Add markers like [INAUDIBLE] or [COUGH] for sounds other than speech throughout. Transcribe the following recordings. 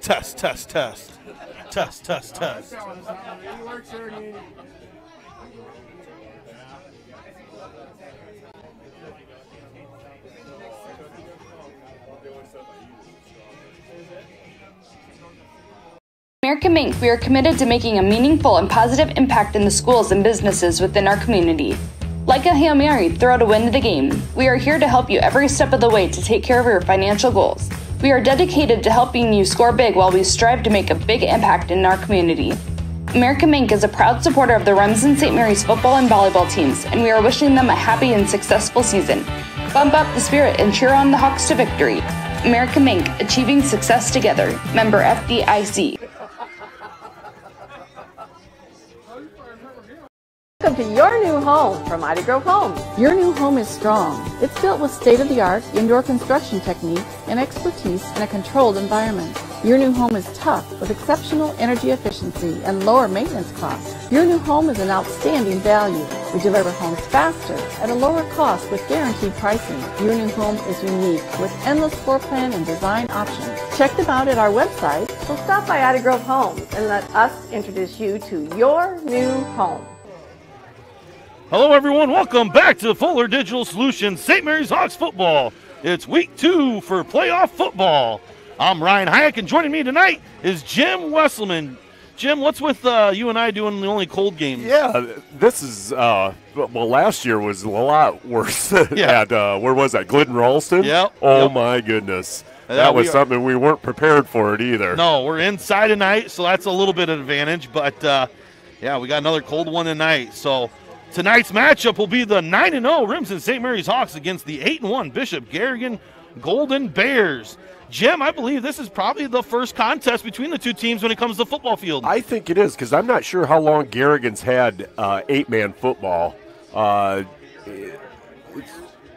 Test, test, test. Test, test, test. American Mink, we are committed to making a meaningful and positive impact in the schools and businesses within our community. Like a Hail Mary, throw to win the game. We are here to help you every step of the way to take care of your financial goals. We are dedicated to helping you score big while we strive to make a big impact in our community. American Mink is a proud supporter of the Remsen St. Mary's football and volleyball teams, and we are wishing them a happy and successful season. Bump up the spirit and cheer on the Hawks to victory. American Mink, achieving success together. Member FDIC. Welcome to your new home from Mighty Grove Homes. Your new home is strong. It's built with state-of-the-art indoor construction techniques and expertise in a controlled environment. Your new home is tough with exceptional energy efficiency and lower maintenance costs. Your new home is an outstanding value. We deliver homes faster at a lower cost with guaranteed pricing. Your new home is unique with endless floor plan and design options. Check them out at our website. So stop by Mighty Grove Homes and let us introduce you to your new home. Hello, everyone. Welcome back to Fuller Digital Solutions St. Mary's Hawks football. It's week two for playoff football. I'm Ryan Hayek, and joining me tonight is Jim Wesselman. Jim, what's with uh, you and I doing the only cold game? Yeah, this is uh, well. Last year was a lot worse. [LAUGHS] Yeah. at uh, where was that? Glidden Ralston. Yep, Oh yep. my goodness, Yeah, that was we something we weren't prepared for it either. No, we're inside tonight, so that's a little bit of advantage. But uh, yeah, we got another cold one tonight. So tonight's matchup will be the nine and zero Remsen St. Mary's Hawks against the eight and one Bishop Garrigan Golden Bears. Jim, I believe this is probably the first contest between the two teams when it comes to football field. I think it is because I'm not sure how long Garrigan's had uh, eight-man football. Uh,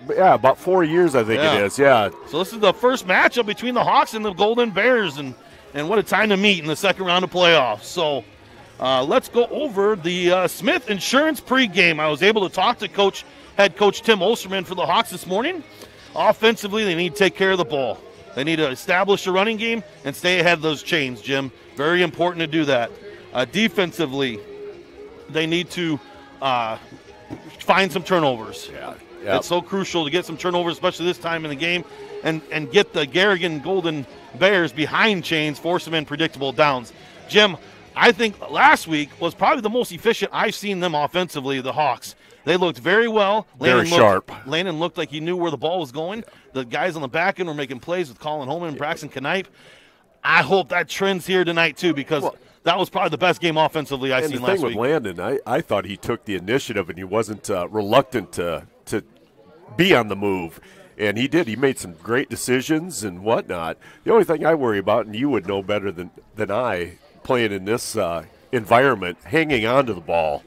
yeah, about four years, I think Yeah. it is. Yeah, So this is the first matchup between the Hawks and the Golden Bears, and and what a time to meet in the second round of playoffs. So uh, let's go over the uh, Smith Insurance pregame. I was able to talk to Coach Head Coach Tim Osterman for the Hawks this morning. Offensively, they need to take care of the ball. They need to establish a running game and stay ahead of those chains, Jim. Very important to do that. Uh, defensively, they need to uh, find some turnovers. yeah, yeah. It's so crucial to get some turnovers, especially this time in the game, and and get the Garrigan Golden Bears behind chains, force them in predictable downs. Jim, I think last week was probably the most efficient I've seen them offensively. The Hawks. They looked very well. Very looked, sharp. Landon looked like he knew where the ball was going. The guys on the back end were making plays with Colin Holman and Braxton Knipe. I hope that trends here tonight too, because Well- that was probably the best game offensively I've and seen the thing with. Landon, I, I thought he took the initiative and he wasn't uh, reluctant to to be on the move, and he did. He made some great decisions and whatnot. The only thing I worry about, and you would know better than than I, playing in this uh, environment, hanging on to the ball.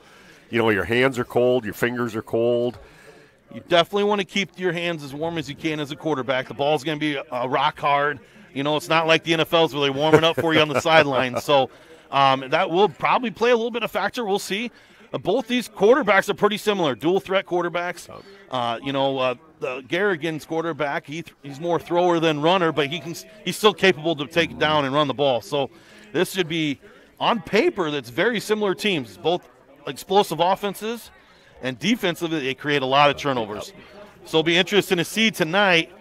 You know, your hands are cold, your fingers are cold. You definitely want to keep your hands as warm as you can as a quarterback. The ball's going to be uh, rock hard. You know, it's not like the NFL's they're warming up for you on the sideline. [LAUGHS] So um, that will probably play a little bit of factor. We'll see. Uh, both these quarterbacks are pretty similar, dual threat quarterbacks. Uh, you know, uh, the Garrigan's quarterback, he th- he's more thrower than runner, but he can s- he's still capable to take it down and run the ball. So this should be on paper that's very similar teams, both explosive offenses and defensively they create a lot of turnovers. So it'll be interesting to see tonight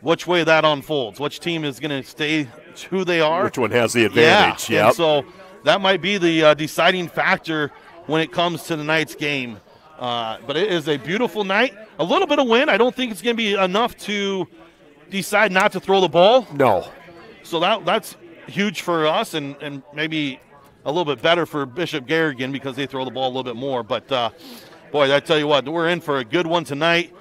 which way that unfolds. Which team is going to stay who they are? Which one has the advantage? Yeah. Yep. So that might be the uh, deciding factor when it comes to tonight's game. Uh, but it is a beautiful night. A little bit of wind. I don't think it's going to be enough to decide not to throw the ball. no, So that that's huge for us, and, and maybe a little bit better for Bishop Garrigan because they throw the ball a little bit more. But uh, boy, I tell you what, we're in for a good one tonight.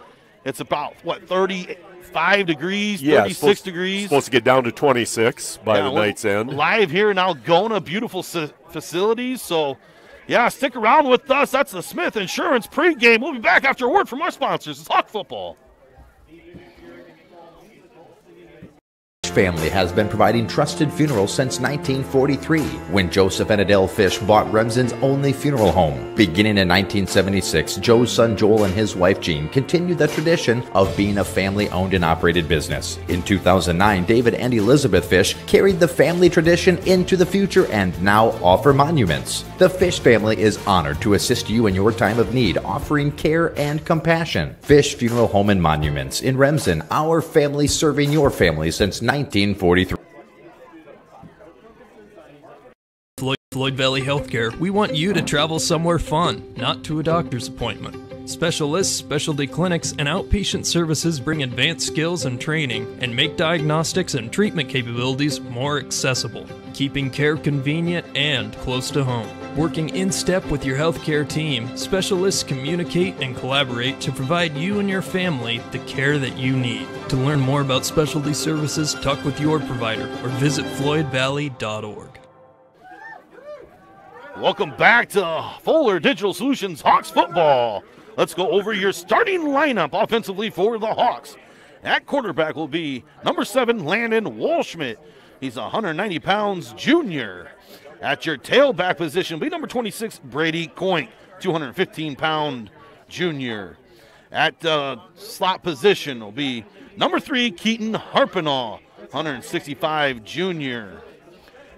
It's about what 35 degrees, yeah, 36 supposed, degrees. Supposed to get down to 26 by Yeah, the night's end. Live here in Algona, beautiful facilities. So, yeah, stick around with us. That's the Smith Insurance pregame. We'll be back after a word from our sponsors. It's Hawk Football. Family has been providing trusted funerals since 1943 when Joseph and Adele Fish bought Remsen's only funeral home. Beginning in 1976, Joe's son Joel and his wife Jean continued the tradition of being a family owned and operated business. In 2009, David and Elizabeth Fish carried the family tradition into the future and now offer monuments. The Fish family is honored to assist you in your time of need, offering care and compassion. Fish Funeral Home and Monuments in Remsen, our family serving your family since 1943. Floyd, Floyd Valley Healthcare, we want you to travel somewhere fun, not to a doctor's appointment. Specialists, specialty clinics, and outpatient services bring advanced skills and training and make diagnostics and treatment capabilities more accessible, keeping care convenient and close to home. Working in step with your healthcare team, specialists communicate and collaborate to provide you and your family the care that you need. To learn more about specialty services, talk with your provider or visit floydvalley.org. Welcome back to Fuller Digital Solutions Hawks football. Let's go over your starting lineup offensively for the Hawks. At quarterback will be number seven, Landon Walschmidt. He's 190 pounds, junior. At your tailback position will be number 26, Brady Coink, 215 pound junior. At uh, slot position will be number three, Keaton Harpenall, 165 junior.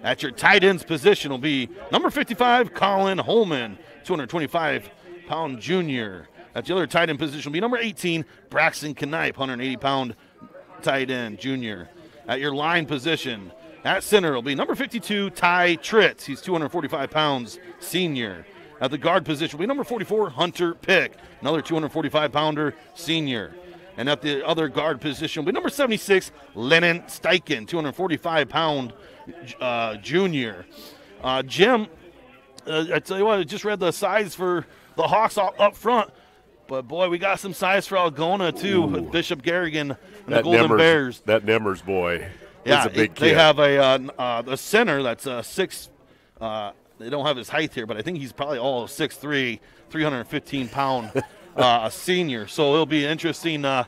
At your tight ends position will be number 55, Colin Holman, 225 pound junior. At the other tight end position will be number 18, Braxton Knipe, 180 pound tight end junior. At your line position, at center will be number 52, Ty Tritz. He's 245 pounds senior. At the guard position will be number 44, Hunter Pick, another 245 pounder senior. And at the other guard position will be number 76, Lennon Steichen, 245 pound uh, junior. Uh, Jim, uh, I tell you what, I just read the size for the Hawks up, up front. But boy, we got some size for Algona too Ooh. with Bishop Garrigan and the Golden Bears. That Nemmers boy. Yeah, is a big it- they have a uh, uh, a center that's a six. Uh, they don't have his height here, but I think he's probably all 6'3", 315 pound [LAUGHS] uh, senior. So it'll be interesting uh,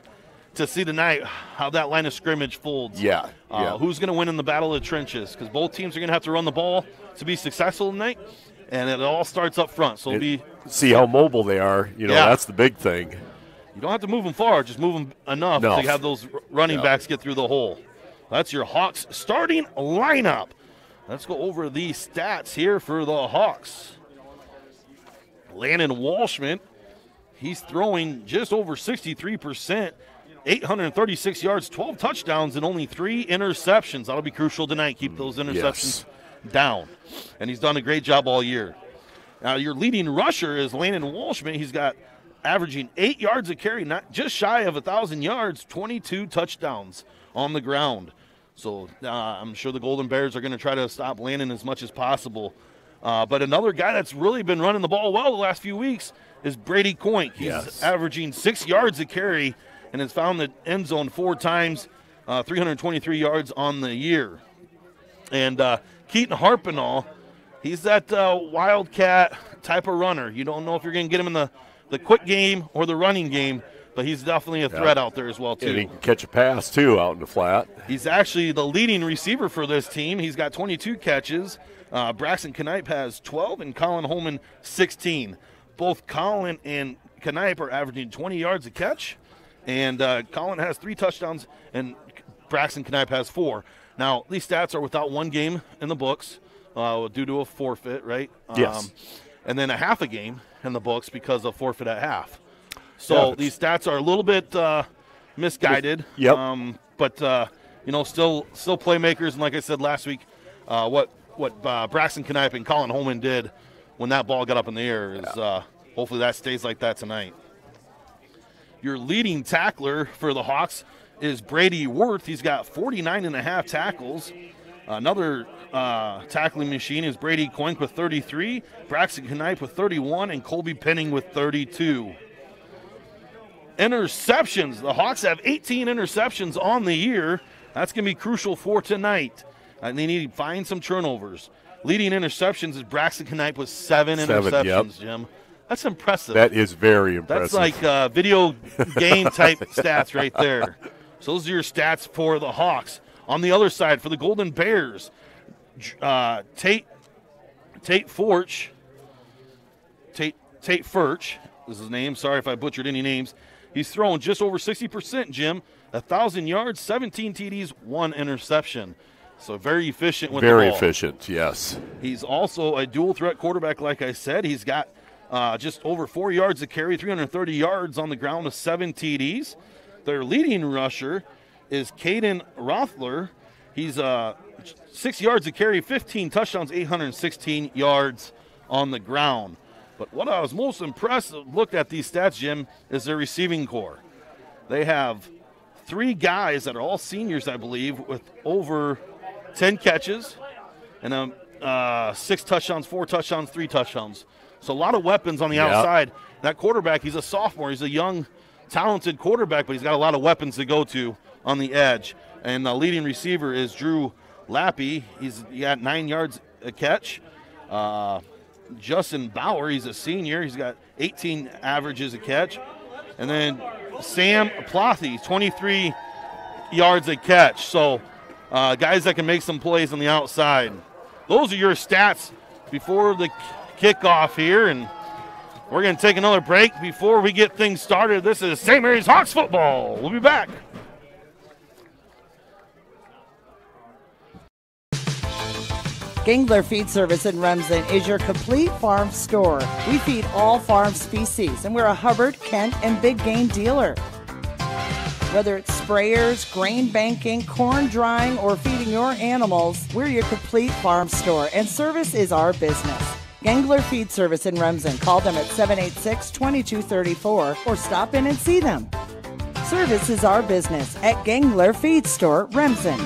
to see tonight how that line of scrimmage folds. Yeah, Uh, yeah. Who's going to win in the battle of the trenches? Because both teams are going to have to run the ball to be successful tonight, and it all starts up front. So it'll be See how mobile they are. You know, Yeah. that's the big thing. You don't have to move them far, just move them enough Enough. to have those running Yeah. backs get through the hole. That's your Hawks starting lineup. Let's go over the stats here for the Hawks. Landon Walshman, he's throwing just over 63%, 836 yards, 12 touchdowns, and only three interceptions. That'll be crucial tonight. Keep those mm, interceptions down. And he's done a great job all year. Now, your leading rusher is Landon Walshman. He's got averaging eight yards a carry, not just shy of a thousand yards, 22 touchdowns on the ground. So uh, I'm sure the Golden Bears are going to try to stop Landon as much as possible. Uh, but another guy that's really been running the ball well the last few weeks is Brady Coink. He's Yes. averaging six yards a carry and has found the end zone four times, uh, 323 yards on the year. And uh, Keaton Harpenall, he's that uh, wildcat type of runner. You don't know if you're going to get him in the, the quick game or the running game, but he's definitely a threat out there as well too. And he can catch a pass, too, out in the flat. He's actually the leading receiver for this team. He's got 22 catches. Uh, Braxton Knipe has 12, and Colin Holman 16. Both Colin and Knipe are averaging 20 yards a catch, and uh, Colin has three touchdowns, and Braxton Knipe has four. Now these stats are without one game in the books uh, due to a forfeit, right? Yes. and then a half a game in the books because of forfeit at half. So Yeah, these stats are a little bit uh, misguided. Yep. Um, but uh, you know, still still playmakers, and like I said last week, uh, what what uh, Braxton Knipe and Colin Holman did when that ball got up in the air is uh, hopefully that stays like that tonight. Your leading tackler for the Hawks is Brady Worth. He's got 49 and a half tackles. Another uh, tackling machine is Brady Coink with 33, Braxton Knipe with 31, and Colby Penning with 32 interceptions. The Hawks have 18 interceptions on the year. That's going to be crucial for tonight. And they need to find some turnovers. Leading interceptions is Braxton Knipe with seven, Seven, interceptions, yep. Jim. That's impressive. That is very impressive. That's like uh, video game type [LAUGHS] stats right there. So those are your stats for the Hawks. On the other side for the Golden Bears, uh, Tate Tate Forch. Tate Tate Furch is his name. Sorry if I butchered any names. He's thrown just over 60%, Jim. A thousand yards, 17 TDs, one interception. So very efficient with Very efficient, yes. He's also a dual threat quarterback, like I said. He's got uh, just over four yards to carry, 330 yards on the ground with seven TDs. Their leading rusher is Caden Rothler. He's uh, six yards to carry, 15 touchdowns, 816 yards on the ground. But what I was most impressed, looked at these stats, Jim, is their receiving core. They have three guys that are all seniors, I believe, with over 10 catches and um, uh, six touchdowns, four touchdowns, three touchdowns. So a lot of weapons on the Yeah. outside. That quarterback, he's a sophomore. He's a young, talented quarterback, but he's got a lot of weapons to go to on the edge. And the leading receiver is Drew Lappy. He's he got nine yards a catch. Uh, Justin Bauer, he's a senior. He's got 18 averages a catch. And then Sam Plothy, 23 yards a catch. So uh, guys that can make some plays on the outside. Those are your stats before the kickoff here. And we're going to take another break before we get things started. This is St. Mary's Hawks football. We'll be back. Gangler Feed Service in Remsen is your complete farm store. We feed all farm species, and we're a Hubbard, Kent, and Big Gain dealer. Whether it's sprayers, grain banking, corn drying, or feeding your animals, we're your complete farm store, and service is our business. Gangler Feed Service in Remsen. Call them at 786 2234 or stop in and see them. Service is our business at Gangler Feed Store, Remsen.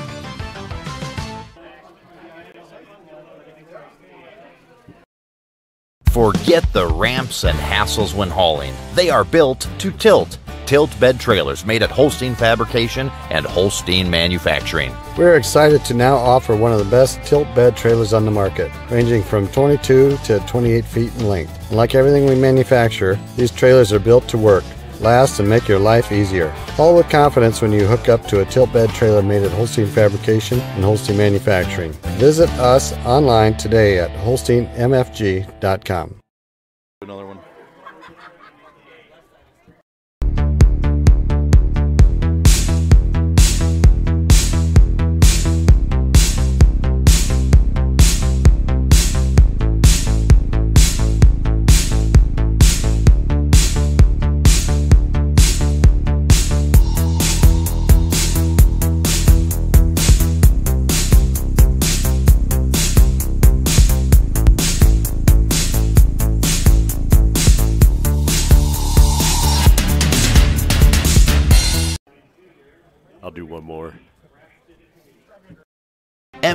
Forget the ramps and hassles when hauling. They are built to tilt. Tilt bed trailers made at Holstein Fabrication and Holstein Manufacturing. We're excited to now offer one of the best tilt bed trailers on the market, ranging from 22 to 28 feet in length. And like everything we manufacture, these trailers are built to work, last, and make your life easier. Haul with confidence when you hook up to a tilt bed trailer made at Holstein Fabrication and Holstein Manufacturing. Visit us online today at holsteinmfg.com. Another one.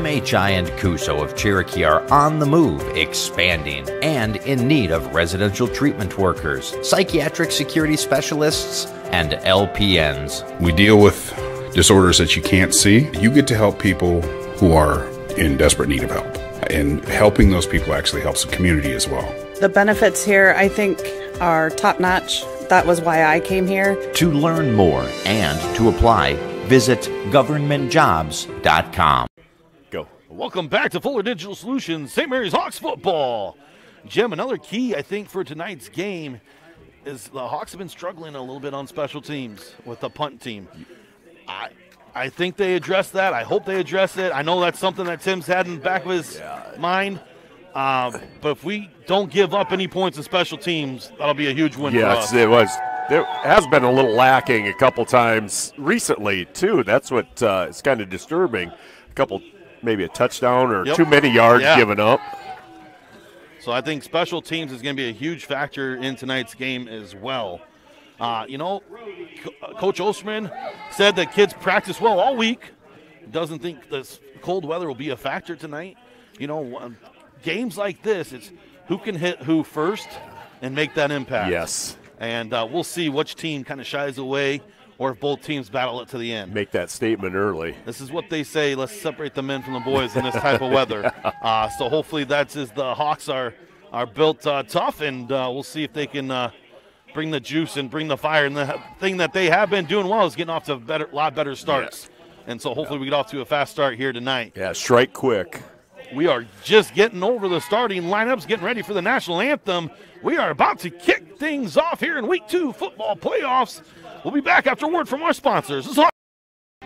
MHI and CCUSO of Cherokee are on the move, expanding, and in need of residential treatment workers, psychiatric security specialists, and LPNs. We deal with disorders that you can't see. You get to help people who are in desperate need of help. And helping those people actually helps the community as well. The benefits here, I think, are top notch. That was why I came here. To learn more and to apply, visit governmentjobs.com. Welcome back to Fuller Digital Solutions, St. Mary's Hawks football. Jim, another key I think for tonight's game is the Hawks have been struggling a little bit on special teams with the punt team. I I think they address that. I hope they address it. I know that's something that Tim's had in the back of his mind. Um, but if we don't give up any points in special teams, that'll be a huge win for Yes, it was. There has been a little lacking a couple times recently too. That's what uh, is kind of disturbing. A couple, maybe a touchdown or Yep. too many yards Yeah. given up. So I think special teams is going to be a huge factor in tonight's game as well. Uh, you know, Co- Coach Osterman said that kids practice well all week. Doesn't think this cold weather will be a factor tonight. You know, games like this, it's who can hit who first and make that impact. Yes, And uh, we'll see which team kind of shies away or if both teams battle it to the end. make that statement early. This is what they say. Let's separate the men from the boys in this type of weather. [LAUGHS] Uh, so hopefully that's as the Hawks are are built uh, tough, and uh, we'll see if they can uh, bring the juice and bring the fire. And the thing that they have been doing well is getting off to a better, lot better starts. And so hopefully we get off to a fast start here tonight. Yeah, strike quick. We are just getting over the starting lineups, getting ready for the national anthem. We are about to kick things off here in week two football playoffs. We'll be back after word from our sponsors. This is Hawk-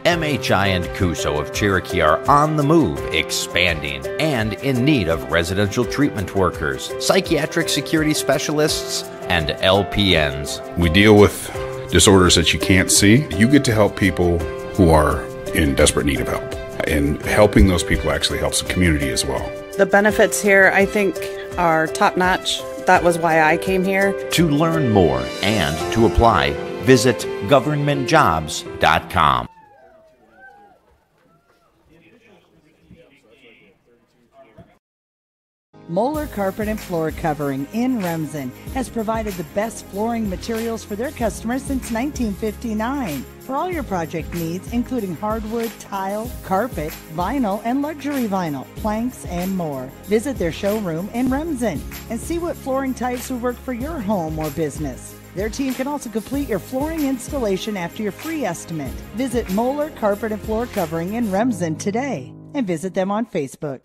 MHI and CCUSO of Cherokee are on the move, expanding, and in need of residential treatment workers, psychiatric security specialists, and LPNs. We deal with disorders that you can't see. You get to help people who are in desperate need of help. And helping those people actually helps the community as well. The benefits here, I think, are top notch. That was why I came here. To learn more and to apply, visit governmentjobs.com. Moeller Carpet and Floor Covering in Remsen has provided the best flooring materials for their customers since 1959. For all your project needs, including hardwood, tile, carpet, vinyl, and luxury vinyl, planks, and more. Visit their showroom in Remsen and see what flooring types would work for your home or business. Their team can also complete your flooring installation after your free estimate. Visit Moeller Carpet and Floor Covering in Remsen today and visit them on Facebook.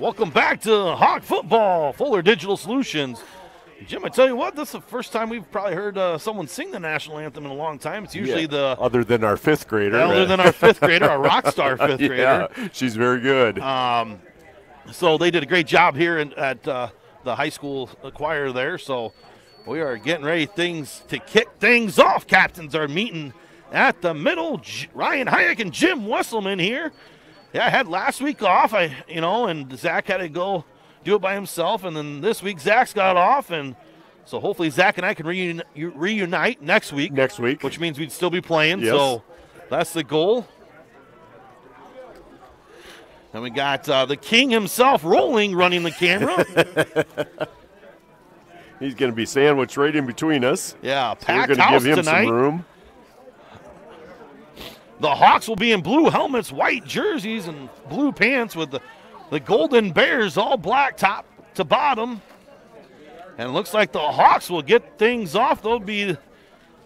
Welcome back to Hawk Football, Fuller Digital Solutions. Jim, I tell you what, this is the first time we've probably heard uh, someone sing the national anthem in a long time. It's usually Yeah, the other than our fifth grader. other than our fifth grader, our rock star [LAUGHS] fifth grader. yeah, she's very good. Um, so they did a great job here in, at uh, the high school choir there. So we are getting ready things to kick things off. Captains are meeting at the middle. J- Ryan Hayek and Jim Wesselman here. Yeah, I had last week off. I you know, and Zach had to go do it by himself, and then this week Zach's got off, and so hopefully Zach and I can reuni- reunite next week. Next week, which means we'd still be playing. Yes. So that's the goal. And we got uh, the king himself rolling, running the camera. [LAUGHS] He's going to be sandwiched right in between us. Yeah, So we're going to give him tonight. some room. The Hawks will be in blue helmets, white jerseys, and blue pants with the, the Golden Bears all black top to bottom. And looks like the Hawks will get things off. They'll be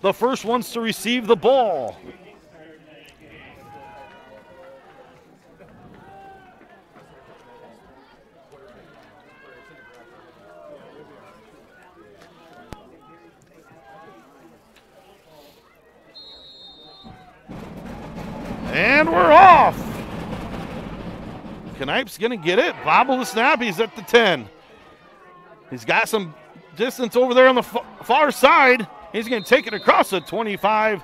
the first ones to receive the ball. And we're off. Knipe's going to get it. Bobble the snap. He's at the 10. He's got some distance over there on the far side. He's going to take it across the 25.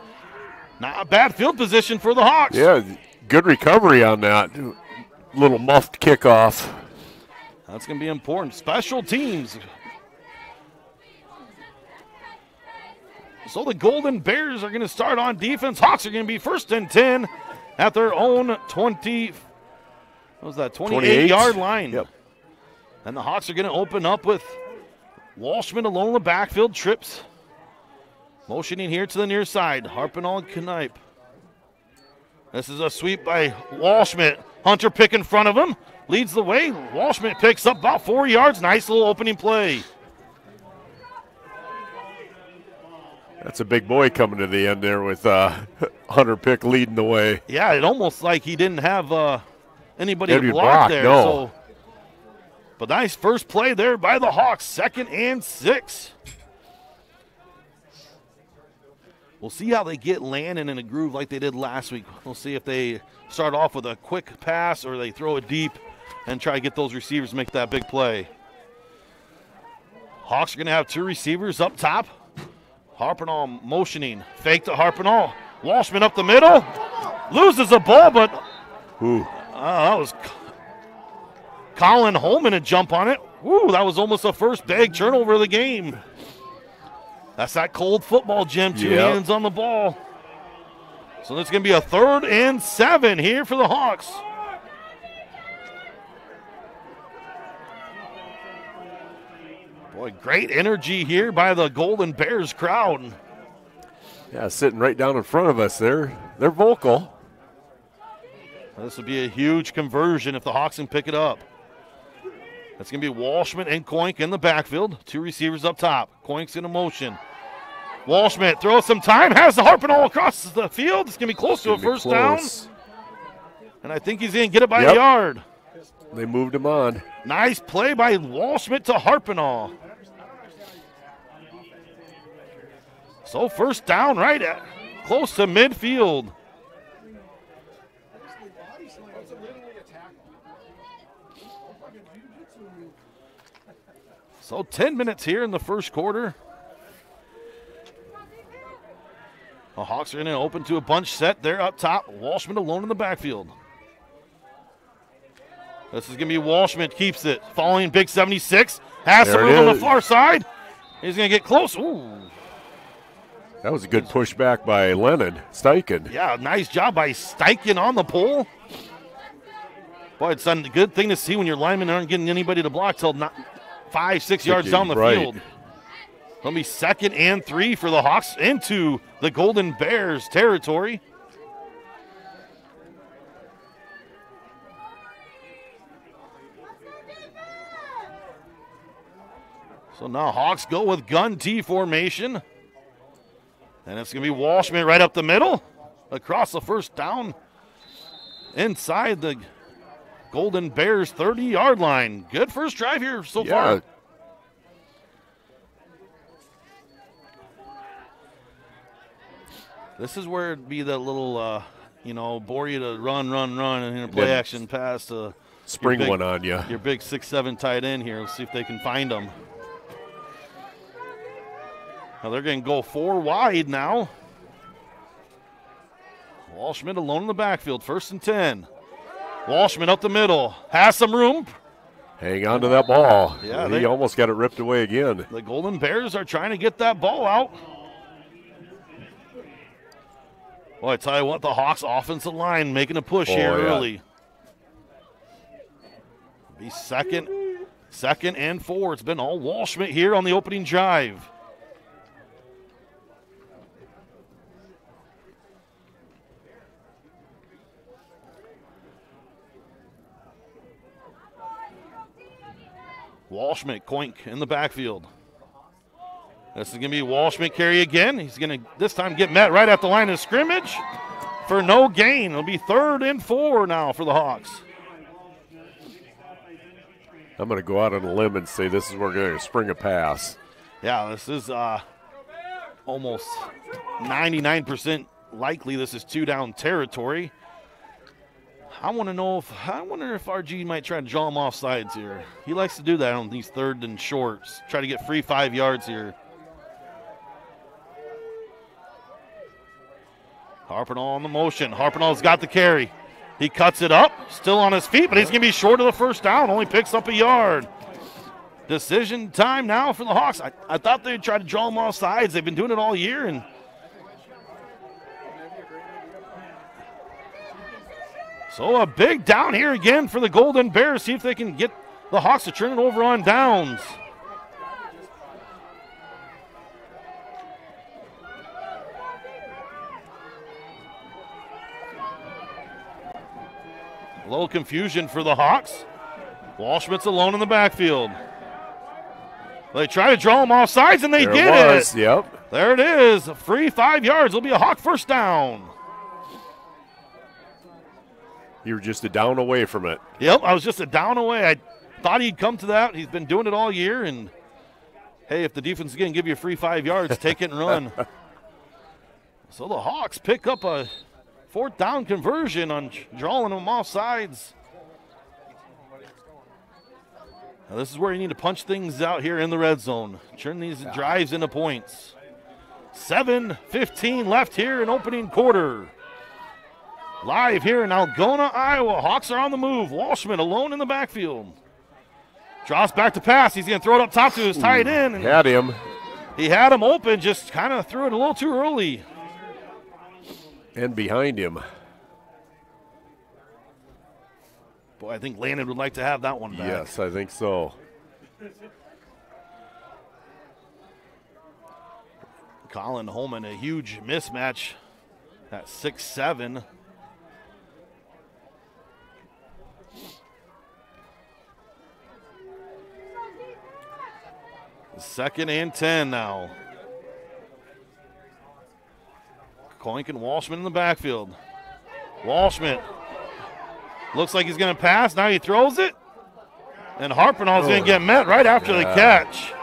Not a bad field position for the Hawks. Yeah, good recovery on that. Little muffed kickoff. That's going to be important. Special teams. So the Golden Bears are going to start on defense. Hawks are going to be first and 10 at their own 20. What was that? 28, 28. yard line. Yep. And the Hawks are going to open up with Walshman alone in the backfield. Trips. Motioning here to the near side. Harpenall Knipe. This is a sweep by Walshman. Hunter Pick in front of him. Leads the way. Walshman picks up about four yards. Nice little opening play. That's a big boy coming to the end there with uh, [LAUGHS] Hunter Pick leading the way. Yeah, it almost like he didn't have uh, anybody to block, block, there. no. So, but nice first play there by the Hawks, second and six. We'll see how they get Landon in a groove like they did last week. We'll see if they start off with a quick pass or they throw it deep and try to get those receivers to make that big play. Hawks are going to have two receivers up top. Harpenall motioning. Fake to Harpenall. Walshman up the middle. Loses the ball, but Ooh. uh, that was Colin Holman a jump on it. Woo, that was almost the first big turnover of the game. That's that cold football, Jim. Two Yep. hands on the ball. So it's going to be a third and seven here for the Hawks. Boy, great energy here by the Golden Bears crowd. Yeah, sitting right down in front of us. They're they're vocal. This would be a huge conversion if the Hawks can pick it up. That's going to be Walshman and Coink in the backfield. Two receivers up top. Coink's in a motion. Walshman throws some time, has the Harpenall across the field. It's going to be close to a first down. And I think he's going to get it by Yep. a yard. They moved him on. Nice play by Walshman to Harpenall. So first down right at close to midfield. So 10 minutes here in the first quarter. The Hawks are going to open to a bunch set there up top. Walshman alone in the backfield. This is going to be Walshman keeps it. Following Big 76. Has There to move on the far side. He's going to get close. Ooh. That was a good pushback by Lennon Steichen. Yeah, nice job by Steichen on the pole. Boy, it's a good thing to see when your linemen aren't getting anybody to block till not five, six yards down the Right. field. It'll be second and three for the Hawks into the Golden Bears territory. So now Hawks go with gun T formation. And it's going to be Walshman right up the middle, across the first down, inside the Golden Bears 30 yard line. Good first drive here so Yeah. far. This is where it'd be that little, uh, you know, bore you to run, run, run, and then a play Then action pass to Spring big- one on you. Your big six seven tight end here. Let's see if they can find them. Now they're going to go four wide now. Walshman alone in the backfield, first and ten. Walshman up the middle, has some room. Hang on to that ball. Yeah, he they- almost got it ripped away again. The Golden Bears are trying to get that ball out. Well, I tell you what, the Hawks offensive line making a push Oh, here yeah. early. Be second, second and four. It's been all Walshman here on the opening drive. Walshman, Coink in the backfield. This is going to be Walshman carry again. He's going to this time get met right at the line of scrimmage for no gain. It'll be third and four now for the Hawks. I'm going to go out on a limb and say this is where we're going to spring a pass. Yeah, this is uh, almost 99% likely this is two down territory. I want to know if I wonder if RG might try to draw him off sides here. He likes to do that on these third and shorts. Try to get free five yards here. Harpenall on the motion. Harpenall's got the carry. He cuts it up, still on his feet, but he's going to be short of the first down. Only picks up a yard. Decision time now for the Hawks. I, I thought they'd try to draw them off sides. They've been doing it all year, and so a big down here again for the Golden Bears. See if they can get the Hawks to turn it over on downs. A little confusion for the Hawks. Walschmidt's alone in the backfield. They try to draw him off sides, and they there did it was. it. Yep. There it is. Free five yards. It'll be a Hawk first down. You were just a down away from it. Yep, I was just a down away. I thought he'd come to that. He's been doing it all year. And hey, if the defense is going to give you a free five yards, take it and run. [LAUGHS] so the Hawks pick up a fourth down conversion on drawing them off sides. Now this is where you need to punch things out here in the red zone. Turn these drives into points. 7 15 left here in opening quarter. Live here in Algona, Iowa. Hawks are on the move. Walshman alone in the backfield. Draws back to pass. He's going to throw it up top to his tight end. and Had him. He had him open, just kind of threw it a little too early. And behind him. Boy, I think Landon would like to have that one back. Yes, I think so. Colin Holman, a huge mismatch at 6 7. Second and 10 now. Coink and Walshman in the backfield. Walshman looks like he's going to pass. Now he throws it. And Harpenall's going to get met right after the catch.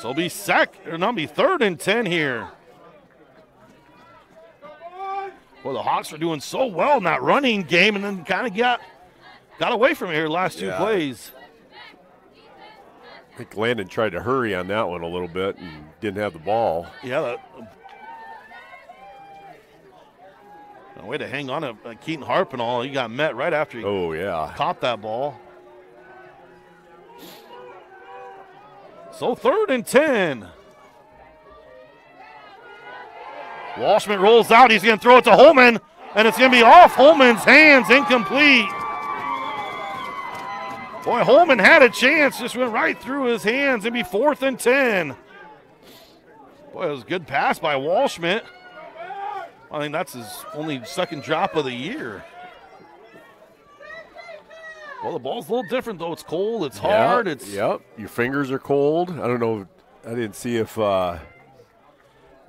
So be sec or not be third and ten here. Well, the Hawks are doing so well in that running game, and then kind of got got away from here last two Yeah. plays. I think Landon tried to hurry on that one a little bit and didn't have the ball. Yeah, that, a way to hang on to uh, Keaton Harpenall. He got met right after he Oh, yeah. caught that ball. So third and ten. Walshman rolls out. He's going to throw it to Holman, and it's going to be off Holman's hands, incomplete. Boy, Holman had a chance, just went right through his hands. It'd be fourth and ten. Boy, it was a good pass by Walshman. I think that's his only second drop of the year. Well, the ball's a little different though. It's cold. It's hard. It's yep. Your fingers are cold. I don't know. I didn't see if uh,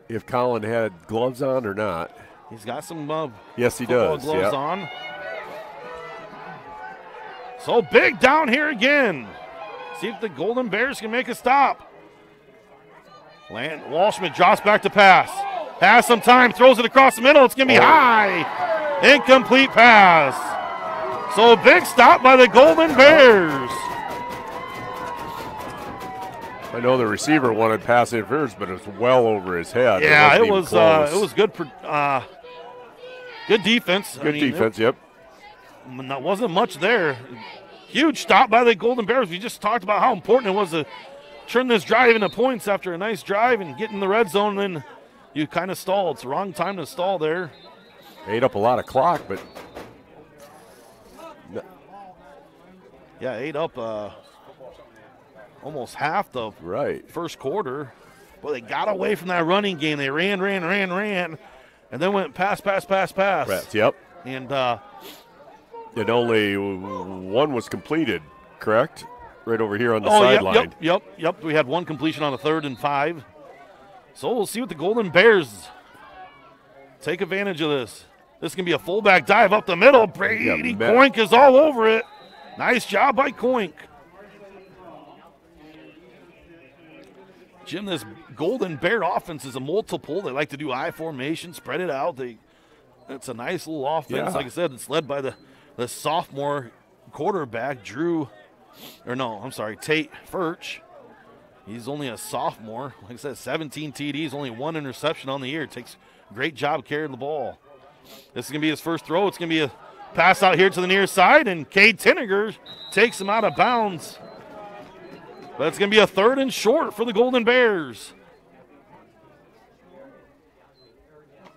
if Colin had gloves on or not. He's got some uh, Yes, he does. gloves yep. on. So big down here again. See if the Golden Bears can make a stop. Land Walshman drops back to pass. Has some time, throws it across the middle. It's going to be high. Incomplete pass. So a big stop by the Golden Bears. I know the receiver wanted pass interference, but it was well over his head. Yeah, wasn't it was uh, it was good. Uh, good defense. I good mean, there- defense. Yep. That wasn't much there. Huge stop by the Golden Bears. We just talked about how important it was to turn this drive into points after a nice drive and get in the red zone. And then you kind of stall. It's the wrong time to stall there. Ate up a lot of clock, but Yeah, ate up uh, almost half the right. first quarter. But they got away from that running game. They ran, ran, ran, ran, and then went pass, pass, pass, pass. Rats, Yep. And uh, And only one was completed, correct? Right over here on the oh, yep, sideline. yep, yep, yep. We had one completion on a third and five. So we'll see what the Golden Bears take advantage of this. This can be a fullback dive up the middle. Brady. Coink is all over it. Nice job by Coink. Jim, this Golden Bear offense is a multiple. They like to do I formation, spread it out. They, it's a nice little offense. Yeah. Like I said, it's led by the, the sophomore quarterback, Drew, or no, I'm sorry, Tate Furch. He's only a sophomore. Like I said, 17 TDs, only one interception on the year. Takes great job carrying the ball. This is going to be his first throw. It's going to be a pass out here to the near side, and Cade Tinniger takes him out of bounds. But it's going to be a third and short for the Golden Bears.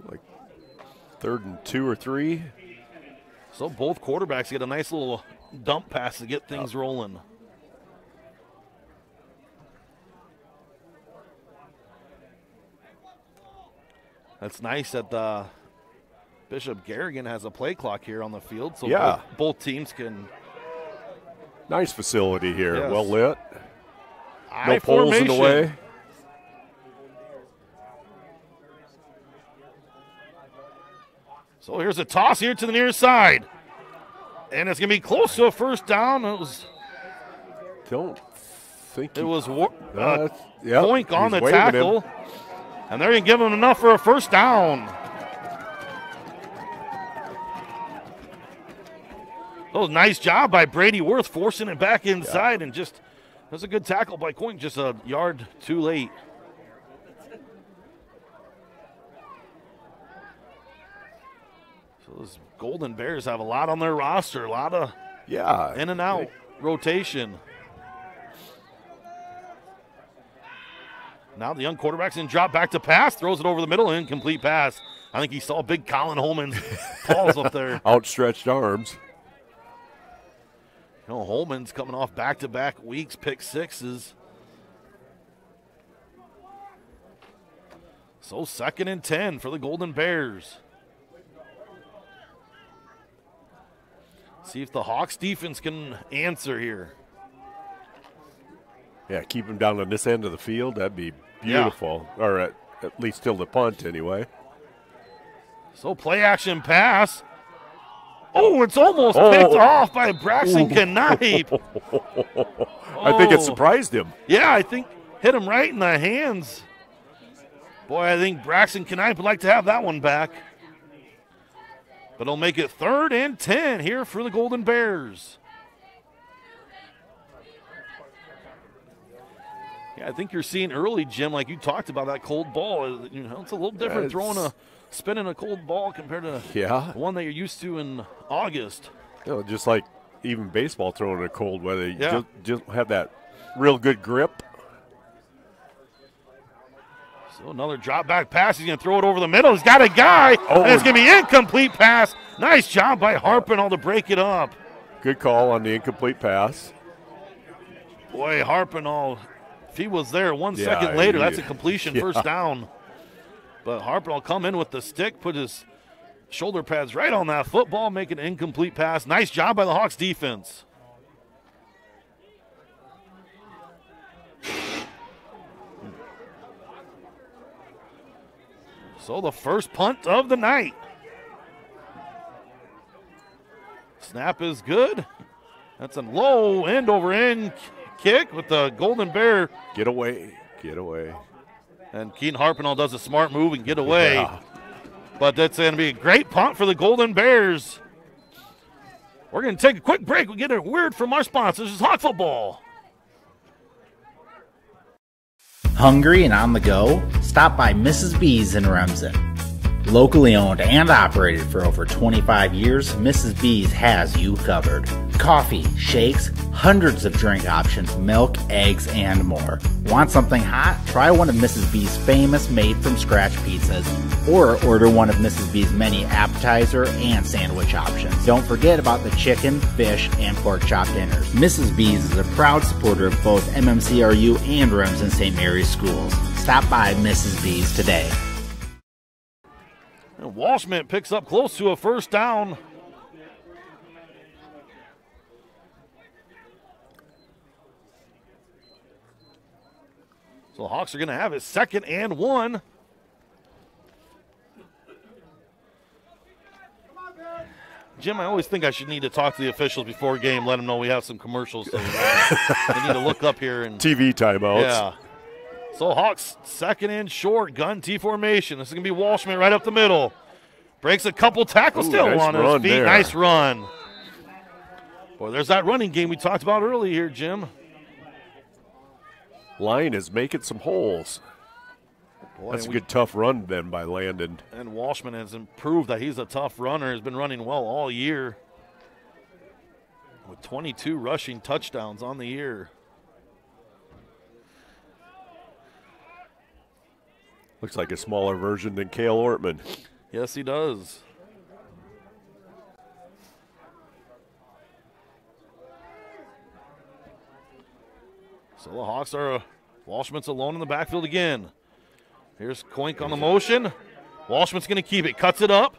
Like Third and two or three. So both quarterbacks get a nice little dump pass to get things rolling. That's nice that uh, Bishop Garrigan has a play clock here on the field, so Yeah. both, both teams can Nice facility here. Yes. Well lit. I No poles in the way. So here's a toss here to the near side. And it's going to be close to a first down. It was Don't think it was War- uh, yep, on the waving him. tackle. And they're going to give him enough for a first down. Oh, nice job by Brady Worth forcing it back inside and just that's a good tackle by Coink, just a yard too late. Those Golden Bears have a lot on their roster, a lot of Yeah. in and out rotation. Now the young quarterback's in drop back to pass, throws it over the middle, incomplete pass. I think he saw big Colin Holman's [LAUGHS] balls up there. Outstretched arms. You know, Holman's coming off back to back weeks, pick sixes. So second and 10 for the Golden Bears. See if the Hawks defense can answer here. Yeah, keep him down on this end of the field. That'd be Yeah. beautiful. Or at, at least till the punt, anyway. So play action pass. Oh, it's almost Oh. picked off by Braxton Knipe. [LAUGHS] I think it Oh. surprised him. Yeah, I think hit him right in the hands. Boy, I think Braxton Knipe would like to have that one back. But it'll make it third and 10 here for the Golden Bears. Yeah, I think you're seeing early, Jim, like you talked about that cold ball. Uh, you know, it's a little different it's- throwing a spinning a cold ball compared to Yeah. one that you're used to in August. You know, just like even baseball throwing in a cold weather, you Yeah. just, just have that real good grip. So another drop back pass. He's going to throw it over the middle. He's got a guy. Oh. And it's going to be incomplete pass. Nice job by Harpenall to break it up. Good call on the incomplete pass. Boy, Harpenall, if he was there one Yeah, second later, that's a completion yeah. first down. But Harpenall come in with the stick, put his shoulder pads right on that football, make an incomplete pass. Nice job by the Hawks defense. So the first punt of the night. Snap is good. That's a low end over end kick with the Golden Bear. Get away. Get away. And Keaton Harpenall does a smart move and get away. Yeah. But that's going to be a great punt for the Golden Bears. We're going to take a quick break. We get a word from our sponsors. This is Hawk Football. Hungry and on the go? Stop by Mrs. B's in Remsen. Locally owned and operated for over 25 years, Mrs. B's has you covered. Coffee, shakes, hundreds of drink options, milk, eggs, and more. Want something hot? Try one of Mrs. B's famous made from scratch pizzas, or order one of Mrs. B's many appetizer and sandwich options. Don't forget about the chicken, fish, and pork chop dinners. Mrs. B's is a proud supporter of both MMCRU and Remsen St. Mary's schools. Stop by Mrs. B's today. And Walshman picks up close to a first down. So the Hawks are going to have it second and one. Jim, I always think I should need to talk to the officials before game, let them know we have some commercials. So they need to look up here and TV timeouts. yeah. So Hawks second and short, gun T formation. This is gonna be Walshman right up the middle. Breaks a couple tackles Ooh, still nice on his run feet. there. Nice run. Boy, there's that running game we talked about early here, Jim. Line is making some holes. Boy, That's a we- good tough run then by Landon. And Walshman has improved that he's a tough runner. He's been running well all year. With 22 rushing touchdowns on the year. Looks like a smaller version than Kale Ortman. Yes, he does. So the Hawks are Walshman's alone in the backfield again. Here's Coink on the motion. Walshman's going to keep it, cuts it up,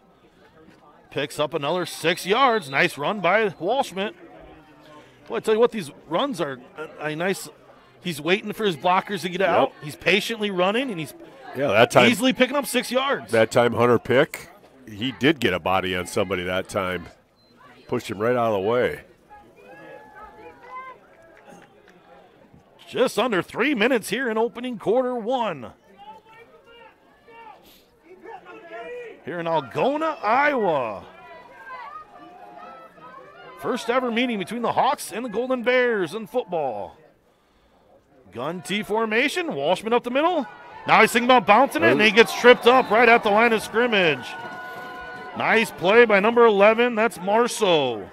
picks up another six yards. Nice run by Walshman. Well, I tell you what, these runs are a, a nice. He's waiting for his blockers to get out. He's patiently running, and he's Yeah, that time easily picking up six yards. that time Hunter Pick, he did get a body on somebody that time. Pushed him right out of the way. Just under three minutes here in opening quarter one. Here in Algona, Iowa. First ever meeting between the Hawks and the Golden Bears in football. Gun T formation, Walshman up the middle. Now he's thinking about bouncing it, and he gets tripped up right at the line of scrimmage. Nice play by number 11. That's Marceau.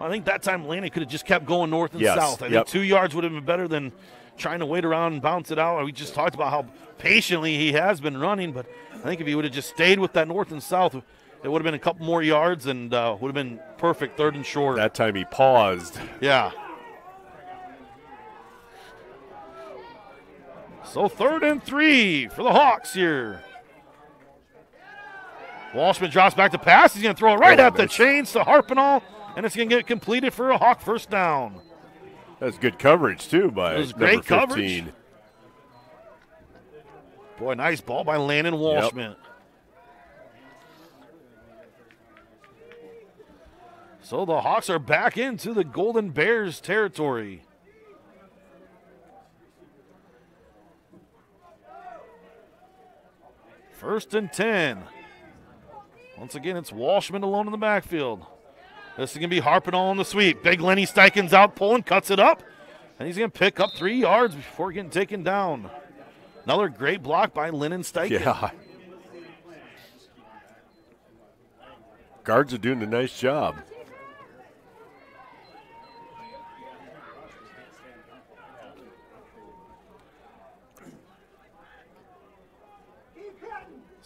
I think that time Laney could have just kept going north and Yes, south. I yep. think two yards would have been better than trying to wait around and bounce it out. We just talked about how patiently he has been running, but I think if he would have just stayed with that north and south, it would have been a couple more yards and uh, would have been perfect third and short. That time he paused. Yeah. So third and three for the Hawks here. Walshman drops back to pass. He's going to throw it right Oh, at the nice. chains to Harpenall, and it's going to get completed for a Hawk first down. That's good coverage too by was number great 15. coverage. Boy, nice ball by Landon Walshman. So the Hawks are back into the Golden Bears territory. First and 10. Once again, it's Walshman alone in the backfield. This is going to be Harpenall on the sweep. Big Lenny Steichens out pulling, cuts it up, and he's going to pick up three yards before getting taken down. Another great block by Lennon Steichen. Yeah. Guards are doing a nice job.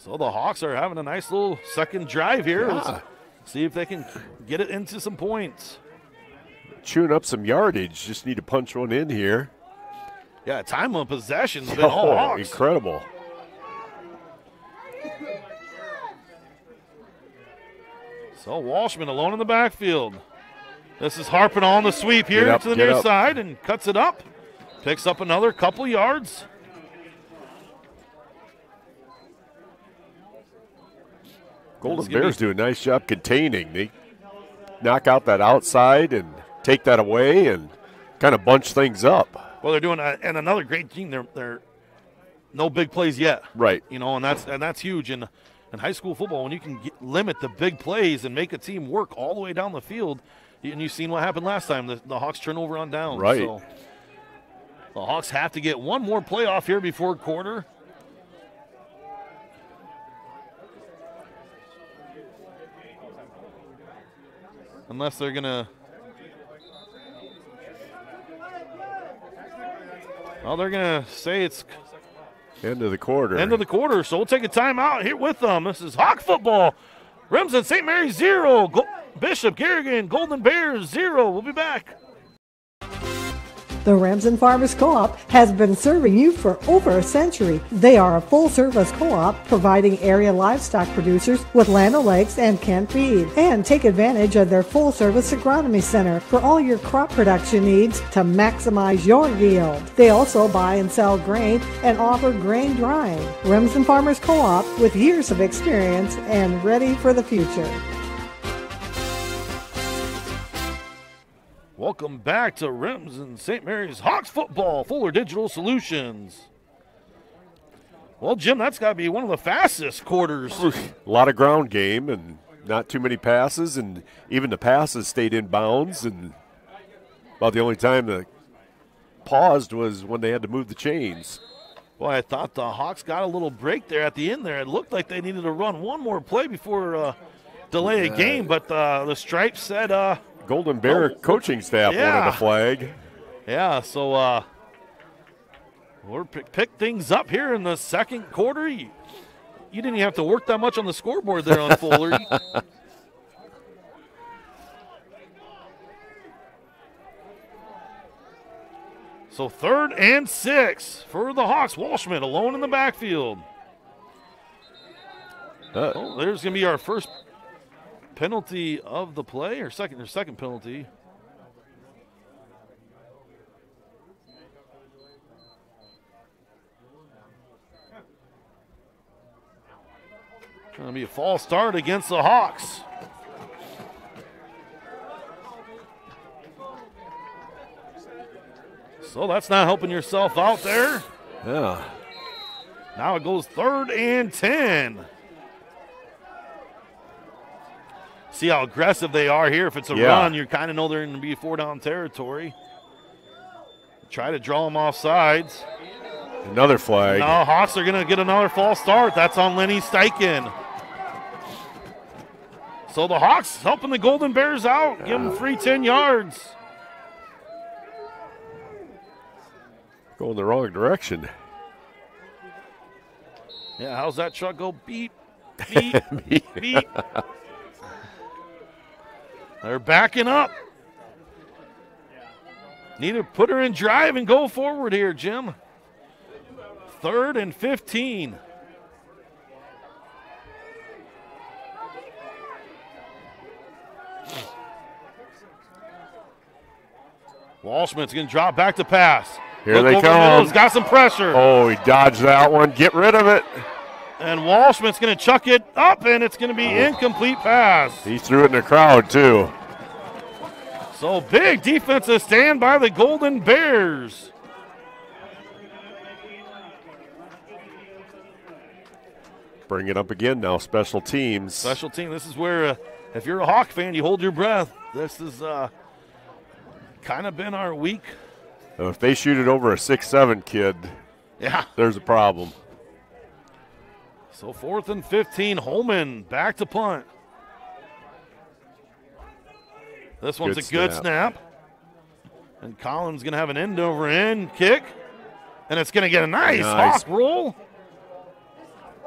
So the Hawks are having a nice little second drive here. Yeah. Let's see if they can get it into some points. Chewing up some yardage. Just need to punch one in here. Yeah, time of possession's [LAUGHS] been all Oh, Hawks. incredible. So Walshman alone in the backfield. This is harping on the sweep here up, to the near up. side and cuts it up. Picks up another couple yards. Golden Bears do a nice job containing. They knock out that outside and take that away and kind of bunch things up. Well, they're doing, a, and another great team. They're they're no big plays yet. Right. You know, and that's and that's huge in in high school football when you can get, limit the big plays and make a team work all the way down the field. And you've seen what happened last time. The, the Hawks turn over on downs. Right. So the Hawks have to get one more playoff here before quarter. Unless they're gonna. Well, they're gonna say it's End of the quarter. End of the quarter, so we'll take a timeout here with them. This is Hawk football. Remsen St. Mary's zero. Go- Bishop Garrigan Golden Bears zero. We'll be back. The Remsen Farmers Co-op has been serving you for over a century. They are a full-service co-op providing area livestock producers with Land O'Lakes and Kent feed. And take advantage of their full-service agronomy center for all your crop production needs to maximize your yield. They also buy and sell grain and offer grain drying. Remsen Farmers Co-op with years of experience and ready for the future. Welcome back to Remsen St. Mary's Hawks football. Fuller Digital Solutions. Well, Jim, that's got to be one of the fastest quarters. [LAUGHS] A lot of ground game and not too many passes, and even the passes stayed in bounds. And about the only time that paused was when they had to move the chains. Well, I thought the Hawks got a little break there at the end there. It looked like they needed to run one more play before uh, delay a game, but uh, the Stripes said, uh, Golden Bear Oh, coaching staff yeah. wanted a flag. yeah, so uh, we're pick, pick things up here in the second quarter. You, you didn't have to work that much on the scoreboard there on Fuller. [LAUGHS] so third and six for the Hawks. Walshman alone in the backfield. Uh, Oh, there's going to be our first penalty of the play, or second, or second penalty. Going to be a false start against the Hawks. So that's not helping yourself out there. Yeah. Now it goes third and 10. See how aggressive they are here. If it's a Yeah. run, you kind of know they're going to be four down territory. Try to draw them off sides. Another flag. Now Hawks are going to get another false start. That's on Lenny Steichen. So the Hawks helping the Golden Bears out, give them free 10 yards. Going the wrong direction. Yeah, how's that truck go? Beep, [LAUGHS] beep, beep. They're backing up. Need to put her in drive and go forward here, Jim. Third and 15. Walshman's going to drop back to pass. Here Look they over the middle, come. He's got some pressure. Oh, he dodged that one. Get rid of it. And Walshman's going to chuck it up, and it's going to be incomplete pass. He threw it in the crowd, too. So big defensive stand by the Golden Bears. Bring it up again now. Special teams. Special team. This is where, uh, if you're a Hawk fan, you hold your breath. This is uh, kind of been our week. If they shoot it over a six-seven kid, Yeah. there's a problem. So fourth and 15, Holman back to punt. This one's Good a good snap. snap. And Collins going to have an end over end kick. And it's going to get a nice, Nice. hawk roll.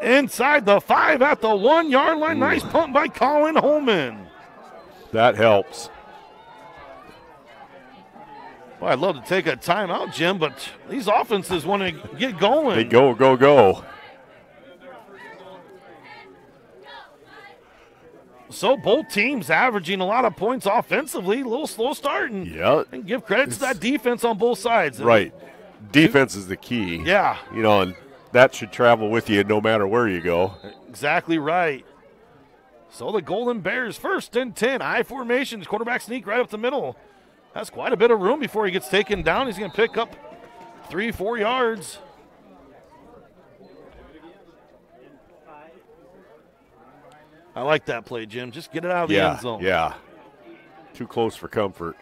Inside the five at the one yard line. Nice punt by Colin Holman. That helps. Well, I'd love to take a timeout, Jim, but these offenses want to get going. They go, go, go. So both teams averaging a lot of points offensively, a little slow starting. Yeah. And give credit to that defense on both sides. Right. Defense is the key. Yeah. You know, and that should travel with you no matter where you go. Exactly right. So the Golden Bears first and 10. I formations, quarterback sneak right up the middle. That's quite a bit of room before he gets taken down. He's going to pick up three, four yards. I like that play, Jim. Just get it out of the yeah. end zone. Yeah. Too close for comfort.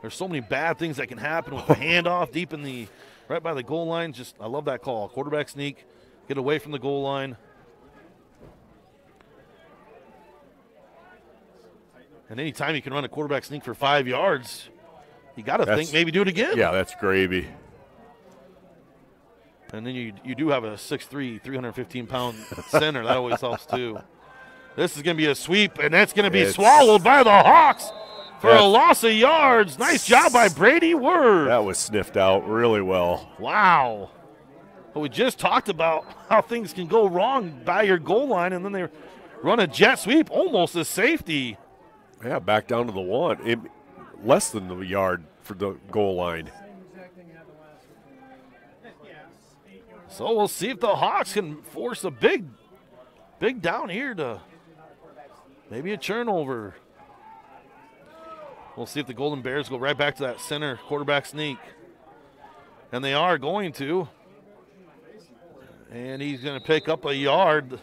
There's so many bad things that can happen with [LAUGHS] the handoff deep in the right by the goal line. Just I love that call. Quarterback sneak, get away from the goal line. And anytime you can run a quarterback sneak for five yards, you got to think maybe do it again. Yeah, that's gravy. And then you you do have a 6'3", 315 pound center. That always helps too. This is going to be a sweep, and that's going to be It's- swallowed by the Hawks for a loss of yards. Nice job by Brady Worth. That was sniffed out really well. Wow. But we just talked about [LAUGHS] how things can go wrong by your goal line, and then they run a jet sweep almost as safety. Yeah, back down to the one. It, less than the yard for the goal line. So we'll see if the Hawks can force a big, big down here to maybe a turnover. We'll see if the Golden Bears go right back to that center quarterback sneak. And they are going to. And he's going to pick up a yard.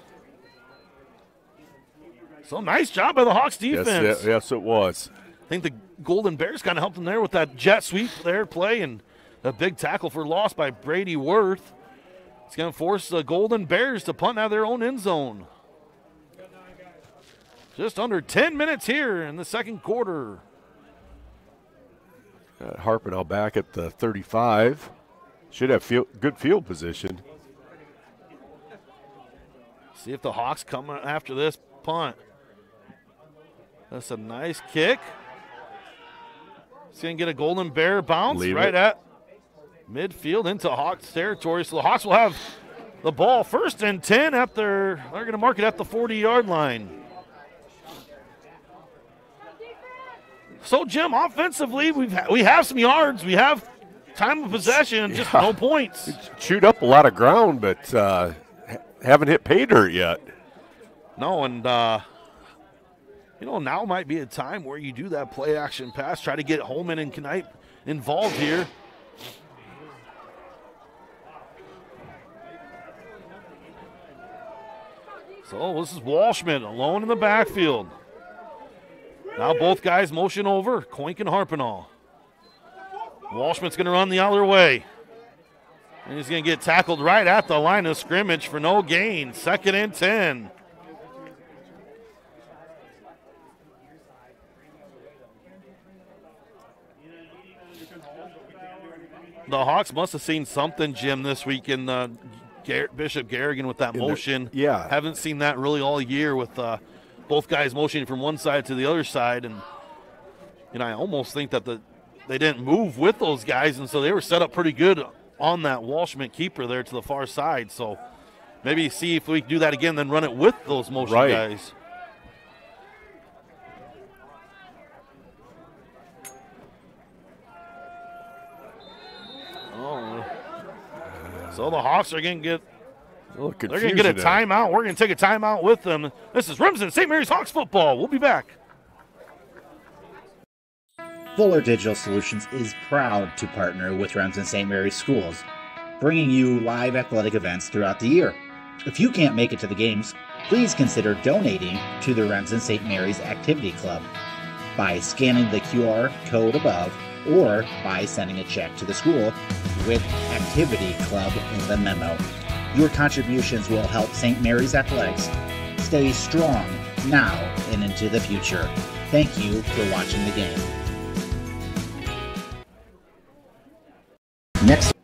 So nice job by the Hawks defense. Yes, it- yes, it was. I think the Golden Bears kind of helped them there with that jet sweep there play and a big tackle for loss by Brady Worth. It's going to force the Golden Bears to punt out of their own end zone. Just under 10 minutes here in the second quarter. Uh, Got Harpenall uh, back at the 35. Should have field, good field position. See if the Hawks come after this punt. That's a nice kick. It's going to get a Golden Bear bounce Leave right it. at midfield into Hawks territory. So the Hawks will have the ball first and 10 at their, they're going to mark it at the 40 yard line. So, Jim, offensively, we've ha- we have some yards, we have time of possession, just Yeah. no points. [LAUGHS] Chewed up a lot of ground, but uh, haven't hit pay dirt yet. No, and uh, you know now might be a time where you do that play action pass, try to get Holman and Knight involved here. So this is Walshman alone in the backfield. Now both guys motion over, Coink and Harpenall. Walshman's going to run the other way. And he's going to get tackled right at the line of scrimmage for no gain. Second and 10. The Hawks must have seen something, Jim, this week in uh, Gar- Bishop Garrigan with that In the- motion. yeah. Haven't seen that really all year with uh, both guys motioning from one side to the other side. And, know, I almost think that the they didn't move with those guys, and so they were set up pretty good on that Walshman keeper there to the far side. So maybe see if we can do that again, then run it with those motion Right. guys. Oh. So the Hawks are going to get they're going to get a confusion timeout. We're going to take a timeout with them. This is Remsen St. Mary's Hawks football. We'll be back. Fuller Digital Solutions is proud to partner with Remsen St. Mary's Schools, bringing you live athletic events throughout the year. If you can't make it to the games, please consider donating to the Remsen St. Mary's Activity Club by scanning the QR code above or by sending a check to the school with Activity Club in the memo. Your contributions will help St. Mary's Athletics stay strong now and into the future. Thank you for watching the game. Next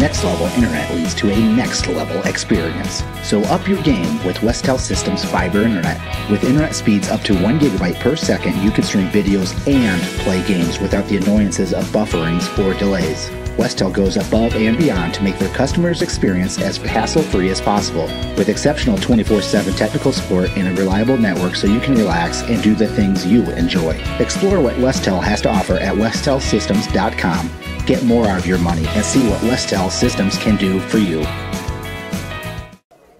Next level internet leads to a next level experience. So up your game with Westel Systems Fiber Internet. With internet speeds up to 1 gigabyte per second, you can stream videos and play games without the annoyances of bufferings or delays. Westel goes above and beyond to make their customers' experience as hassle-free as possible, with exceptional 24/7 technical support and a reliable network so you can relax and do the things you enjoy. Explore what Westel has to offer at westelsystems.com. Get more out of your money and see what Westel Systems can do for you.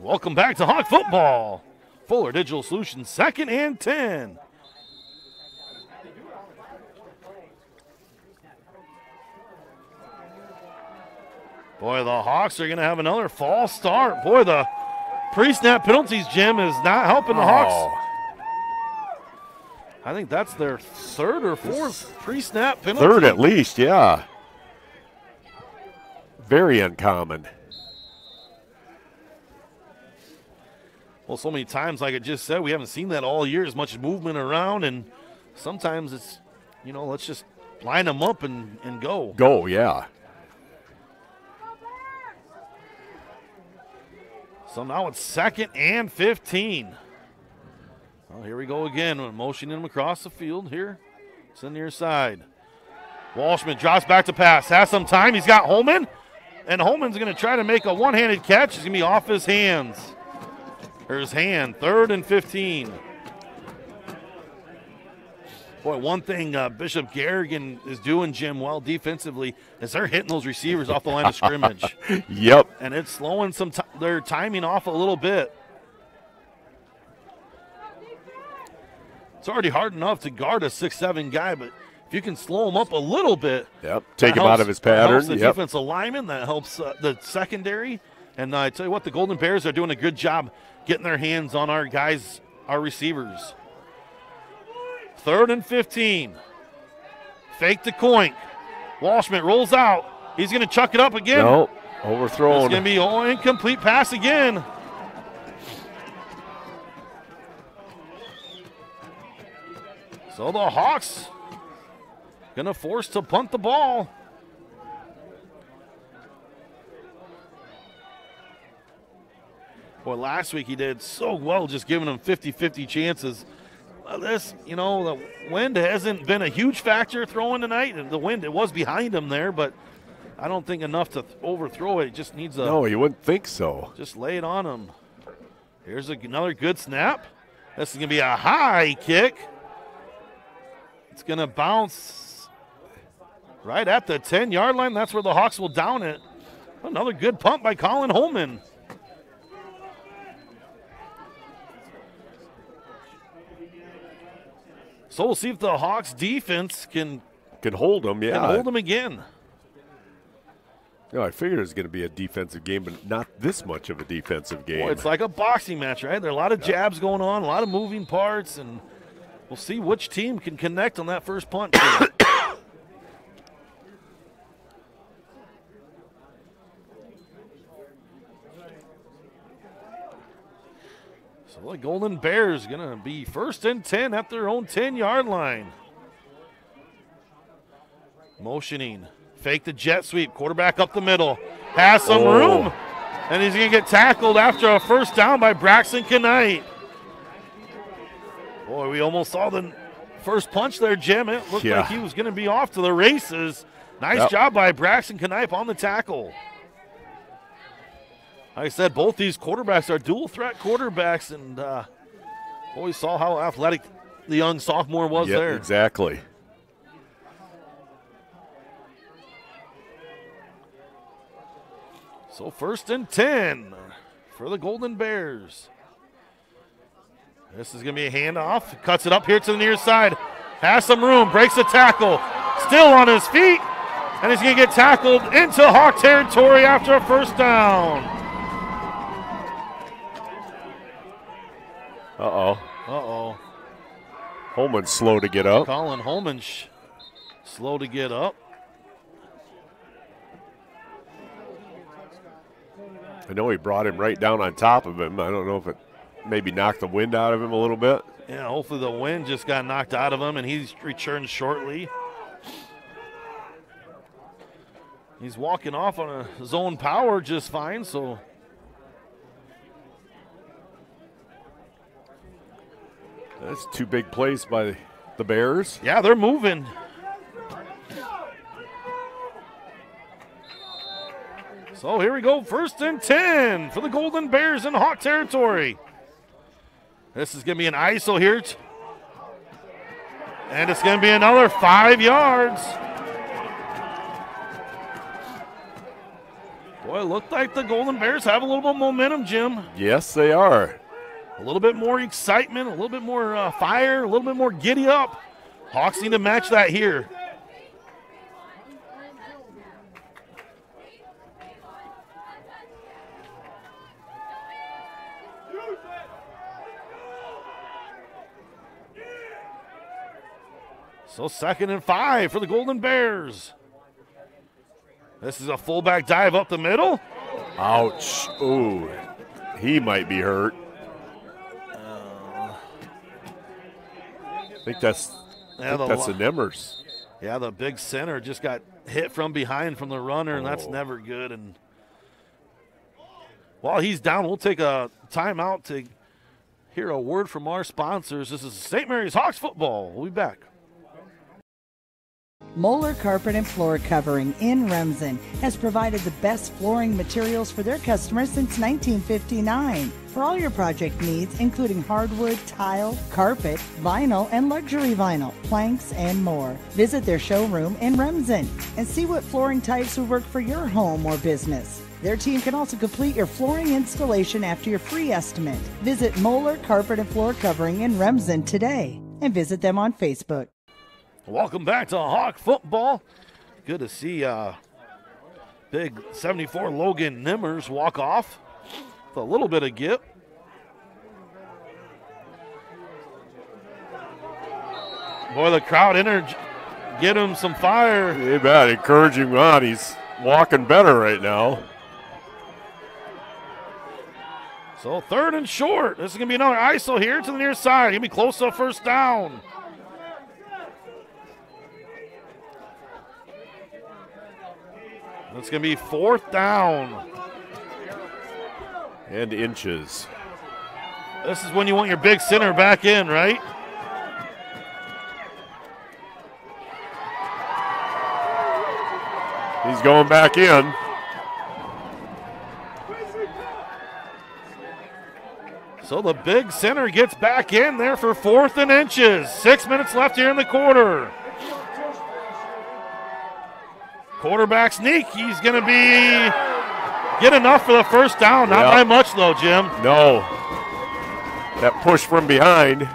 Welcome back to Hawk Football. Fuller Digital Solutions, second and 10. Boy, the Hawks are going to have another false start. Boy, the pre snap penalties, Jim, is not helping the Hawks. Oh. I think that's their third or fourth pre snap penalty. Third at least, yeah. Very uncommon. Well, so many times, like I just said, we haven't seen that all year. As much movement around, and sometimes it's, you know, let's just line them up and, and go. Go, yeah. So now it's second and 15. Well, here we go again. Motioning him across the field here. It's on the near side. Walshman drops back to pass. Has some time. He's got Holman. And Holman's going to try to make a one handed catch. He's going to be off his hands. There's hand. Third and 15. Boy, one thing uh, Bishop Garrigan is doing, Jim, well defensively, is they're hitting those receivers off the line of scrimmage. [LAUGHS] Yep. And it's slowing some ti their timing off a little bit. It's already hard enough to guard a six-seven guy, but if you can slow him up a little bit, Yep. Take him out of his that helps the Yep. defensive lineman. That helps uh, the secondary. And uh, I tell you what, the Golden Bears are doing a good job getting their hands on our guys, our receivers. Third and 15. Fake the coin. Walshman rolls out. He's going to chuck it up again. No, It's going to be an incomplete pass again. So the Hawks going to force to punt the ball. Boy, last week he did so well just giving them 50 50 chances. This, you know, the wind hasn't been a huge factor throwing tonight. And the wind, it was behind him there, but I don't think enough to overthrow it. It just needs a. no, you wouldn't think so. Just lay it on him. Here's a, another good snap. This is going to be a high kick. It's going to bounce right at the 10 yard line. That's where the Hawks will down it. Another good pump by Colin Holman. So we'll see if the Hawks defense can can hold them. Yeah, can hold them again. No, I figured it was going to be a defensive game, but not this much of a defensive game. Well, it's like a boxing match, right? There are a lot of jabs going on, a lot of moving parts, and we'll see which team can connect on that first punch. [COUGHS] so the Golden Bears going to be first and 10 at their own 10 yard line. Motioning. Fake the jet sweep. Quarterback up the middle. Has some Oh. room. And he's going to get tackled after a first down by Braxton Knight. Boy, we almost saw the first punch there, Jim. It looked Yeah. like he was going to be off to the races. Nice Yep. job by Braxton Knipe on the tackle. Like I said, both these quarterbacks are dual threat quarterbacks, and uh, boy, saw how athletic the young sophomore was yeah, there. exactly. So first and 10 for the Golden Bears. This is going to be a handoff. Cuts it up here to the near side. Has some room. Breaks the tackle. Still on his feet. And he's going to get tackled into Hawk territory after a first down. Uh oh. Uh oh. Holman's slow to get up. Colin Holman slow to get up. I know he brought him right down on top of him. I don't know if it maybe knocked the wind out of him a little bit. Yeah, hopefully the wind just got knocked out of him and he's returned shortly. He's walking off on a zone power just fine, so That's two big plays by the Bears. yeah, they're moving. So here we go, first and 10 for the Golden Bears in Hawk territory. This is going to be an ISO here. And it's going to be another five yards. Boy, it looked like the Golden Bears have a little bit of momentum, Jim. Yes, they are. A little bit more excitement, a little bit more uh, fire, a little bit more giddy up. Hawks need to match that here. So second and five for the Golden Bears. This is a fullback dive up the middle. Ouch. Ooh. He might be hurt. Think that's I Yeah, think the that's the Nimmers. Yeah, the big center just got hit from behind from the runner, and that's Oh. never good. And while he's down, we'll take a timeout to hear a word from our sponsors. This is St. Mary's Hawks football. We'll be back. Moeller Carpet and Floor Covering in Remsen has provided the best flooring materials for their customers since 1959. For all your project needs, including hardwood, tile, carpet, vinyl, and luxury vinyl, planks, and more. Visit their showroom in Remsen and see what flooring types would work for your home or business. Their team can also complete your flooring installation after your free estimate. Visit Moeller Carpet and Floor Covering in Remsen today and visit them on Facebook. Welcome back to Hawk football. Good to see uh, big 74 Logan Nimmers walk off with a little bit of gip. Boy, the crowd energy, get him some fire. Hey, bet. Encourage him on. He's walking better right now. So third and short. This is going to be another ISO here to the near side. Going to be close to a first down. It's going to be fourth down. And inches. This is when you want your big center back in, right? He's going back in. So the big center gets back in there for fourth and inches. Six minutes left here in the quarter. Quarterback sneak. He's going to be get enough for the first down. Not Yep. by much though, Jim. No. That push from behind.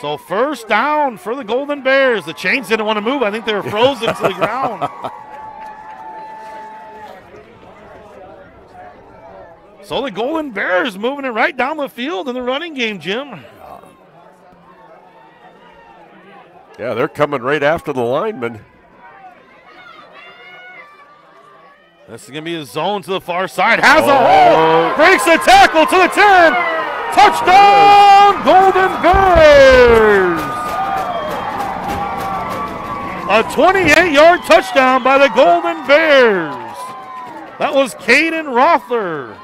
So first down for the Golden Bears. The chains didn't want to move. I think they were frozen to the [LAUGHS] ground. So the Golden Bears moving it right down the field in the running game, Jim. Yeah, they're coming right after the lineman. This is going to be a zone to the far side. Has a Oh. hole. Breaks the tackle to the 10. Touchdown, Golden Bears. A 28 yard touchdown by the Golden Bears. That was Caden Rothler.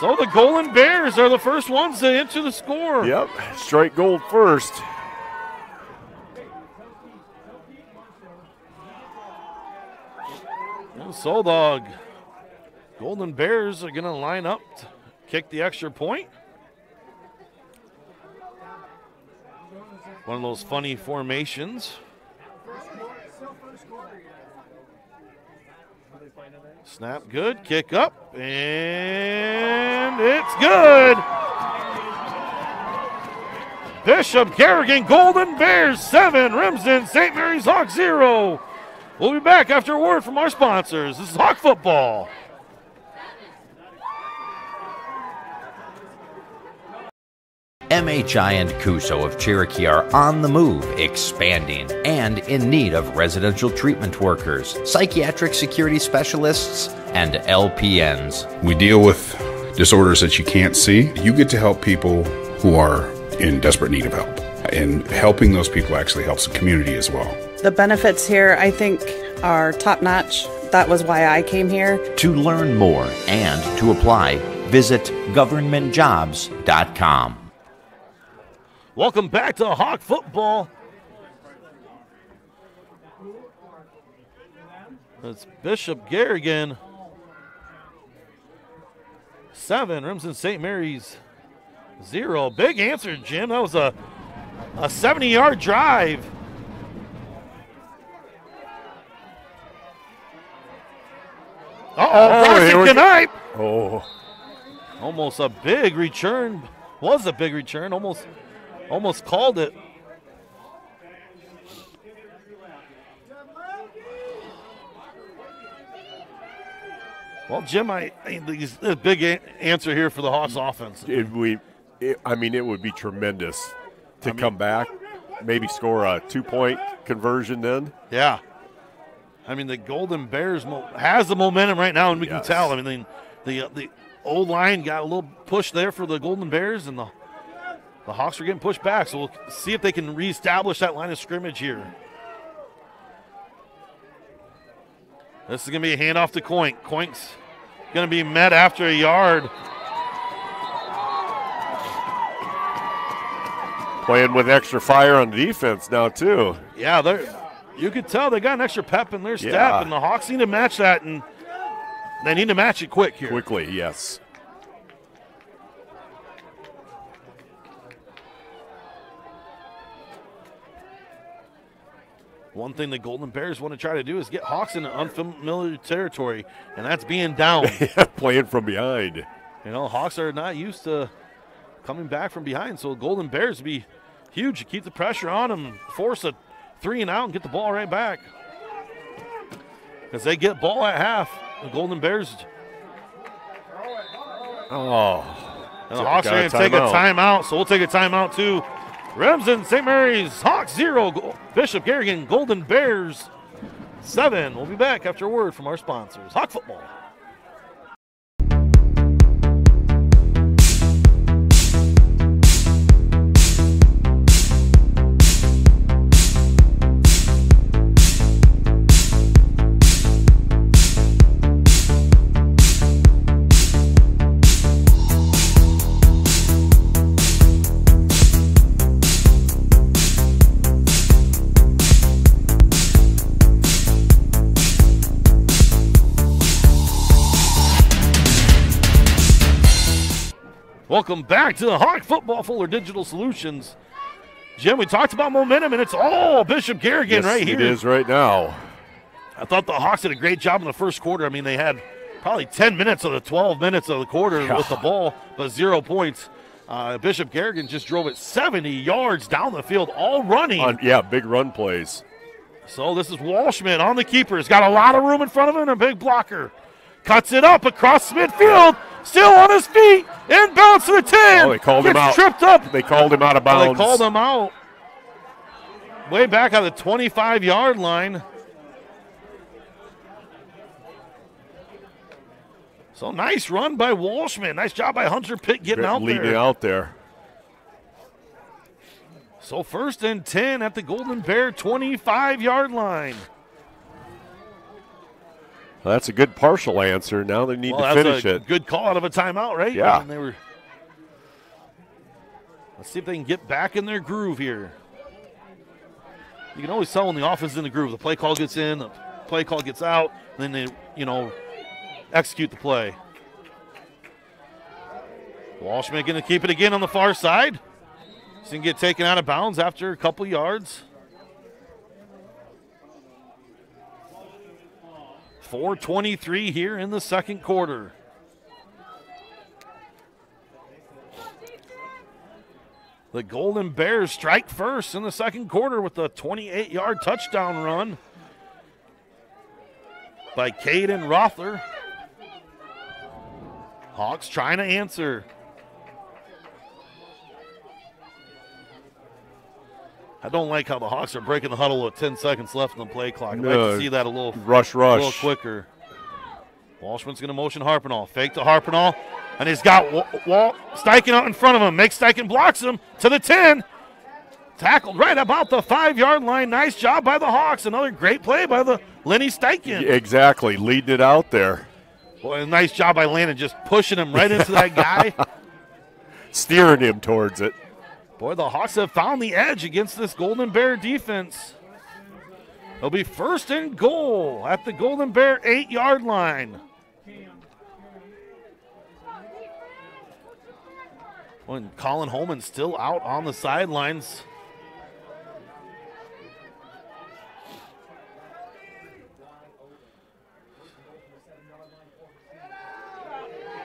So the Golden Bears are the first ones to enter the score. Yep, strike gold first. So the Golden Bears are going to line up to kick the extra point. One of those funny formations. Snap good, kick up, and it's good. Bishop Garrigan Golden Bears 7, Remsen St. Mary's Hawk 0. We'll be back after a word from our sponsors. This is Hawk Football. MHI and CCUSO of Cherokee are on the move, expanding, and in need of residential treatment workers, psychiatric security specialists, and LPNs. We deal with disorders that you can't see. You get to help people who are in desperate need of help. And helping those people actually helps the community as well. The benefits here, I think, are top notch. That was why I came here. To learn more and to apply, visit governmentjobs.com. Welcome back to Hawk Football. It's Bishop Garrigan. Seven, Remsen St. Mary's zero. Big answer, Jim. That was a, a 70 yard drive. Uh oh, here Bronson. Knipe. Oh, Almost a big return. Was a big return. Almost almost called it. Well, Jim, I, I think this a big a- answer here for the Hawks offense. it, we, it, I mean, it would be tremendous to come back, maybe score a two-point conversion. Then, Yeah. I mean, the Golden Bears mo- has the momentum right now, and we Yes. can tell. I mean, the the, the old line got a little push there for the Golden Bears, and the the Hawks are getting pushed back. So we'll see if they can reestablish that line of scrimmage here. This is going to be a handoff to Coink. Coink's going to be met after a yard. playing with extra fire on defense now too. Yeah, they're you could tell they got an extra pep in their step, Yeah. and the Hawks need to match that, and they need to match it quick here. Quickly, yes. One thing the Golden Bears want to try to do is get Hawks into unfamiliar territory, and that's being down. [LAUGHS] playing from behind. you know, Hawks are not used to coming back from behind, so Golden Bears would be huge to keep the pressure on them, force a three and out, and get the ball right back. As they get ball at half, the Golden Bears Oh, And the Hawks are going to take a timeout. timeout, so we'll take a timeout too. Remsen, St. Mary's, Hawks zero, Bishop Garrigan, Golden Bears seven. We'll be back after a word from our sponsors. Hawk football. Welcome back to the Hawk Football Fuller Digital Solutions. Jim, we talked about momentum, and it's all Bishop Garrigan yes, right here. It is right now. I thought the Hawks did a great job in the first quarter. I mean, they had probably 10 minutes of the 12 minutes of the quarter Yeah. with the ball, but zero points. Uh, Bishop Garrigan just drove it 70 yards down the field, all running. On, yeah, big run plays. So this is Walshman on the keeper. He's got a lot of room in front of him and a big blocker. Cuts it up across midfield. Still on his feet. Inbounds to the 10. Oh, they called him out. tripped up. They called him out of oh, Well, bounds. they called him out. Way back on the 25 yard line. So nice run by Walshman. Nice job by Hunter Pick getting out leading there. out there. So first and 10 at the Golden Bear 25 yard line. Well, that's a good partial answer. Now they need well, to finish a it. good call out of a timeout, right? Yeah. And they were. Let's see if they can get back in their groove here. You can always tell when the offense is in the groove. The play call gets in, the play call gets out, then they, you know, execute the play. Walshman going to keep it again on the far side. He's going to get taken out of bounds after a couple yards. 423 here in the second quarter. The Golden Bears strike first in the second quarter with a 28 yard touchdown run by Caden Rothler. Hawks trying to answer. I don't like how the Hawks are breaking the huddle with 10 seconds left in the play clock. I'd like to see that a little Rush, rush, a little quicker. Walshman's going to motion Harpenall. Fake to Harpenall. And he's got Wa- Walt Steichen out in front of him. Makes Steichen blocks him to the 10. Tackled right about the five yard line. Nice job by the Hawks. Another great play by the Lenny Steichen. Exactly, leading it out there. A nice job by Landon just pushing him right into that guy. [LAUGHS] Steering him towards it. Boy, the Hawks have found the edge against this Golden Bear defense. It'll be first and goal at the Golden Bear eight yard line. When Colin Holman still out on the sidelines.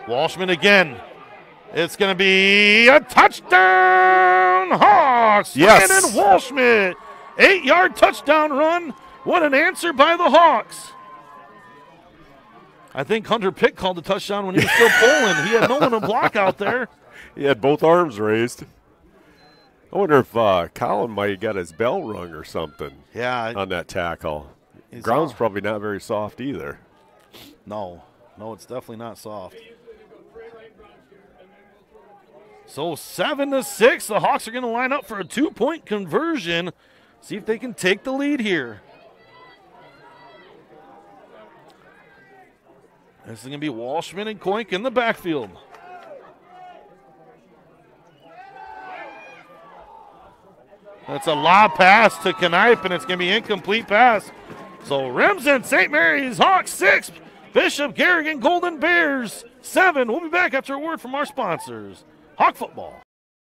Walshman again. It's going to be a touchdown, Hawks. Yes. Landon Walshman, eight yard touchdown run. What an answer by the Hawks. I think Hunter Pick called the touchdown when he was still [LAUGHS] pulling. He had no one to block out there. [LAUGHS] He had both arms raised. I wonder if uh, Colin might have got his bell rung or something. Yeah. On that tackle. Ground's off. probably not very soft either. No, no, it's definitely not soft. So seven to six, the Hawks are going to line up for a two-point conversion. See if they can take the lead here. This is going to be Walshman and Koink in the backfield. That's a lob pass to Knipe, and it's going to be incomplete pass. So Remsen, St. Mary's, Hawks six, Bishop Garrigan, Golden Bears seven. We'll be back after a word from our sponsors. Hawk football.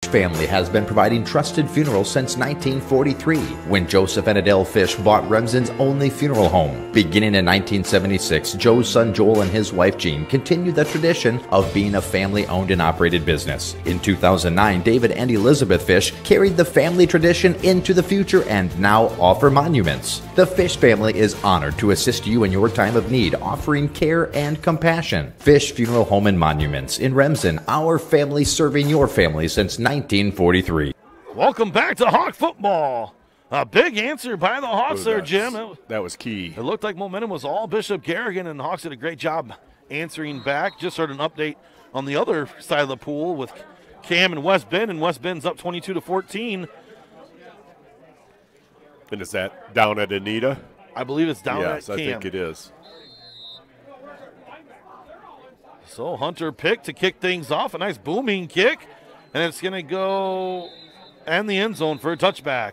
Family has been providing trusted funerals since 1943 when Joseph and Adele Fish bought Remsen's only funeral home. Beginning in 1976, Joe's son Joel and his wife Jean continued the tradition of being a family owned and operated business. In 2009, David and Elizabeth Fish carried the family tradition into the future and now offer monuments. The Fish family is honored to assist you in your time of need, offering care and compassion. Fish Funeral Home and Monuments in Remsen, our family serving your family since 1943. Welcome back to Hawk football. A big answer by the Hawks Ooh, there, Jim. It, That was key. it looked like momentum was all Bishop Garrigan, and the Hawks did a great job answering back. Just heard an update on the other side of the pool with Cam and West Bend, and West Bend's up 22 to 14. And is that down at Anita? I believe it's down yes, at I think it is. So Hunter picked to kick things off. A nice booming kick. And it's going to go and the end zone for a touchback.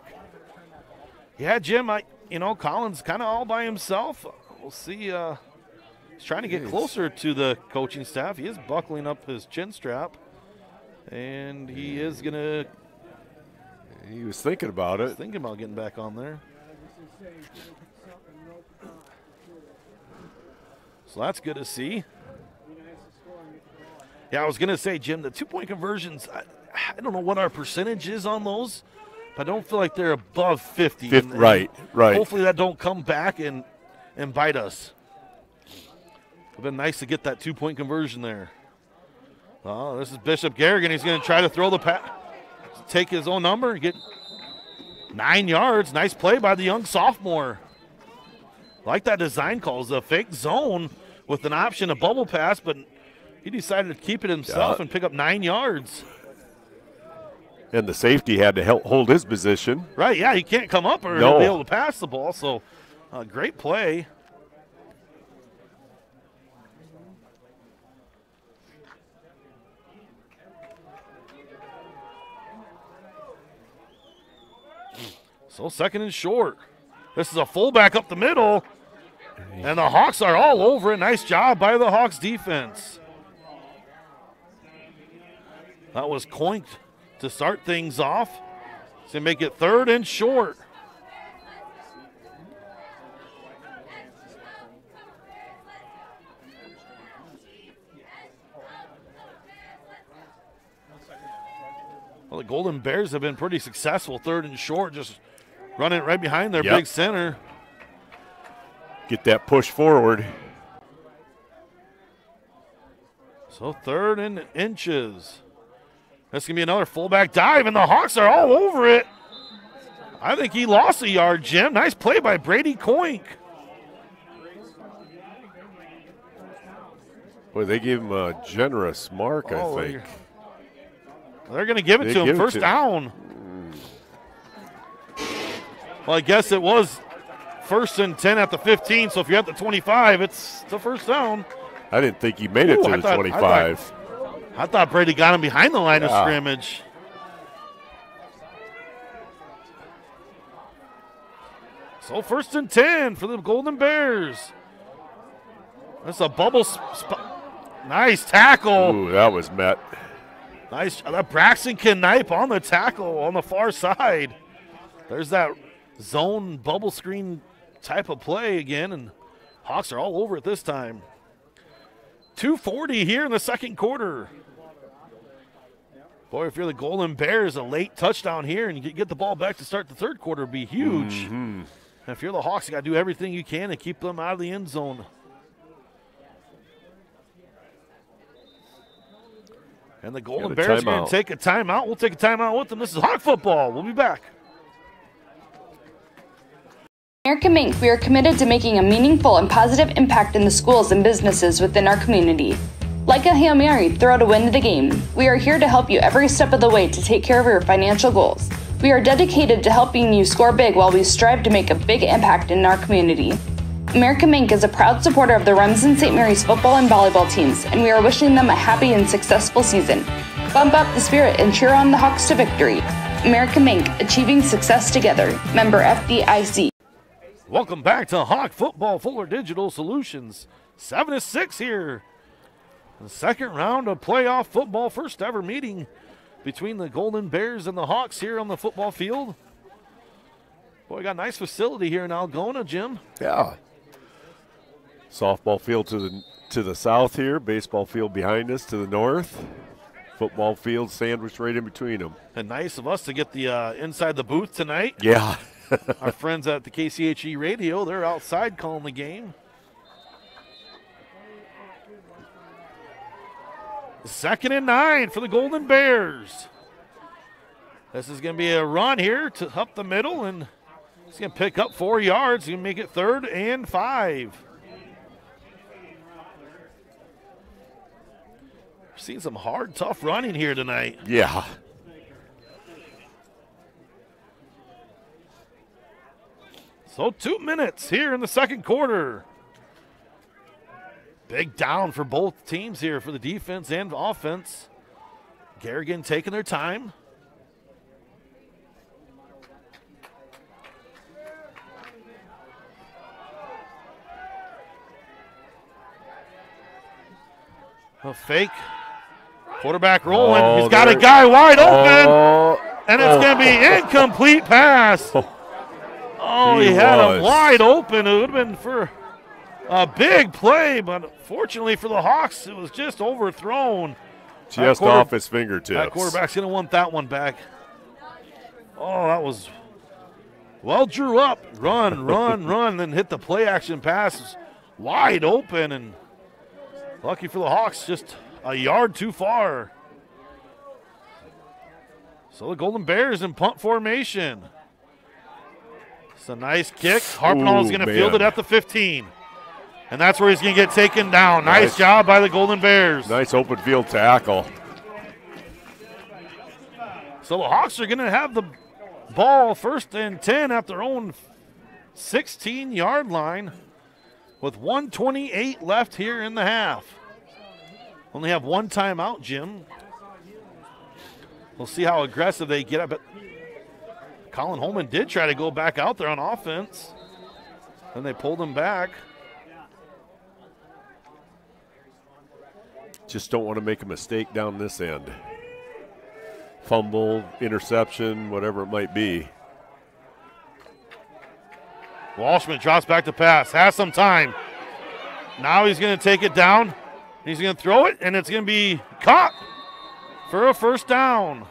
Yeah, Jim, I you know, Collins kind of all by himself. We'll see. Uh, he's trying to get closer to the coaching staff. He is buckling up his chin strap. And he is going to. He was thinking about it. Thinking about getting back on there. So that's good to see. Yeah, I was going to say, Jim, the two point conversions, I, I, don't know what our percentage is on those, but I don't feel like they're above 50. Fifth, and, right, right. Hopefully that don't come back and, and bite us. It would been nice to get that two point conversion there. Oh, this is Bishop Garrigan. He's going to try to throw the pass, take his own number, and get nine yards. Nice play by the young sophomore. Like that design calls a fake zone with an option, a bubble pass, but he decided to keep it himself yeah. and pick up nine yards. And the safety had to help hold his position. Right, yeah, he can't come up or no. be able to pass the ball. So, uh, great play. So second and short. This is a fullback up the middle. And the Hawks are all over it. Nice job by the Hawks defense. That was coinked to start things off. To make it third and short. Well, the Golden Bears have been pretty successful, third and short, just running right behind their yep. big center. Get that push forward. So third and inches. That's going to be another fullback dive, and the Hawks are all over it. I think he lost a yard, Jim. Nice play by Brady Coink. Boy, they gave him a generous mark, oh, I think. They're going to give it they to him. First to down. Well, I guess it was first and 10 at the 15, so if you're at the 25, it's the first down. I didn't think he made it Ooh, to I the thought, 25. I thought, Brady got him behind the line yeah. of scrimmage. So first and 10 for the Golden Bears. That's a bubble. Sp- nice tackle. Ooh, that was met. Nice. Uh, that Braxton Knipe on the tackle on the far side. There's that zone bubble screen type of play again, and Hawks are all over it this time. 240 here in the second quarter. Boy, if you're the Golden Bears, a late touchdown here and you get the ball back to start the third quarter would be huge. Mm-hmm. If you're the Hawks, you got to do everything you can to keep them out of the end zone. And the Golden Bears are going to take a timeout. We'll take a timeout with them. This is Hawk football. We'll be back. American Mink, we are committed to making a meaningful and positive impact in the schools and businesses within our community. Like a Hail Mary, throw to win the game. We are here to help you every step of the way to take care of your financial goals. We are dedicated to helping you score big while we strive to make a big impact in our community. American Mink is a proud supporter of the Remsen St. Mary's football and volleyball teams, and we are wishing them a happy and successful season. Bump up the spirit and cheer on the Hawks to victory. American Mink, achieving success together. Member FDIC. Welcome back to Hawk Football Fuller Digital Solutions. 7 to 6 here. The second round of playoff football, first ever meeting between the Golden Bears and the Hawks here on the football field. Boy, got a nice facility here in Algona, Jim. Yeah. Softball field to the to the south here, baseball field behind us to the north. Football field sandwiched right in between them. And nice of us to get the uh, inside the booth tonight. Yeah. [LAUGHS] Our friends at the KCHE radio, they're outside calling the game. Second and nine for the Golden Bears. This is going to be a run here to up the middle, and he's going to pick up four yards. He's going to make it third and five. We're seeing some hard, tough running here tonight. Yeah. So two minutes here in the second quarter. Big down for both teams here for the defense and offense. Garrigan taking their time. A fake Quarterback rolling. Oh, He's got a guy wide open. Oh, And it's oh. going to be incomplete pass. [LAUGHS] Oh, he, He had him wide open. It would have been for a big play, but fortunately for the Hawks, it was just overthrown. Just off his fingertips. That quarterback's going to want that one back. Oh, that was well drew up. Run, [LAUGHS] run, run, then hit the play action pass wide open. And lucky for the Hawks, just a yard too far. So the Golden Bears in punt formation. It's a nice kick. Harpenall is going to field it at the 15. And that's where he's going to get taken down. Nice, Nice. job by the Golden Bears. Nice open field tackle. So the Hawks are going to have the ball first and 10 at their own 16 yard line with 128 left here in the half. Only have one timeout, Jim. We'll see how aggressive they get. I bet Colin Holman did try to go back out there on offense. Then they pulled him back. Just don't want to make a mistake down this end. Fumble, interception, whatever it might be. Walshman drops back to pass, has some time. Now he's going to take it down. He's going to throw it, and it's going to be caught for a first down.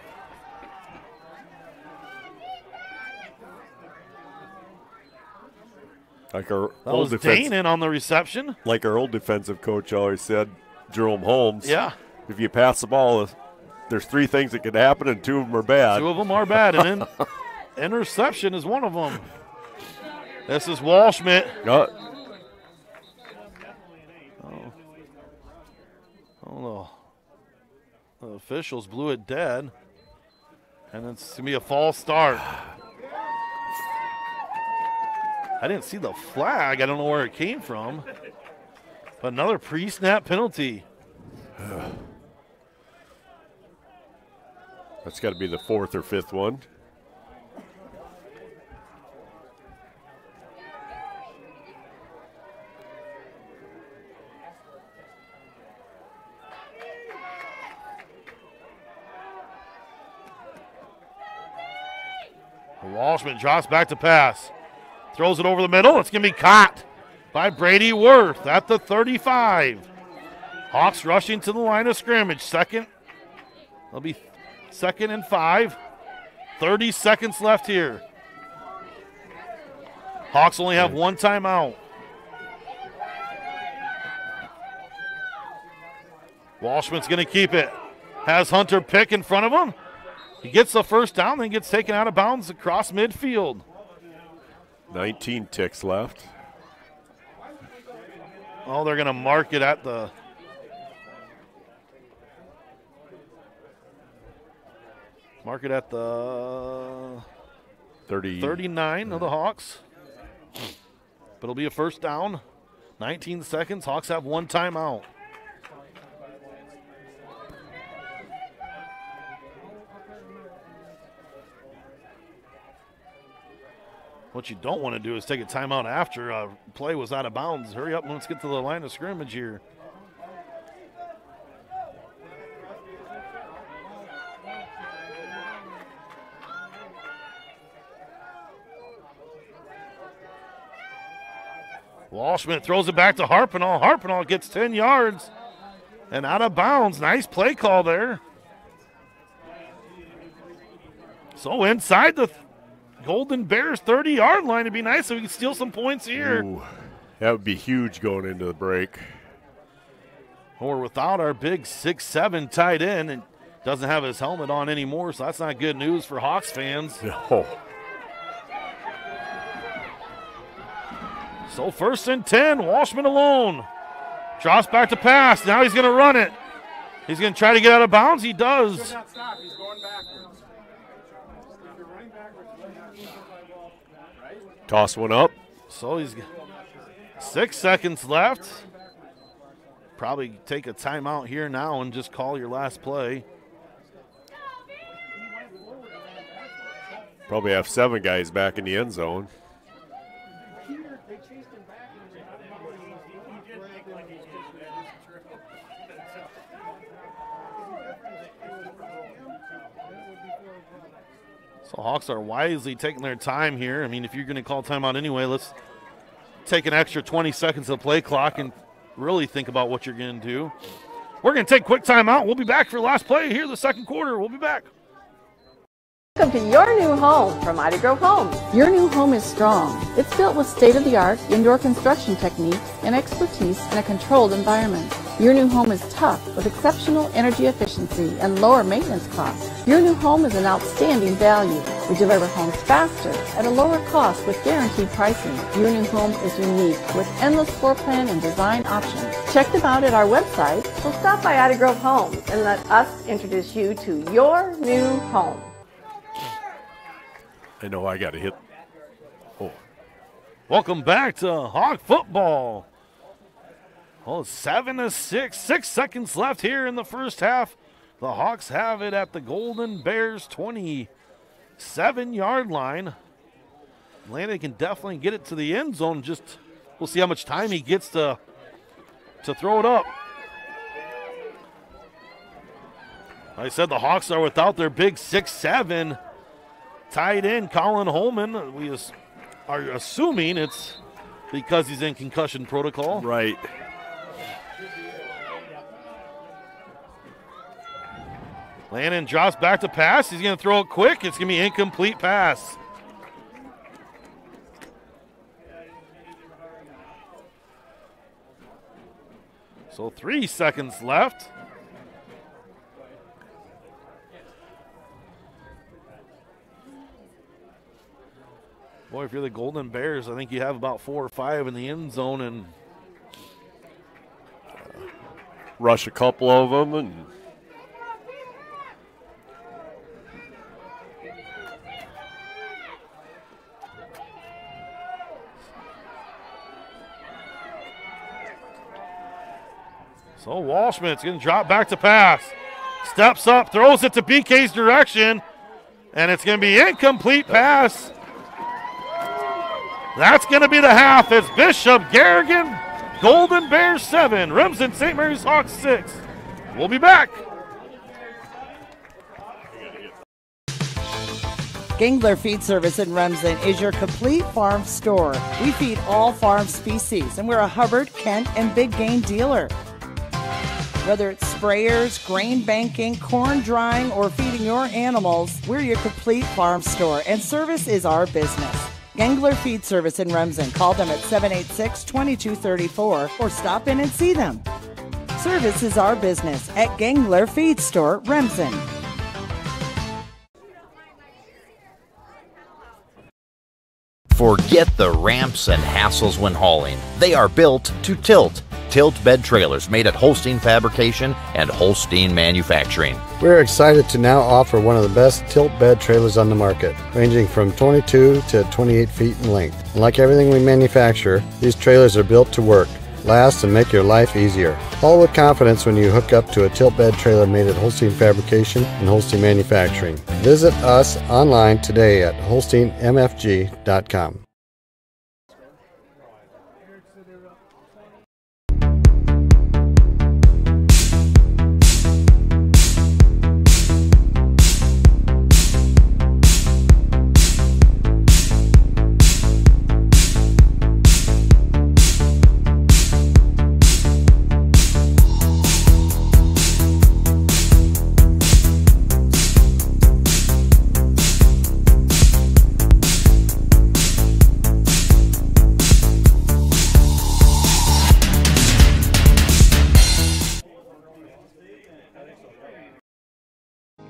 Like our That old was defense, Danon on the reception. like our old defensive coach always said, Jerome Holmes. Yeah. If you pass the ball, there's three things that could happen, and two of them are bad. Two of them are bad, and then [LAUGHS] interception is one of them. This is Walshman. Uh, Oh, the, the officials blew it dead, and it's going to be a false start. I didn't see the flag. I don't know where it came from. Another pre snap penalty. [SIGHS] that's got to be the fourth or fifth one. Walshman drops back to pass. Throws it over the middle. It's going to be caught by Brady Worth at the 35. Hawks rushing to the line of scrimmage. Second. they'll be second and five. 30 seconds left here. Hawks only have one timeout. Walshman's going to keep it. Has Hunter Pick in front of him. He gets the first down, then gets taken out of bounds across midfield. 19 ticks left. Oh, they're going to mark it at the. Mark it at the 30. 39 of the Hawks. But it'll be a first down. 19 seconds. Hawks have one timeout. What you don't want to do is take a timeout after a play was out of bounds. Hurry up and let's get to the line of scrimmage here. Walshman throws it back to Harpenall. Harpenall gets 10 yards and out of bounds. Nice play call there. So inside the Golden Bears 30 yard line, it'd be nice if we could steal some points here. Ooh, that would be huge going into the break. Or without our big six seven tight end and doesn't have his helmet on anymore, so that's not good news for Hawks fans. [LAUGHS] No. So first and 10, Walshman alone. Drops back to pass. Now he's going to run it. He's going to try to get out of bounds. He does. Toss one up. So he's six seconds left. Probably take a timeout here now and just call your last play. Probably have seven guys back in the end zone. So Hawks are wisely taking their time here. I mean, if you're going to call timeout anyway, let's take an extra 20 seconds of play clock and really think about what you're going to do. We're going to take quick timeout. We'll be back for last play here, the second quarter. We'll be back. Welcome to your new home from Mighty Grove Homes. Your new home is strong. It's built with state-of-the-art indoor construction techniques and expertise in a controlled environment. Your new home is tough with exceptional energy efficiency and lower maintenance costs. Your new home is an outstanding value. We deliver homes faster at a lower cost with guaranteed pricing. Your new home is unique with endless floor plan and design options. Check them out at our website. So stop by Mighty Grove Homes and let us introduce you to your new home. I know I got to hit. Oh. Welcome back to Hawk football. Well, seven to six, six seconds left here in the first half. The Hawks have it at the Golden Bears 27 yard line. Landon can definitely get it to the end zone. Just we'll see how much time he gets to to throw it up. Like I said, the Hawks are without their big six-seven tight end, Colin Holman. We are assuming it's because he's in concussion protocol. Right. Landon drops back to pass. He's going to throw it quick. It's going to be incomplete pass. So three seconds left. Boy, if you're the Golden Bears, I think you have about four or five in the end zone and uh, rush a couple of them and So Walshman's going to drop back to pass. Steps up, throws it to BK's direction, and it's going to be incomplete pass. That's going to be the half as Bishop Garrigan, Golden Bears 7, Remsen St. Mary's Hawks 6. We'll be back. Gangler Feed Service in Remsen is your complete farm store. We feed all farm species, and we're a Hubbard, Kent, and Big Gain dealer. Whether it's sprayers, grain banking, corn drying, or feeding your animals, we're your complete farm store, and service is our business. Gangler Feed Service in Remsen. Call them at 786 2234 or stop in and see them. Service is our business at Gangler Feed Store, Remsen. Forget the ramps and hassles when hauling. They are built to tilt. Tilt bed trailers made at Holstein Fabrication and Holstein Manufacturing. We're excited to now offer one of the best tilt bed trailers on the market, ranging from 22 to 28 feet in length. Like everything we manufacture, these trailers are built to work, last, and make your life easier. Haul with confidence when you hook up to a tilt bed trailer made at Holstein Fabrication and Holstein Manufacturing. Visit us online today at holsteinmfg.com.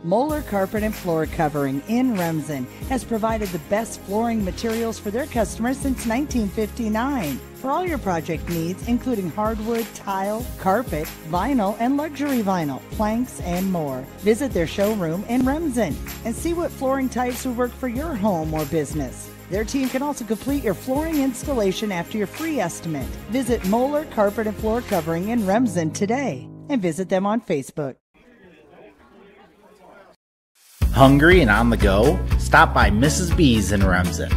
Moeller Carpet and Floor Covering in Remsen has provided the best flooring materials for their customers since 1959. For all your project needs, including hardwood, tile, carpet, vinyl, and luxury vinyl, planks, and more. Visit their showroom in Remsen and see what flooring types would work for your home or business. Their team can also complete your flooring installation after your free estimate. Visit Moeller Carpet and Floor Covering in Remsen today and visit them on Facebook. Hungry and on the go? Stop by Mrs. B's in Remsen.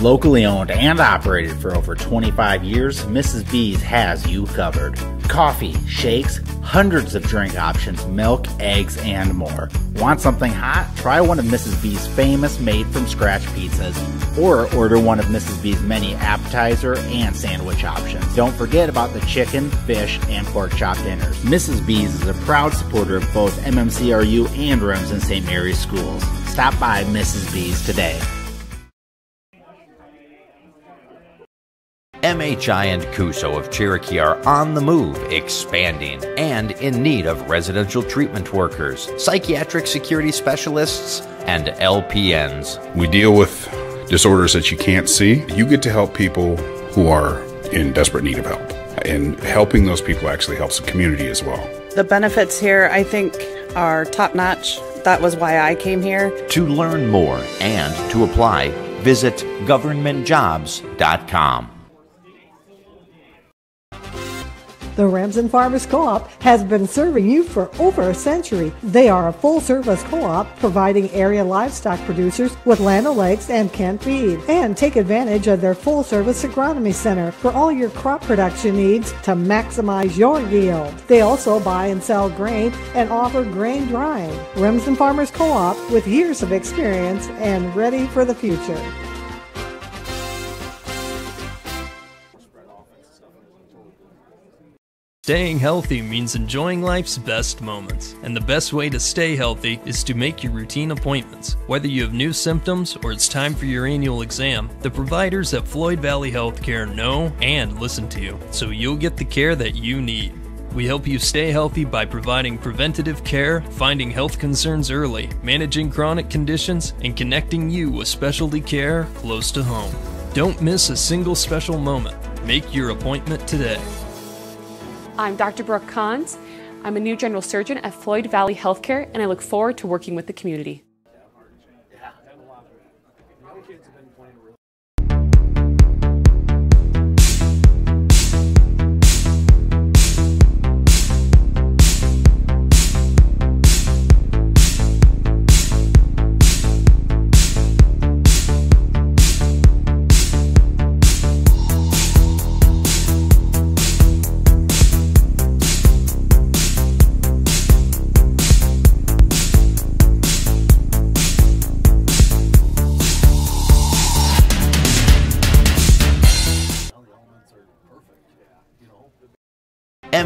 Locally owned and operated for over 25 years, Mrs. B's has you covered. Coffee, shakes, hundreds of drink options, milk, eggs, and more. Want something hot? Try one of Mrs. B's famous made from scratch pizzas, or order one of Mrs. B's many appetizer and sandwich options. Don't forget about the chicken, fish, and pork chop dinners. Mrs. B's is a proud supporter of both MMCRU and Remsen St. Mary's schools. Stop by Mrs. B's today. MHI and CCUSO of Cherokee are on the move, expanding, and in need of residential treatment workers, psychiatric security specialists, and LPNs. We deal with disorders that you can't see. You get to help people who are in desperate need of help. And helping those people actually helps the community as well. The benefits here, I think, are top notch. That was why I came here. To learn more and to apply, visit governmentjobs.com. The Remsen Farmers Co-op has been serving you for over a century. They are a full-service co-op providing area livestock producers with Land O'Lakes and Kent Feed. And take advantage of their full-service agronomy center for all your crop production needs to maximize your yield. They also buy and sell grain and offer grain drying. Remsen Farmers Co-op with years of experience and ready for the future. Staying healthy means enjoying life's best moments, and the best way to stay healthy is to make your routine appointments. Whether you have new symptoms or it's time for your annual exam, the providers at Floyd Valley Healthcare know and listen to you, so you'll get the care that you need. We help you stay healthy by providing preventative care, finding health concerns early, managing chronic conditions, and connecting you with specialty care close to home. Don't miss a single special moment. Make your appointment today. I'm Dr. Brooke Kahns. I'm a new general surgeon at Floyd Valley Healthcare, and I look forward to working with the community.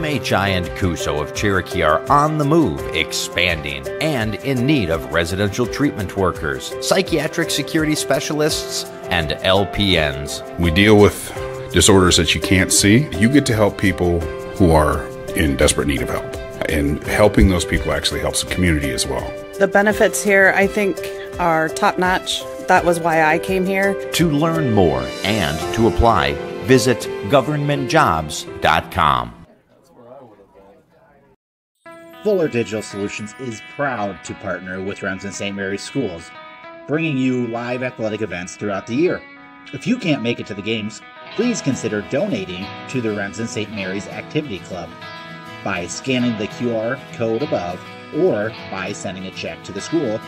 MHI and CCUSO of Cherokee are on the move, expanding, and in need of residential treatment workers, psychiatric security specialists, and LPNs. We deal with disorders that you can't see. You get to help people who are in desperate need of help. And helping those people actually helps the community as well. The benefits here, I think, are top notch. That was why I came here. To learn more and to apply, visit governmentjobs.com. Fuller Digital Solutions is proud to partner with Remsen St. Mary's Schools, bringing you live athletic events throughout the year. If you can't make it to the games, please consider donating to the Remsen St. Mary's Activity Club by scanning the QR code above or by sending a check to the school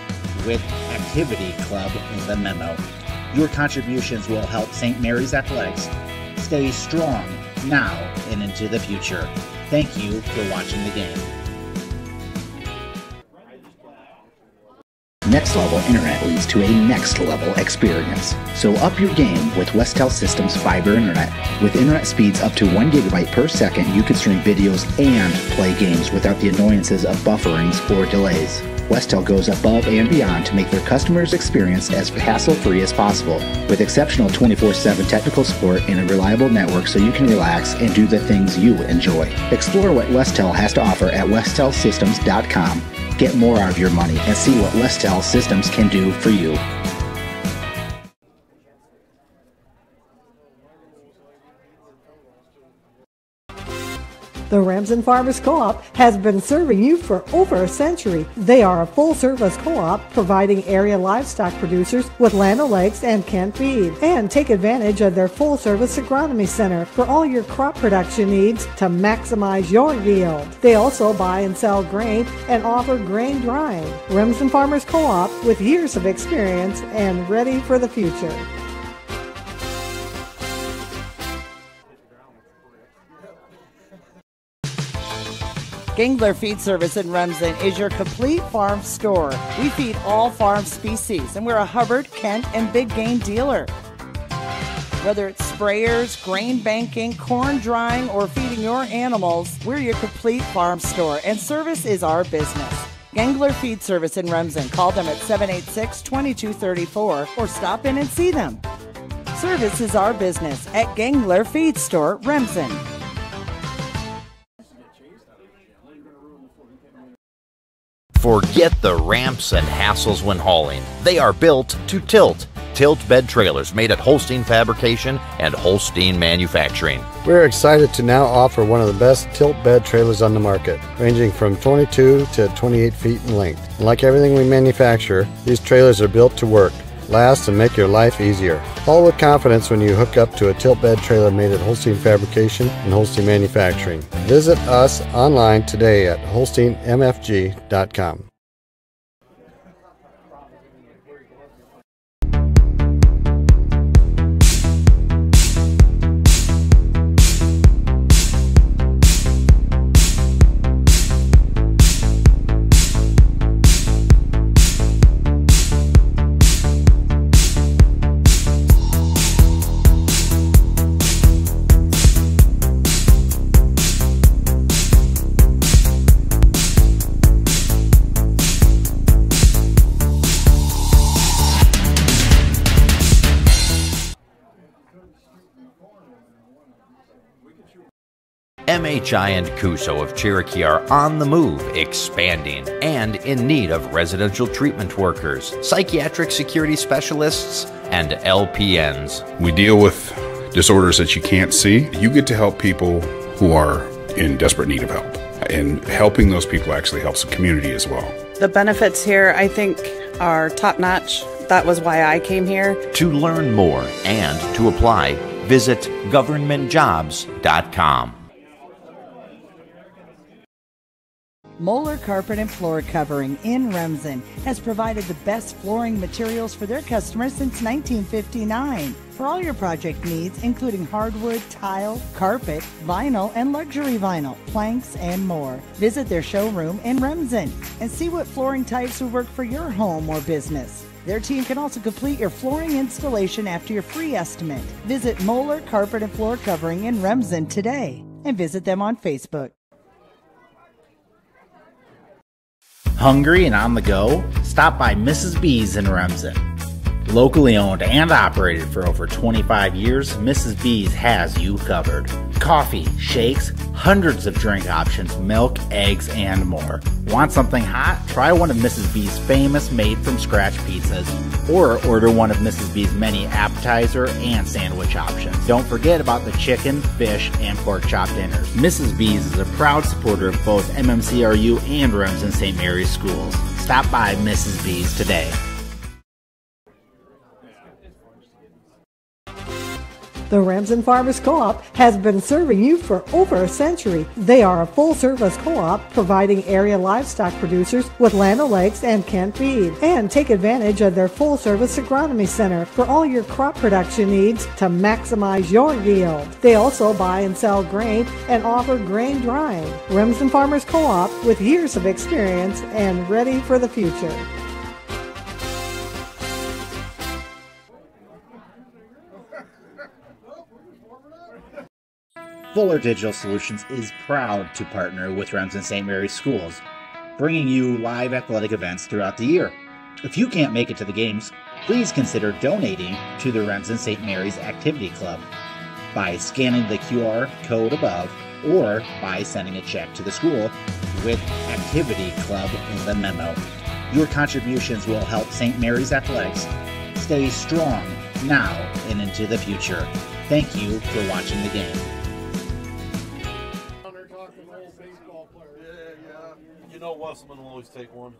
with Activity Club in the memo. Your contributions will help St. Mary's Athletics stay strong now and into the future. Thank you for watching the game. Next level internet leads to a next level experience. So up your game with Westel Systems Fiber Internet. With internet speeds up to 1 gigabyte per second, you can stream videos and play games without the annoyances of bufferings or delays. Westel goes above and beyond to make their customers' experience as hassle-free as possible, with exceptional 24-7 technical support and a reliable network so you can relax and do the things you enjoy. Explore what Westel has to offer at westelsystems.com. Get more out of your money and see what Westel Systems can do for you. The Remsen Farmers Co-op has been serving you for over a century. They are a full-service co-op providing area livestock producers with Land O'Lakes and Kent Feed. And take advantage of their full-service agronomy center for all your crop production needs to maximize your yield. They also buy and sell grain and offer grain drying. Remsen Farmers Co-op with years of experience and ready for the future. Gangler Feed Service in Remsen is your complete farm store. We feed all farm species, and we're a Hubbard, Kent, and Big Gain dealer. Whether it's sprayers, grain banking, corn drying, or feeding your animals, we're your complete farm store, and service is our business. Gangler Feed Service in Remsen. Call them at 786 2234 or stop in and see them. Service is our business at Gangler Feed Store, Remsen. Forget the ramps and hassles when hauling. They are built to tilt. Tilt bed trailers made at Holstein Fabrication and Holstein Manufacturing. We're excited to now offer one of the best tilt bed trailers on the market, ranging from 22 to 28 feet in length. And like everything we manufacture, these trailers are built to work, last, and make your life easier. All with confidence when you hook up to a tilt bed trailer made at Holstein Fabrication and Holstein Manufacturing. Visit us online today at holsteinmfg.com. MHI and CCUSO of Cherokee are on the move, expanding, and in need of residential treatment workers, psychiatric security specialists, and LPNs. We deal with disorders that you can't see. You get to help people who are in desperate need of help. And helping those people actually helps the community as well. The benefits here, I think, are top notch. That was why I came here. To learn more and to apply, visit governmentjobs.com. Moeller Carpet and Floor Covering in Remsen has provided the best flooring materials for their customers since 1959. For all your project needs, including hardwood, tile, carpet, vinyl, and luxury vinyl, planks, and more. Visit their showroom in Remsen and see what flooring types would work for your home or business. Their team can also complete your flooring installation after your free estimate. Visit Moeller Carpet and Floor Covering in Remsen today and visit them on Facebook. Hungry and on the go? Stop by Mrs. B's in Remsen. Locally owned and operated for over 25 years, Mrs. B's has you covered. Coffee, shakes, hundreds of drink options, milk, eggs, and more. Want something hot? Try one of Mrs. B's famous made from scratch pizzas, or order one of Mrs. B's many appetizer and sandwich options. Don't forget about the chicken, fish, and pork chop dinners. Mrs. B's is a proud supporter of both MMCRU and Remsen St. Mary's schools. Stop by Mrs. B's today. The Remsen Farmers Co-op has been serving you for over a century. They are a full-service co-op providing area livestock producers with Land O'Lakes and Kent Feed. And take advantage of their full-service agronomy center for all your crop production needs to maximize your yield. They also buy and sell grain and offer grain drying. Remsen Farmers Co-op with years of experience and ready for the future. Fuller Digital Solutions is proud to partner with Remsen St. Mary's Schools, bringing you live athletic events throughout the year. If you can't make it to the games, please consider donating to the Remsen St. Mary's Activity Club by scanning the QR code above or by sending a check to the school with Activity Club in the memo. Your contributions will help St. Mary's Athletics stay strong now and into the future. Thank you for watching the game. Will always take one.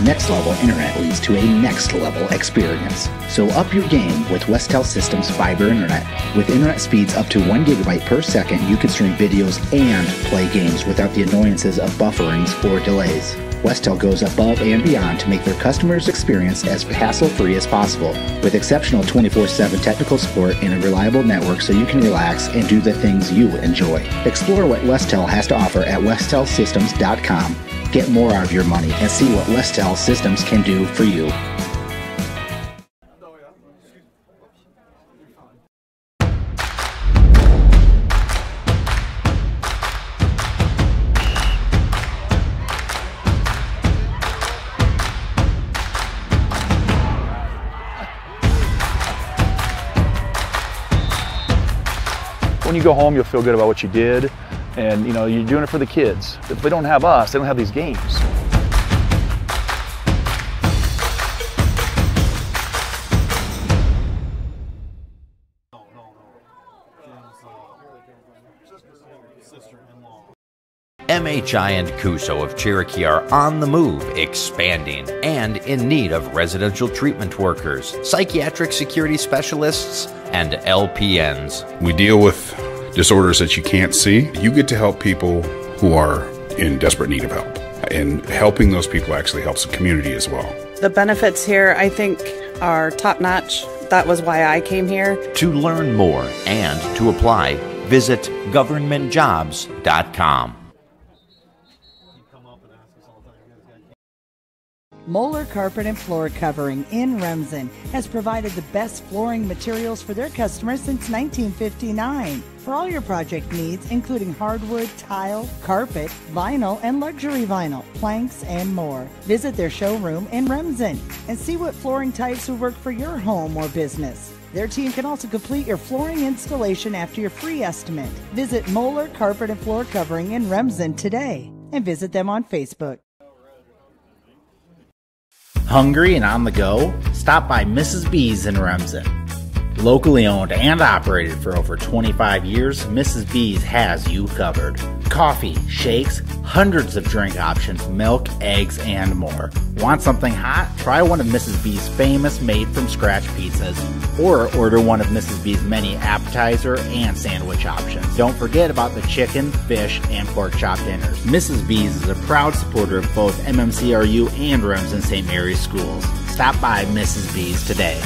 Next level internet leads to a next level experience. So up your game with Westel Systems Fiber Internet. With internet speeds up to 1 gigabyte per second, you can stream videos and play games without the annoyances of bufferings or delays. Westel goes above and beyond to make their customers' experience as hassle free as possible, with exceptional 24 7 technical support and a reliable network so you can relax and do the things you enjoy. Explore what Westel has to offer at WestelSystems.com. Get more out of your money and see what Westel Systems can do for you. Go home, you'll feel good about what you did, and you know you're doing it for the kids. If they don't have us, they don't have these games. MHI and CCUSO of Cherokee are on the move, expanding, and in need of residential treatment workers, psychiatric security specialists, and LPNs. We deal with disorders that you can't see. You get to help people who are in desperate need of help. And helping those people actually helps the community as well. The benefits here, I think, are top notch. That was why I came here. To learn more and to apply, visit governmentjobs.com. Moeller Carpet and Floor Covering in Remsen has provided the best flooring materials for their customers since 1959. For all your project needs, including hardwood, tile, carpet, vinyl, and luxury vinyl, planks, and more. Visit their showroom in Remsen and see what flooring types will work for your home or business. Their team can also complete your flooring installation after your free estimate. Visit Moeller Carpet and Floor Covering in Remsen today and visit them on Facebook. Hungry and on the go? Stop by Mrs. B's in Remsen. Locally owned and operated for over 25 years, Mrs. B's has you covered. Coffee, shakes, hundreds of drink options, milk, eggs, and more. Want something hot? Try one of Mrs. B's famous made from scratch pizzas, or order one of Mrs. B's many appetizer and sandwich options. Don't forget about the chicken, fish, and pork chop dinners. Mrs. B's is a proud supporter of both MMCRU and Remsen St. Mary's schools. Stop by Mrs. B's today.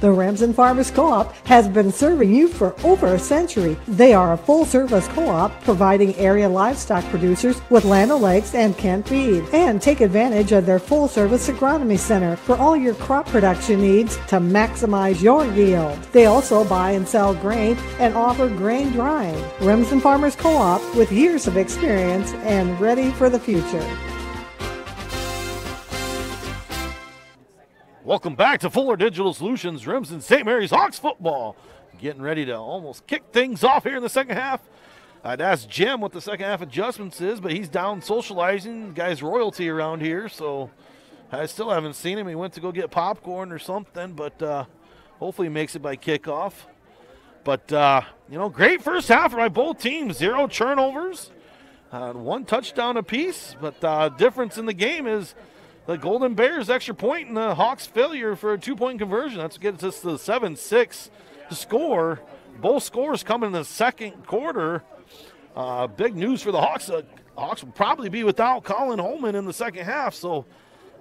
The Remsen Farmers Co-op has been serving you for over a century. They are a full-service co-op providing area livestock producers with Land O'Lakes and Kent feed. And take advantage of their full-service agronomy center for all your crop production needs to maximize your yield. They also buy and sell grain and offer grain drying. Remsen Farmers Co-op with years of experience and ready for the future. Welcome back to Fuller Digital Solutions, Remsen St. Mary's Hawks football. Getting ready to almost kick things off here in the second half. I'd ask Jim what the second half adjustments is, but he's down socializing. Guy's royalty around here, so I still haven't seen him. He went to go get popcorn or something, but uh, hopefully he makes it by kickoff. But, uh, you know, great first half by both teams. Zero turnovers, uh, one touchdown apiece. But uh, difference in the game is the Golden Bears extra point and the Hawks failure for a two point conversion. That's gets us to the 7 6 score. Both scores come in the second quarter. Uh, big news for the Hawks. Uh, Hawks will probably be without Colin Holman in the second half. So,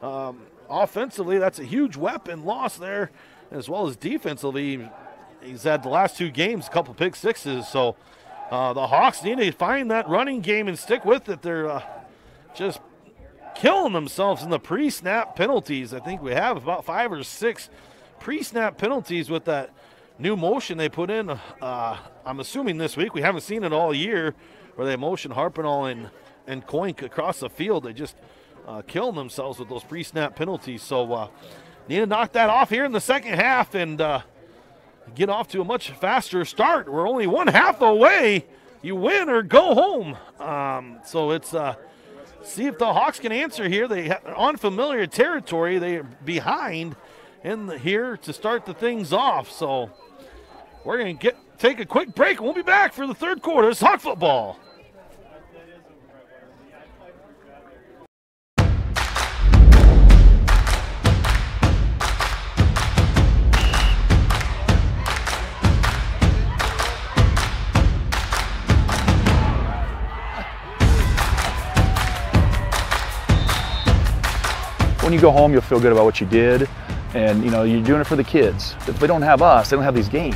um, offensively, that's a huge weapon loss there, as well as defensively. He's had the last two games a couple pick sixes. So, uh, the Hawks need to find that running game and stick with it. They're uh, just killing themselves in the pre-snap penalties. I think we have about five or six pre-snap penalties with that new motion they put in. Uh, I'm assuming this week. We haven't seen it all year, where they motion Harpenall and and Coink across the field. They just uh, killing themselves with those pre-snap penalties. So uh, need to knock that off here in the second half and uh, get off to a much faster start. We're only one half away. You win or go home. Um, so it's uh, see if the Hawks can answer here. They are on familiar territory. They are behind in the, here to start the things off. So we're going to get take a quick break. We'll be back for the third quarter. It's Hawk football. When you go home, you'll feel good about what you did, and you know you're doing it for the kids. If they don't have us, they don't have these games.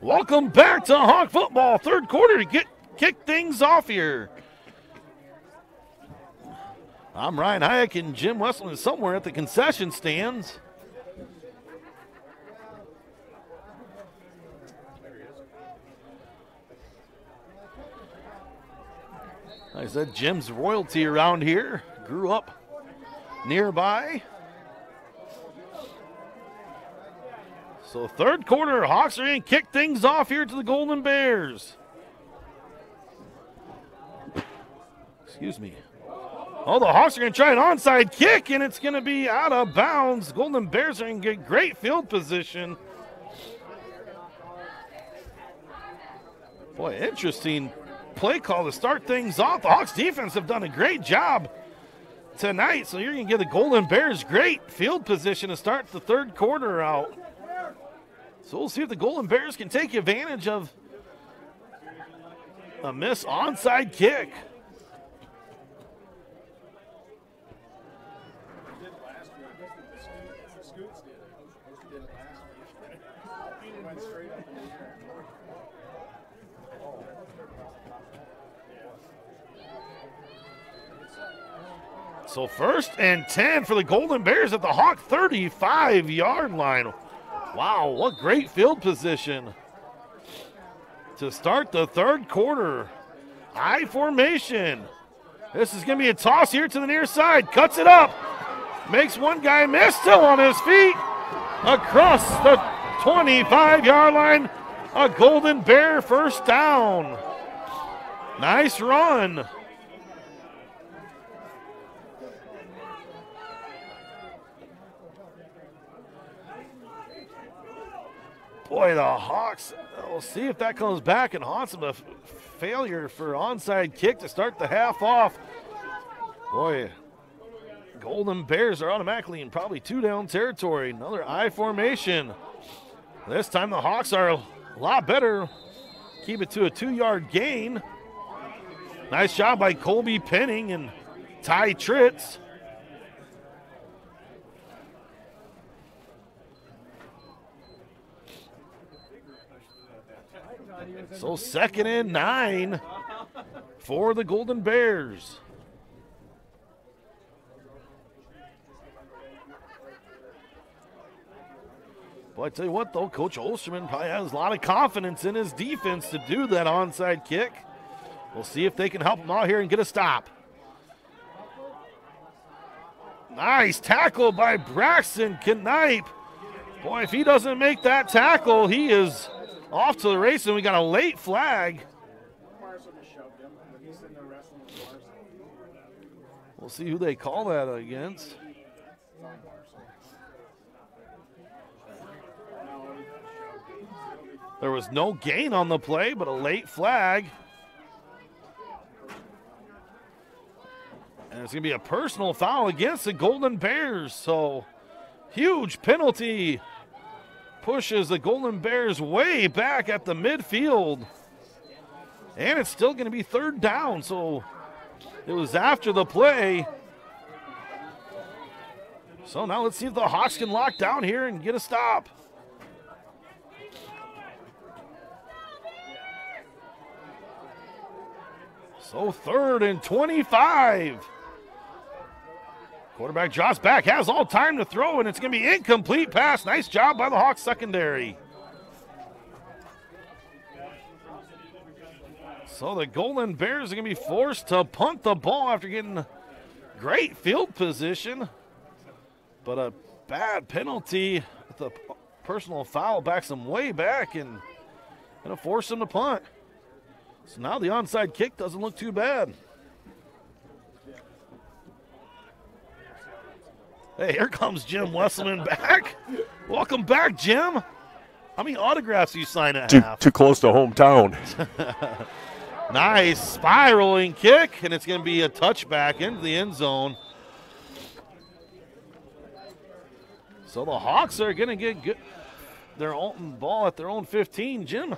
Welcome back to Hawk Football, third quarter to get kick things off here. I'm Ryan Hayek and Jim Westland is somewhere at the concession stands. Like I said, Jim's royalty around here. Grew up nearby. So third quarter, Hawks are going to kick things off here to the Golden Bears. Excuse me. Oh, the Hawks are going to try an onside kick, and it's going to be out of bounds. Golden Bears are in great field position. Boy, interesting play call to start things off. The Hawks defense have done a great job tonight, so you're going to get the Golden Bears great field position to start the third quarter out. So we'll see if the Golden Bears can take advantage of a miss onside kick. So first and 10 for the Golden Bears at the Hawk 35 yard line. Wow, what great field position to start the third quarter. I formation. This is going to be a toss here to the near side. Cuts it up. Makes one guy miss, still on his feet. Across the 25 yard line. A Golden Bear first down. Nice run. Boy, the Hawks, we'll see if that comes back and haunts them. A failure for onside kick to start the half off. Boy, Golden Bears are automatically in probably two down territory. Another I formation. This time the Hawks are a lot better. Keep it to a two yard gain. Nice job by Colby Penning and Ty Tritz. So second and nine for the Golden Bears. But I tell you what, though, Coach Osterman probably has a lot of confidence in his defense to do that onside kick. We'll see if they can help him out here and get a stop. Nice tackle by Braxton Knipe. Boy, if he doesn't make that tackle, he is off to the race, and we got a late flag. We'll see who they call that against. There was no gain on the play, but a late flag. And it's going to be a personal foul against the Golden Bears. So, huge penalty pushes the Golden Bears way back at the midfield. And it's still going to be third down. So, it was after the play. So now let's see if the Hawks can lock down here and get a stop. So third and 25. Quarterback draws back, has all time to throw, and it's going to be incomplete pass. Nice job by the Hawks secondary. So the Golden Bears are going to be forced to punt the ball after getting great field position, but a bad penalty with a personal foul backs them way back and going to force them to punt. So now the onside kick doesn't look too bad. Hey, here comes Jim Wesselman back. Welcome back, Jim. How many autographs you sign at too, half? Too close to hometown. [LAUGHS] nice spiraling kick, and it's going to be a touchback into the end zone. So the Hawks are going to get good, their own ball at their own 15. Jim,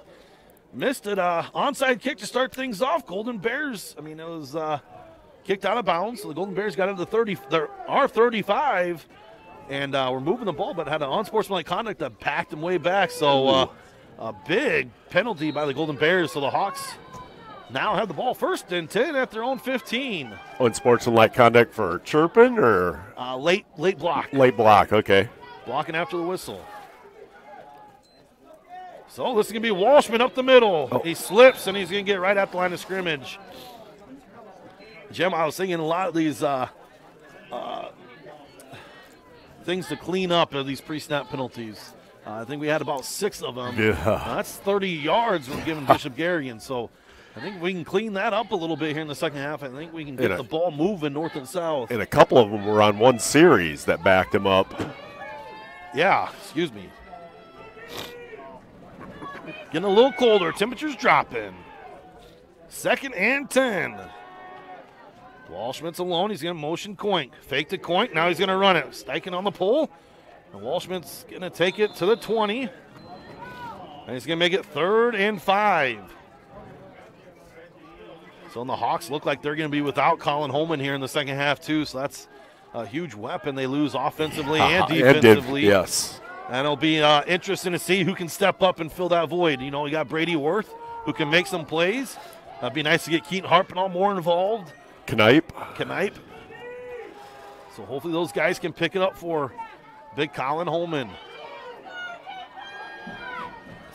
missed it. Uh, onside kick to start things off. Golden Bears. I mean, it was uh, kicked out of bounds. So the Golden Bears got into the 30, their R 35, and uh, we're moving the ball, but had an unsportsmanlike conduct that packed them way back. So uh, a big penalty by the Golden Bears. So the Hawks now have the ball first and 10 at their own 15. Unsportsmanlike conduct for chirping or Uh, late late block. late block. Okay. Blocking after the whistle. So this is going to be Walshman up the middle. Oh. He slips and he's going to get right at the line of scrimmage. Jim, I was thinking a lot of these uh, uh, things to clean up of these pre-snap penalties. Uh, I think we had about six of them. Yeah. That's 30 yards we're giving [LAUGHS] Bishop Garrigan. So I think we can clean that up a little bit here in the second half. I think we can get a- the ball moving north and south. And a couple of them were on one series that backed him up. Yeah, excuse me. Getting a little colder. Temperatures dropping. Second and 10. Walshman's alone. He's going to motion Coink. Fake to Coink. Now he's going to run it. Steichen on the pole. And Walshman's going to take it to the 20. And he's going to make it third and five. So and the Hawks look like they're going to be without Colin Holman here in the second half, too. So that's a huge weapon they lose offensively [LAUGHS] and defensively. yes. And it'll be uh, interesting to see who can step up and fill that void. You know, we got Brady Worth who can make some plays. That'd be nice to get Keaton Harpenall more involved. Knipe. Knipe. So hopefully those guys can pick it up for Big Colin Holman.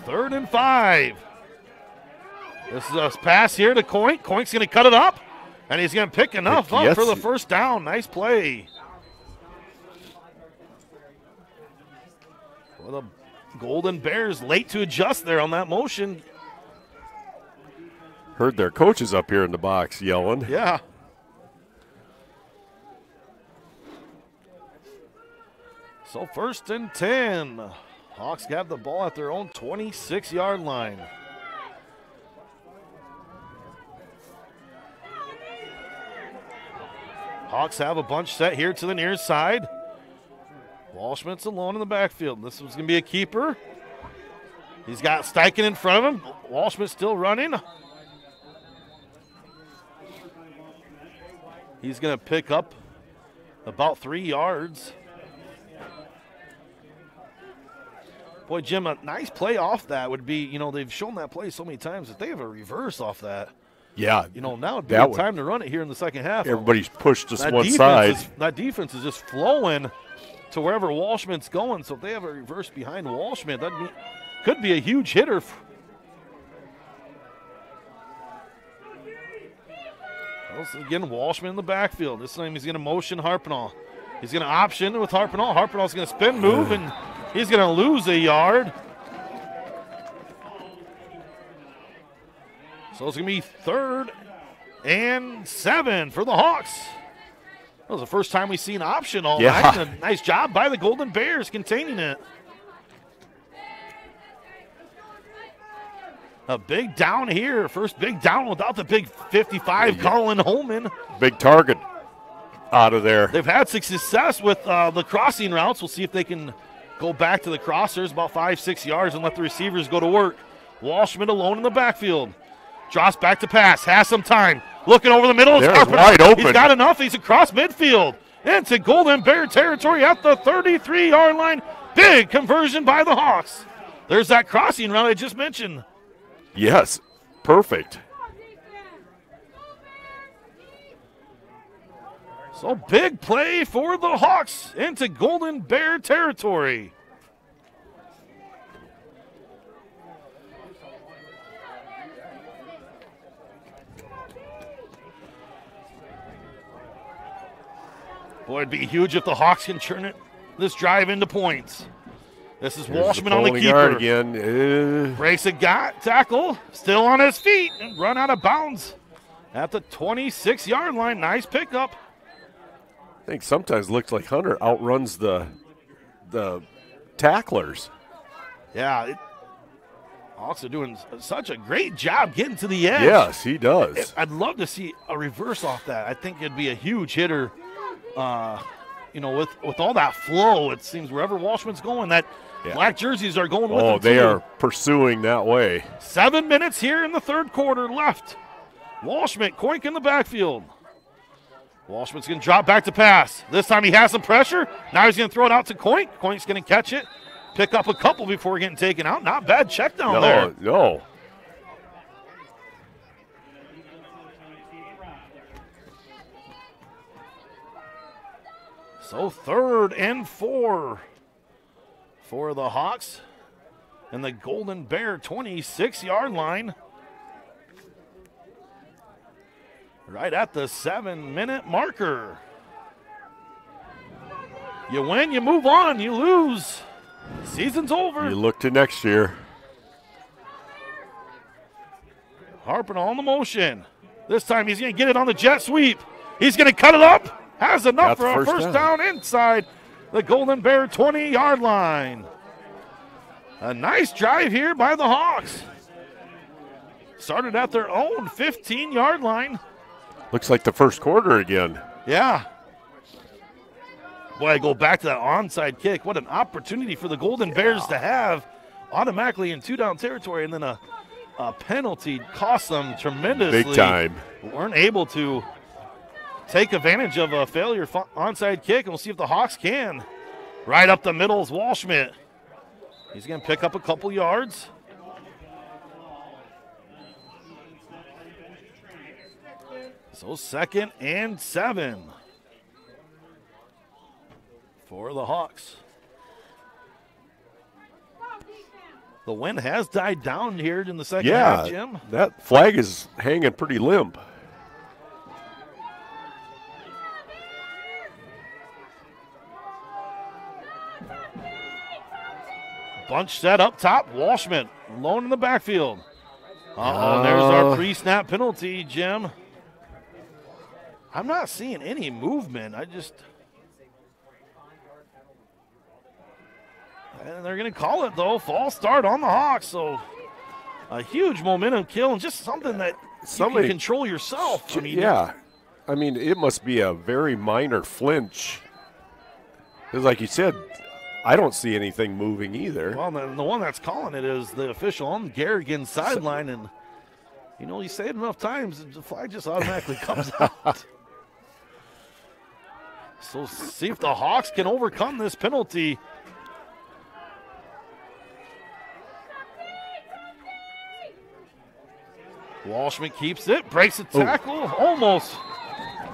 Third and five. This is a pass here to Coink. Coink's going to cut it up, and he's going to pick enough up Yes. for the first down. Nice play. Well, the Golden Bears late to adjust there on that motion. Heard their coaches up here in the box yelling. Yeah. So first and 10. Hawks got the ball at their own 26 yard line. Hawks have a bunch set here to the near side. Walshman's alone in the backfield. This one's going to be a keeper. He's got Steichen in front of him. Walshman's still running. He's going to pick up about three yards. Boy, Jim, a nice play off that would be, you know, they've shown that play so many times that they have a reverse off that. Yeah. You know, now would be That would- time to run it here in the second half. Everybody's pushed to That one side. is- that defense is just flowing to wherever Walshman's going. So if they have a reverse behind Walshman, that mean, could be a huge hitter. Well, Again, Walshman in the backfield. This time he's going to motion Harpenall. He's going to option with Harpenall. Harpenall's going to spin move, [SIGHS] and he's going to lose a yard. So it's going to be third and seven for the Hawks. That was the first time we've seen an option all Yeah. night. and a nice job by the Golden Bears containing it. A big down here. First big down without the big 55 Colin Holman. Big target out of there. They've had some success with uh, the crossing routes. We'll see if they can go back to the crossers about five, six yards and let the receivers go to work. Walshman alone in the backfield. Drops back to pass. Has some time. Looking over the middle. It's There's Harpenall. wide open. He's got enough. He's across midfield. Into Golden Bear territory at the 33 yard line. Big conversion by the Hawks. There's that crossing route I just mentioned. Yes. Perfect. So big play for the Hawks into Golden Bear territory. Boy, it'd be huge if the Hawks can turn it this drive into points. This is Here's Walshman on the keeper. again. Uh, Breaks a got tackle, still on his feet, and run out of bounds at the 26 yard line. Nice pickup. I think sometimes looks like Hunter outruns the the tacklers. Yeah, it, Hawks are doing such a great job getting to the edge. Yes, he does. I'd love to see a reverse off that. I think it'd be a huge hitter. Uh, you know, with with all that flow, it seems wherever Walshman's going, that Yeah. Black jerseys are going with Oh, they too. are pursuing that way. Seven minutes here in the third quarter left. Walshman, Coink in the backfield. Walshman's going to drop back to pass. This time he has some pressure. Now he's going to throw it out to Coink. Coink's going to catch it, pick up a couple before getting taken out. Not bad check down no, there. no. So third and four for the Hawks. And the Golden Bear 26 yard line. Right at the seven minute marker. You win, you move on, you lose. Season's over. You look to next year. Harping on the motion. This time he's going to get it on the jet sweep. He's going to cut it up. Has enough Got for a first first down. down. inside the Golden Bear 20 yard line. A nice drive here by the Hawks. Started at their own 15 yard line. Looks like the first quarter again. Yeah. Boy, I go back to that onside kick. What an opportunity for the Golden Bears to have automatically in two down territory, and then a, a penalty cost them tremendously. Big time. Weren't able to take advantage of a failure onside kick, and we'll see if the Hawks can. Right up the middle is Walshman. He's going to pick up a couple yards. So second and seven for the Hawks. The wind has died down here in the second yeah, half, Jim. that flag is hanging pretty limp. Bunch set up top. Walshman alone in the backfield. Uh oh, there's our Uh. pre snap penalty, Jim. I'm not seeing any movement. I just. And they're going to call it, though. False start on the Hawks. So a huge momentum kill and just something that Somebody- you can control yourself. I mean, yeah. I mean, it must be a very minor flinch. Because, like you said, I don't see anything moving either. Well, the, the one that's calling it is the official on Garrigan sideline, and you know you say it enough times, the flag just automatically [LAUGHS] comes out. So see if the Hawks can overcome this penalty. Walshman keeps it, breaks a oh. tackle, almost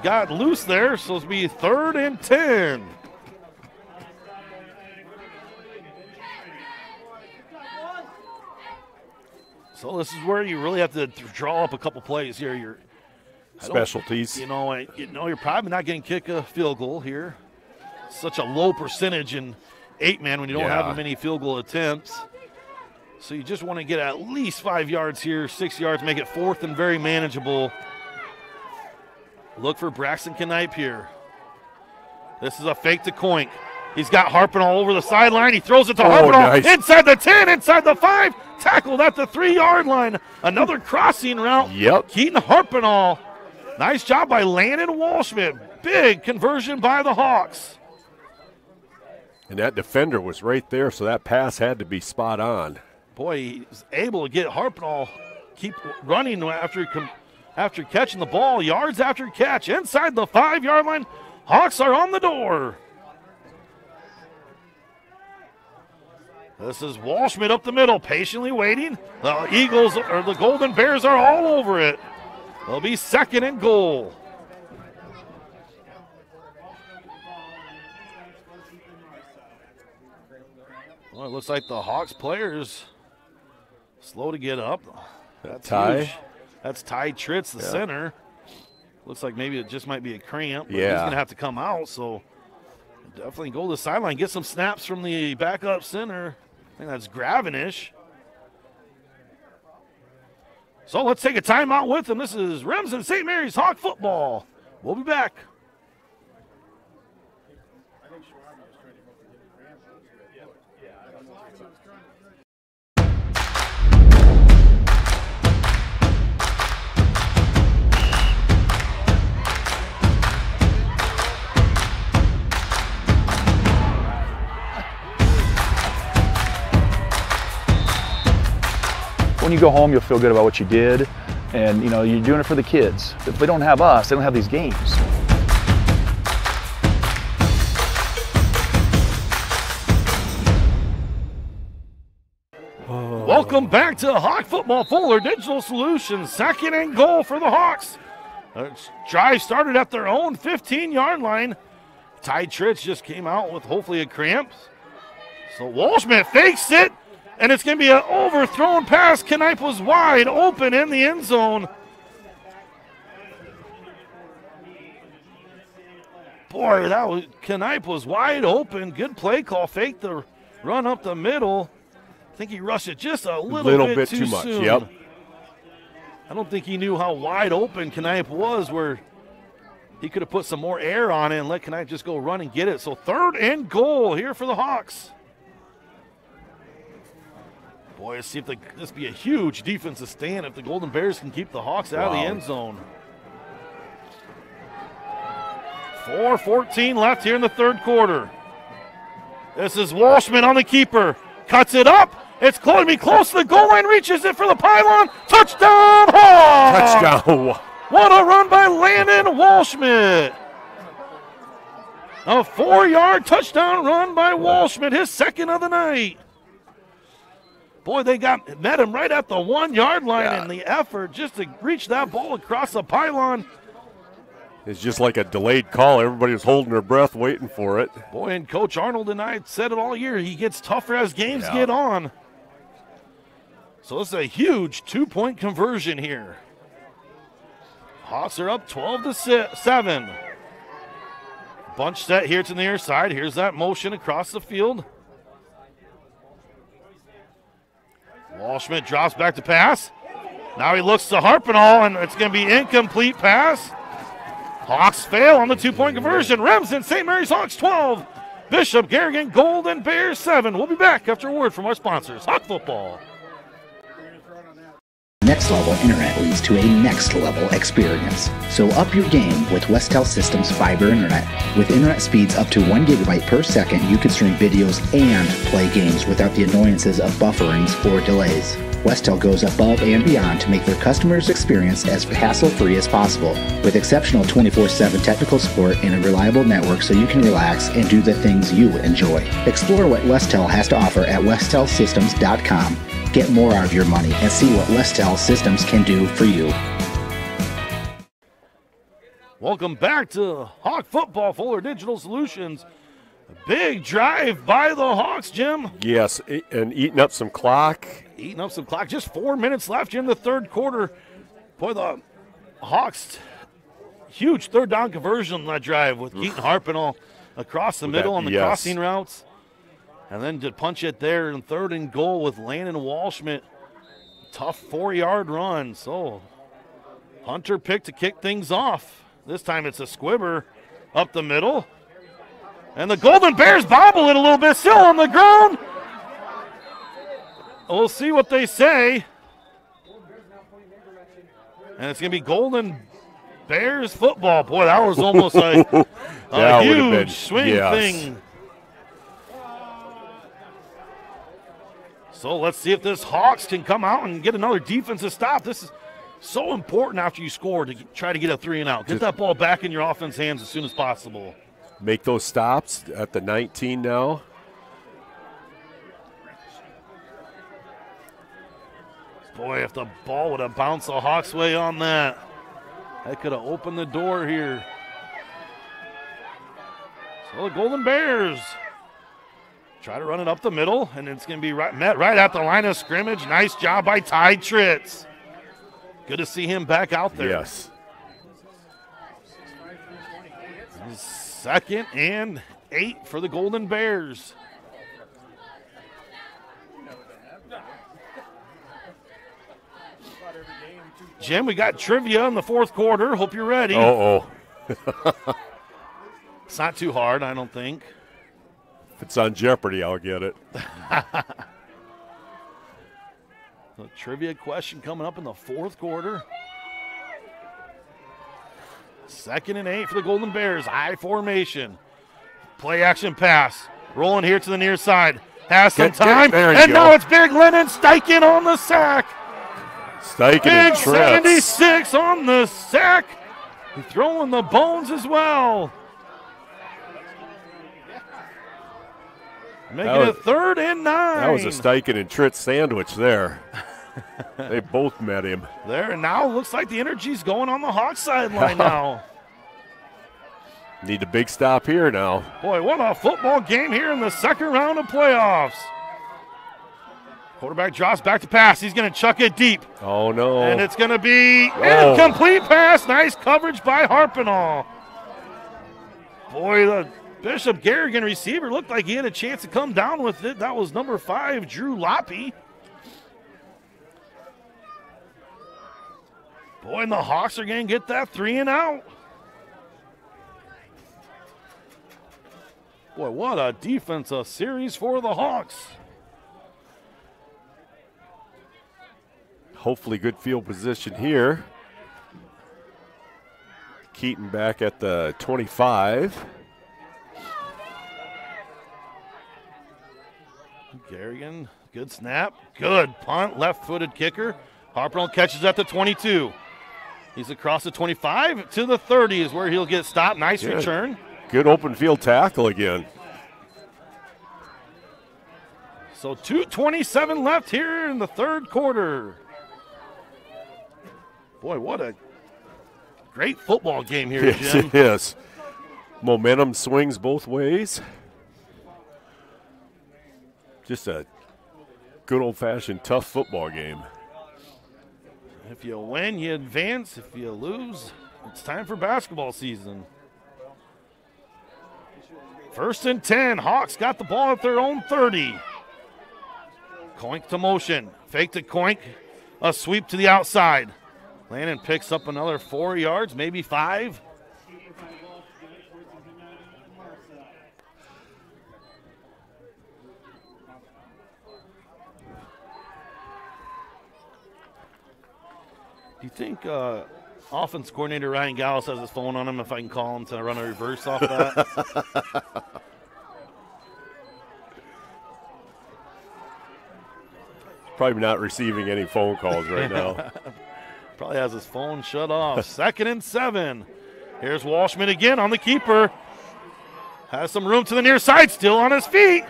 got loose there. So it's be third and ten. So this is where you really have to draw up a couple plays here. You're Specialties. You know, I- you know, you're probably not going to kick a field goal here. Such a low percentage in eight man when you don't Yeah. have many field goal attempts. So you just want to get at least five yards here, six yards, make it fourth and very manageable. Look for Braxton Knipe here. This is a fake to Coink. He's got Harpenall over the sideline. He throws it to Oh, Harpin nice. inside the 10, inside the 5, tackled at the three yard line. Another crossing route. Yep. Keaton Harpenall. Nice job by Landon Walshman. Big conversion by the Hawks. And that defender was right there, so that pass had to be spot on. Boy, he's able to get Harpenall keep running after after catching the ball, yards after catch, inside the five yard line. Hawks are on the door. This is Walshman up the middle, patiently waiting. The Eagles or the Golden Bears are all over it. They'll be second and goal. Well, it looks like the Hawks players slow to get up. That's Ty? huge. That's Ty Tritz, the Yeah. center. Looks like maybe it just might be a cramp. But he's going to have to come out. So definitely go to the sideline, get some snaps from the backup center. I think that's Gravenish. So let's take a timeout with them. This is Remsen St. Mary's Hawk football. We'll be back. When you go home, you'll feel good about what you did, and you know you're doing it for the kids. If they don't have us, they don't have these games. Welcome back to Hawk Football Fuller Digital Solutions. Second and goal for the Hawks. Uh, Drive started at their own 15 yard line. Ty Tritz just came out with hopefully a cramp. So Walshman fakes it, and it's going to be an overthrown pass. Knipe was wide open in the end zone. Boy, that was Knipe was wide open. Good play call. Fake the run up the middle. I think he rushed it just a little, Little bit, bit too, too much, soon. yep. I don't think he knew how wide open Knipe was, where he could have put some more air on it and let Knipe just go run and get it. So third and goal here for the Hawks. Boy, let's see if the, this be a huge defensive stand if the Golden Bears can keep the Hawks out of the end zone. 4.14 left here in the third quarter. This is Walshman on the keeper. Cuts it up. It's going to be close to the goal line. Reaches it for the pylon. Touchdown, Hawks! Touchdown. What a run by Landon Walshman. A four yard touchdown run by Walshman, his second of the night. Boy, they got met him right at the one yard line, and the effort just to reach that ball across the pylon. It's just like a delayed call. Everybody was holding their breath, waiting for it. Boy, and Coach Arnold and I said it all year. He gets tougher as games Yeah. get on. So this is a huge two point conversion here. Hawks are up 12 to 7. Bunch set here to the near side. Here's that motion across the field. Walshman drops back to pass. Now he looks to Harpenall, and it's going to be incomplete pass. Hawks fail on the two point conversion. Remsen, St. Mary's Hawks 12. Bishop, Garrigan, Golden Bears 7. We'll be back after a word from our sponsors. Hawk Football. Next level internet leads to a next level experience. So up your game with Westel Systems Fiber Internet. With internet speeds up to 1 gigabyte per second, you can stream videos and play games without the annoyances of bufferings or delays. Westel goes above and beyond to make their customers' experience as hassle-free as possible, with exceptional 24/7 technical support and a reliable network so you can relax and do the things you enjoy. Explore what Westel has to offer at westelsystems.com. Get more out of your money and see what Westel Systems can do for you. Welcome back to Hawk Football Fuller Digital Solutions. A big drive by the Hawks, Jim. Yes, and eating up some clock. Eating up some clock. Just four minutes left in the third quarter. Boy, the Hawks, huge third down conversion on that drive with Keaton Harpenall across the With middle that- on the yes. crossing routes. And then to punch it there in third and goal with Landon Walshman. Tough four yard run. So Hunter Pick to kick things off. This time it's a squibber up the middle. And the Golden Bears bobble it a little bit, still on the ground. We'll see what they say. And it's going to be Golden Bears football. Boy, that was almost a, [LAUGHS] a huge been- swing yes. thing. So let's see if this Hawks can come out and get another defensive stop. This is so important after you score to try to get a three and out. Get that ball back in your offense hands as soon as possible. Make those stops at the 19 now. Boy, if the ball would have bounced the Hawks way on that, that could have opened the door here. So the Golden Bears try to run it up the middle, and it's going to be right, met right at the line of scrimmage. Nice job by Ty Tritz. Good to see him back out there. Yes. Second and eight for the Golden Bears. Jim, we got trivia in the fourth quarter. Hope you're ready. Oh, oh. [LAUGHS] It's not too hard, I don't think. if it's on Jeopardy, I'll get it. [LAUGHS] A trivia question coming up in the fourth quarter. Second and eight for the Golden Bears. High formation. Play action pass. Rolling here to the near side. Has some Get- get- time. you and go. now it's Big Lennon Steichen on the sack. Steichen Big and Tritz. 76 on the sack. He's throwing the bones as well. Making was- it third and nine. That was a Steichen and Tritz sandwich there. [LAUGHS] they both met him. There, and now looks like the energy's going on the Hawks sideline [LAUGHS] now. Need a big stop here now. Boy, what a football game here in the second round of playoffs. Quarterback drops back to pass. He's going to chuck it deep. Oh no! And it's going to be Oh. incomplete pass. Nice coverage by Harpenall. Boy, the Bishop Garrigan receiver looked like he had a chance to come down with it. That was number five, Drew Loppy. Boy, and the Hawks are going to get that three and out. Boy, what a defensive series for the Hawks. Hopefully, good field position here. Keaton back at the 25. Garrigan, good snap, good punt, left footed kicker. Harpenall catches at the 22. He's across the 25 to the 30 is where he'll get stopped. Nice Yeah. return. Good open field tackle again. So 227 left here in the third quarter. Boy, what a great football game here, Yes, Jim. [LAUGHS] it is. Momentum swings both ways. Just a good old fashioned tough football game. If you win, you advance. If you lose, it's time for basketball season. First and 10. Hawks got the ball at their own 30. Coink to motion. Fake to Coink. A sweep to the outside. Landon picks up another four yards, maybe five. Do you think uh, offense coordinator Ryan Gallus has his phone on him if I can call him to run a reverse off that? [LAUGHS] Probably not receiving any phone calls right now. [LAUGHS] Probably has his phone shut off. [LAUGHS] Second and seven. Here's Walshman again on the keeper. Has some room to the near side, still on his feet.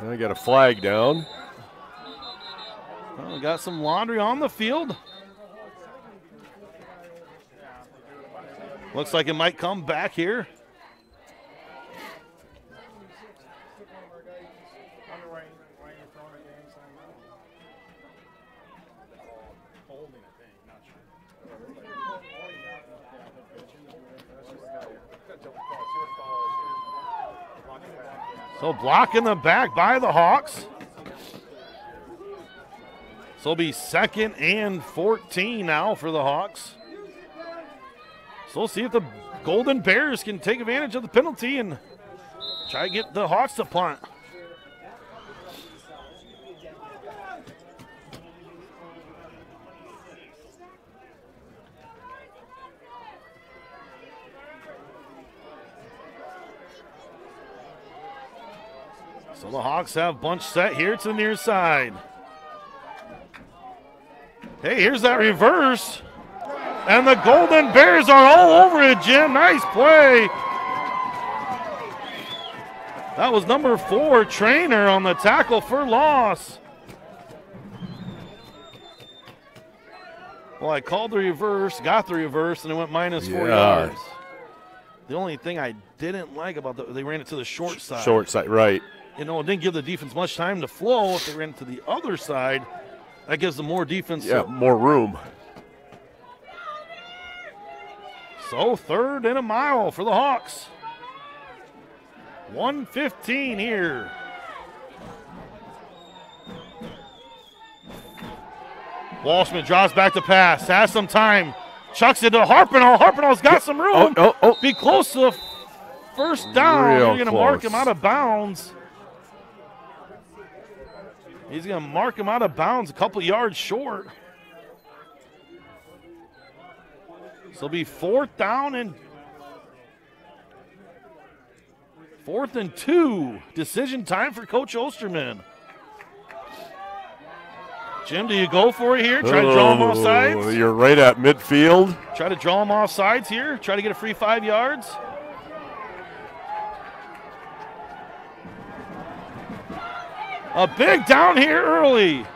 I got a flag down. Well, got some laundry on the field. Looks like it might come back here. So blocking the back by the Hawks. So it'll be second and 14 now for the Hawks. So we'll see if the Golden Bears can take advantage of the penalty and try to get the Hawks to punt. So the Hawks have bunch set here to the near side. Hey, here's that reverse. And the Golden Bears are all over it, Jim. Nice play. That was number four, Trainer, on the tackle for loss. Well, I called the reverse, got the reverse, and it went minus four Yeah. yards. The only thing I didn't like about the, they ran it to the short side. Short side, right. You know, it didn't give the defense much time to flow. If they ran to the other side, that gives them more defense. Yeah, more room. So third and a mile for the Hawks. 115 here. Walshman draws back the pass, has some time, chucks it to Harpenall. Harpenall's got some room. Oh, oh, oh, Be close to the first down. Real You're going to mark him out of bounds. He's going to mark him out of bounds a couple yards short. So it'll be fourth down and fourth and two. Decision time for Coach Osterman. Jim, do you go for it here? Try to draw him off Oh, sides? You're right at midfield. Try to draw him off sides here. Try to get a free five yards. A big down here early.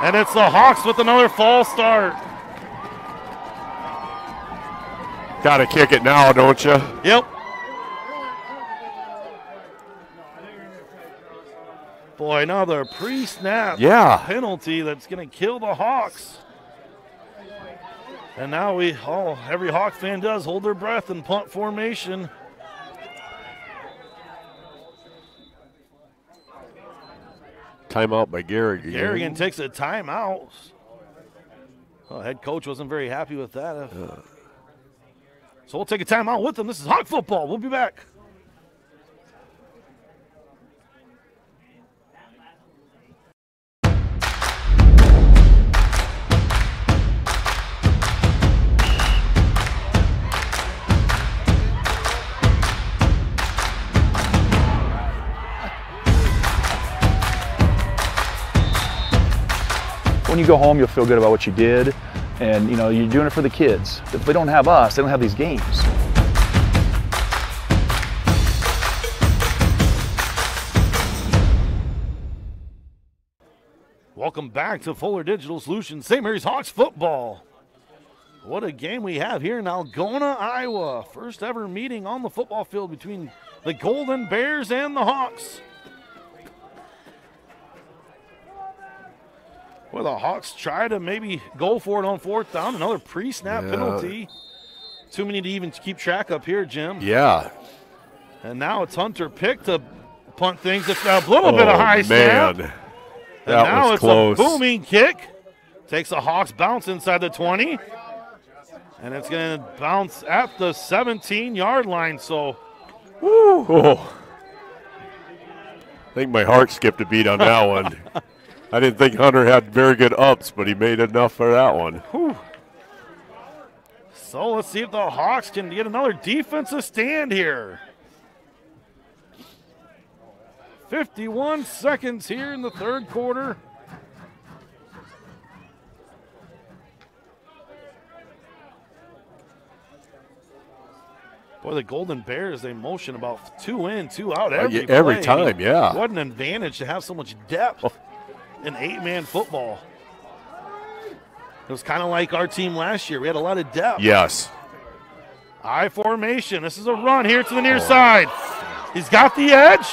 And it's the Hawks with another false start. Got to kick it now, don't you? Yep. Boy, another pre-snap Yeah. penalty that's going to kill the Hawks. And now we, oh, every Hawk fan does hold their breath in punt formation. Timeout by Garrigan. Garrigan takes a timeout. Well, head coach wasn't very happy with that. Uh. So we'll take a timeout with them. This is Hawk football. We'll be back. When you go home, you'll feel good about what you did, and you know you're doing it for the kids. If they don't have us, they don't have these games. Welcome back to Fuller Digital Solutions, St. Mary's Hawks football. What a game we have here in Algona, Iowa. First ever meeting on the football field between the Golden Bears and the Hawks. Well, the Hawks try to maybe go for it on fourth down. Another pre snap Yeah. penalty. Too many to even keep track up here, Jim. Yeah. And now it's Hunter Pick to punt things. It's a little bit of Oh, high snap. man. And That now was it's close. a booming kick. Takes a Hawks bounce inside the 20. And it's going to bounce at the 17 yard line. So, woo. Oh. [LAUGHS] I think my heart skipped a beat on that one. [LAUGHS] I didn't think Hunter had very good ups, but he made enough for that one. Whew. So let's see if the Hawks can get another defensive stand here. 51 seconds here in the third quarter. Boy, the Golden Bears, they motion about two in, two out Uh, every, yeah, every time, yeah. What an advantage to have so much depth in eight man football. It was kind of like our team last year. We had a lot of depth. Yes. I formation. This is a run here to the near side. He's got the edge,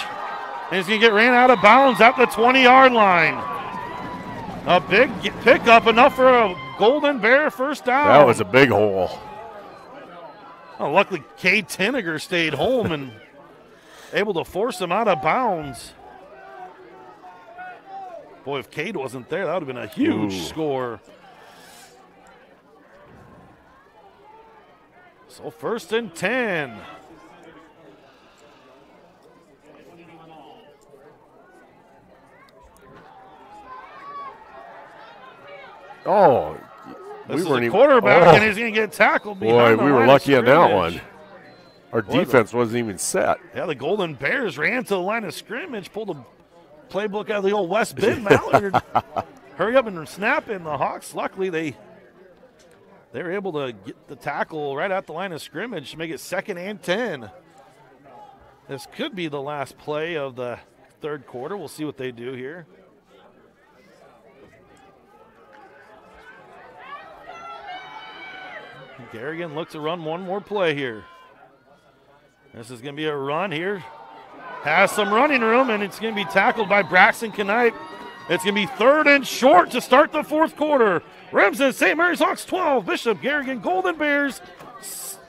and he's going to get ran out of bounds at the 20 yard line. A big pickup, enough for a Golden Bear first down. That was a big hole. Oh, luckily, Cade Tinniger stayed home and able to force him out of bounds. Boy, if Cade wasn't there, that would have been a huge Ooh. score. So first and 10. Oh, This we is weren't even quarterback, oh. and he's going to get tackled Boy, the we were lucky on that one. Our Boy, the- defense wasn't even set. Yeah, the Golden Bears ran to the line of scrimmage, pulled a playbook out of the old West [LAUGHS] Bend Mallard. Hurry up and snap in. The Hawks, luckily, they they're able to get the tackle right at the line of scrimmage to make it second and 10. This could be the last play of the third quarter. We'll see what they do here. Garrigan looks to run one more play here. This is going to be a run here. Has some running room, and it's going to be tackled by Braxton Knight. It's going to be third and short to start the fourth quarter. Remsen, St. Mary's Hawks 12, Bishop Garrigan Golden Bears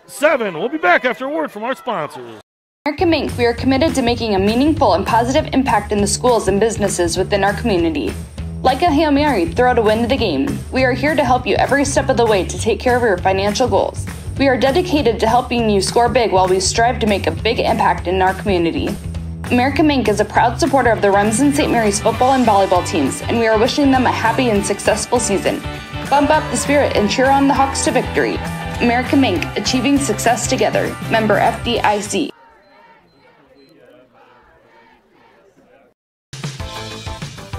7. We'll be back after a word from our sponsors. American Mink, we are committed to making a meaningful and positive impact in the schools and businesses within our community. Like a Hail Mary, throw to win the game. We are here to help you every step of the way to take care of your financial goals. We are dedicated to helping you score big while we strive to make a big impact in our community. American Mink is a proud supporter of the Remsen St. Mary's football and volleyball teams, and we are wishing them a happy and successful season. Bump up the spirit and cheer on the Hawks to victory. American Mink, achieving success together. Member FDIC.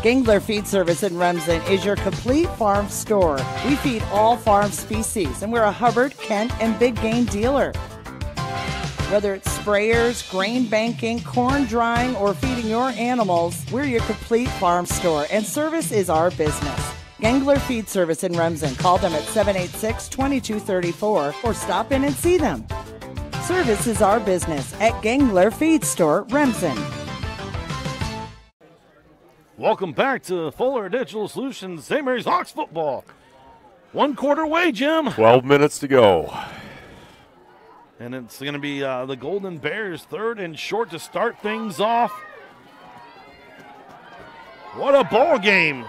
Gangler Feed Service in Remsen is your complete farm store. We feed all farm species, and we're a Hubbard, Kent, and Big Gain dealer. Whether it's sprayers, grain banking, corn drying, or feeding your animals, we're your complete farm store, and service is our business. Gangler Feed Service in Remsen. Call them at 786 2234 or stop in and see them. Service is our business at Gangler Feed Store, Remsen. Welcome back to Fuller Digital Solutions, St. Mary's Hawks football. One quarter way, Jim. 12 minutes to go. And it's going to be uh, the Golden Bears third and short to start things off. What a ball game.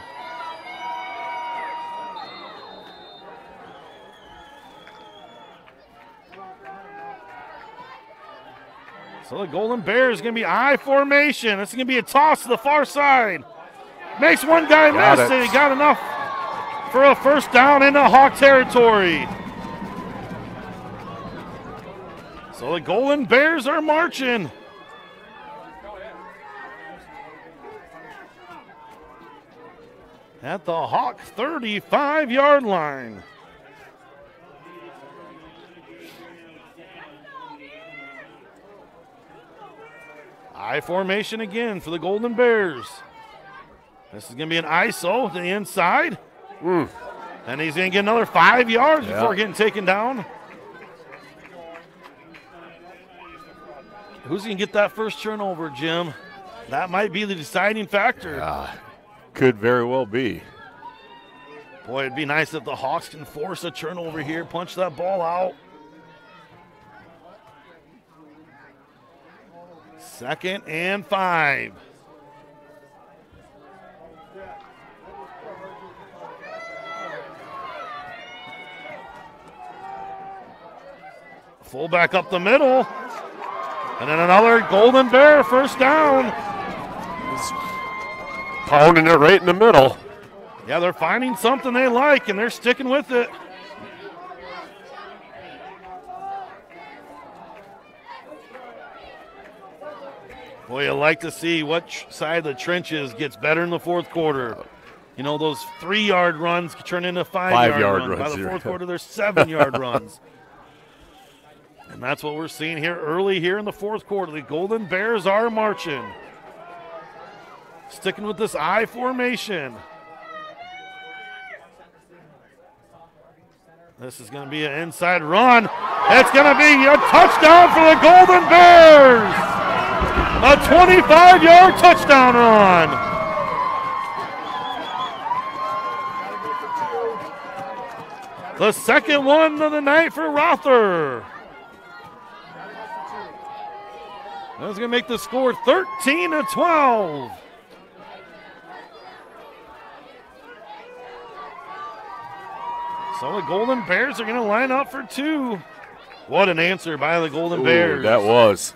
So the Golden Bears going to be I formation. It's going to be a toss to the far side. Makes one guy Got miss, it. and he got enough for a first down into Hawk territory. So the Golden Bears are marching. At the Hawk 35 yard line. I formation again for the Golden Bears. This is going to be an ISO to the inside. Hmm. And he's going to get another five yards Yeah. before getting taken down. Who's going to get that first turnover, Jim? That might be the deciding factor. Could very well be. Boy, it'd be nice if the Hawks can force a turnover here, punch that ball out. Second and five. Fullback up the middle. And then another Golden Bear first down. Pounding it right in the middle. Yeah, they're finding something they like and they're sticking with it. Boy, you like to see what side of the trenches gets better in the fourth quarter. You know, those three yard runs turn into five, Five-yard yard runs. By the fourth quarter, they're seven yard [LAUGHS] runs. And that's what we're seeing here early here in the fourth quarter. The Golden Bears are marching. Sticking with this I formation. This is going to be an inside run. It's going to be a touchdown for the Golden Bears. A 25 yard touchdown run. The second one of the night for Rother. That's going to make the score 13 to 12. So the Golden Bears are going to line up for two. What an answer by the Golden Ooh, Bears. that was.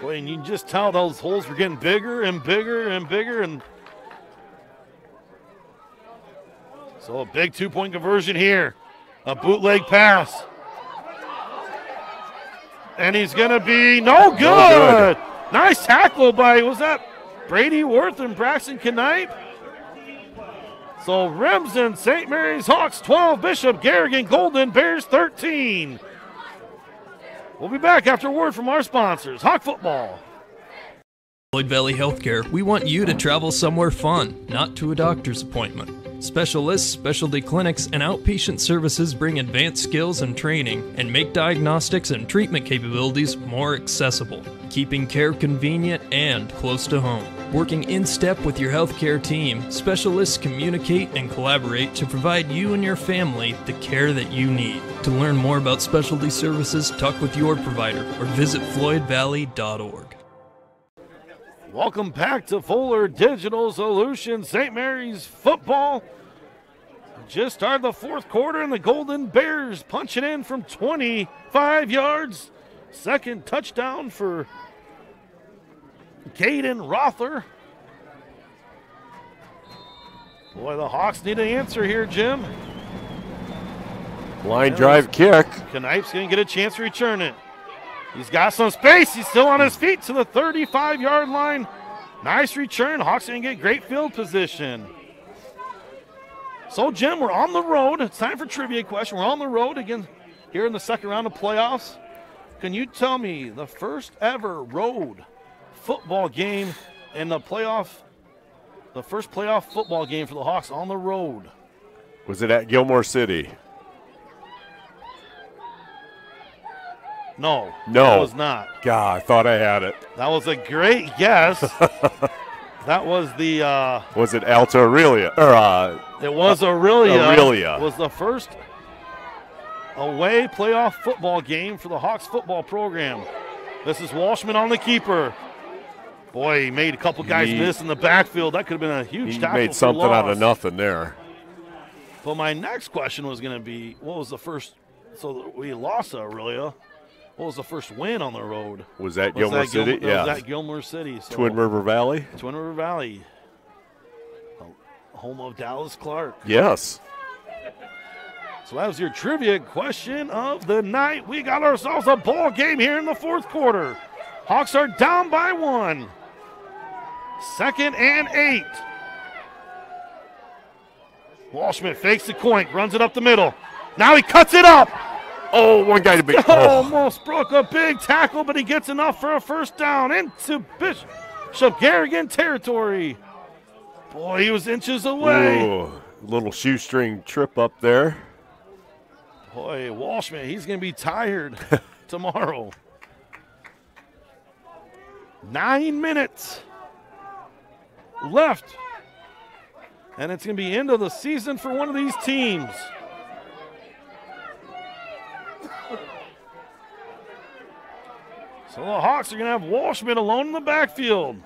Boy, and you can just tell those holes were getting bigger and bigger and bigger. And so a big two point conversion here. A bootleg pass. And he's going to be no good. good. Nice tackle by, was that Brady Worth and Braxton Knipe? So Remsen, St. Mary's Hawks 12, Bishop Garrigan Golden Bears 13. We'll be back after a word from our sponsors, Hawk Football. Floyd Valley Healthcare, we want you to travel somewhere fun, not to a doctor's appointment. Specialists, specialty clinics, and outpatient services bring advanced skills and training and make diagnostics and treatment capabilities more accessible, keeping care convenient and close to home. Working in step with your healthcare team, specialists communicate and collaborate to provide you and your family the care that you need. To learn more about specialty services, talk with your provider or visit floydvalley.org. Welcome back to Fuller Digital Solutions, St. Mary's football. Just started the fourth quarter, and the Golden Bears punching in from 25 yards. Second touchdown for Caden Rother. Boy, the Hawks need an answer here, Jim. Line drive kick. Knipe's going to get a chance to return it. He's got some space. He's still on his feet to the 35 yard line. Nice return. Hawks going to get great field position. So, Jim, we're on the road. It's time for trivia question. We're on the road again here in the second round of playoffs. Can you tell me the first ever road football game in the playoff, the first playoff football game for the Hawks on the road? Was it at Gilmore City? No. No. It was not. God, I thought I had it. That was a great guess. [LAUGHS] that was the. Uh, Was it Alta Aurelia? Or, uh, it was Aurelia. Aurelia. Was the first away playoff football game for the Hawks football program. This is Walshman on the keeper. Boy, he made a couple guys He- miss in the backfield. That could have been a huge he tackle. made for something out of nothing there. But my next question was going to be, what was the first? So we lost Aurelia. What was the first win on the road? Was that Gilmore Gil- City? that Yeah. was at Gilmore City. So Twin River Valley? Twin River Valley, home of Dallas Clark. Yes. So that was your trivia question of the night. We got ourselves a ball game here in the fourth quarter. Hawks are down by one. Second and eight. Walshman fakes the Coink, runs it up the middle. Now he cuts it up. Oh, one guy to be. Oh. oh. Almost broke a big tackle, but he gets enough for a first down into Bishop Garrigan territory. Boy, he was inches away. Ooh, little shoestring trip up there. Boy, Walshman, he's going to be tired [LAUGHS] tomorrow. Nine minutes left. And it's going to be end of the season for one of these teams. So the Hawks are going to have Walshman alone in the backfield.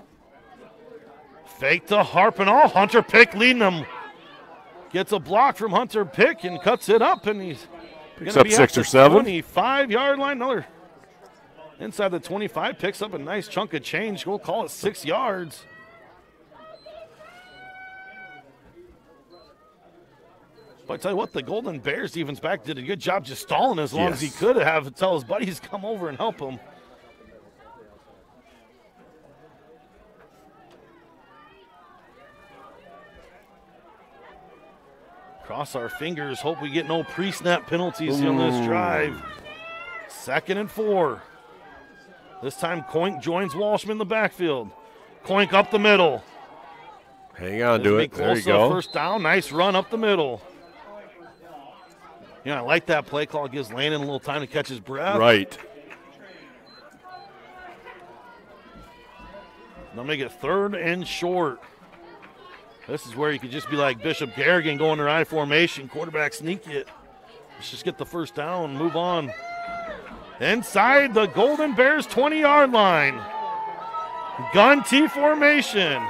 Fake to Harpenall. Hunter Pick leading them. Gets a block from Hunter Pick and cuts it up, and he's Picks up six or seven. 25 yard line. Another inside the 25, picks up a nice chunk of change. We'll call it six yards. But I tell you what, the Golden Bears defense back did a good job just stalling as long as he could have. Tell his buddies come over and help him. Cross our fingers. Hope we get no pre-snap penalties on this drive. Second and four. This time Coink joins Walshman in the backfield. Coink up the middle. Hang on to it. There you close to a go. First down. Nice run up the middle. Yeah, I like that play call. Gives Landon a little time to catch his breath. Right. They'll make it third and short. This is where you could just be like Bishop Garrigan going to I formation, quarterback sneak it. Let's just get the first down, move on. Inside the Golden Bears 20 yard line. Gun T formation.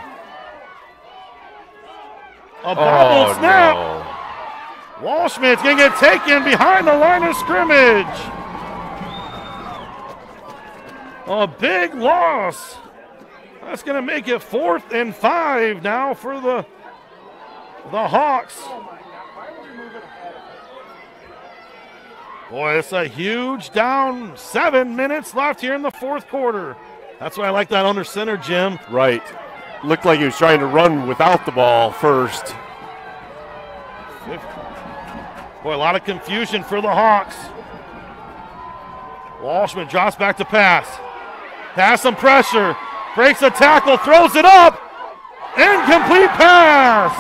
A bobble Oh, snap. no. Walshman's going to get taken behind the line of scrimmage. A big loss. That's going to make it fourth and five now for the the Hawks. Boy, it's a huge down. Seven minutes left here in the fourth quarter. That's why I like that under center, Jim. Right. Looked like he was trying to run without the ball first. Boy, a lot of confusion for the Hawks. Walshman drops back to pass. Pass some pressure. Breaks a tackle, throws it up. Incomplete pass.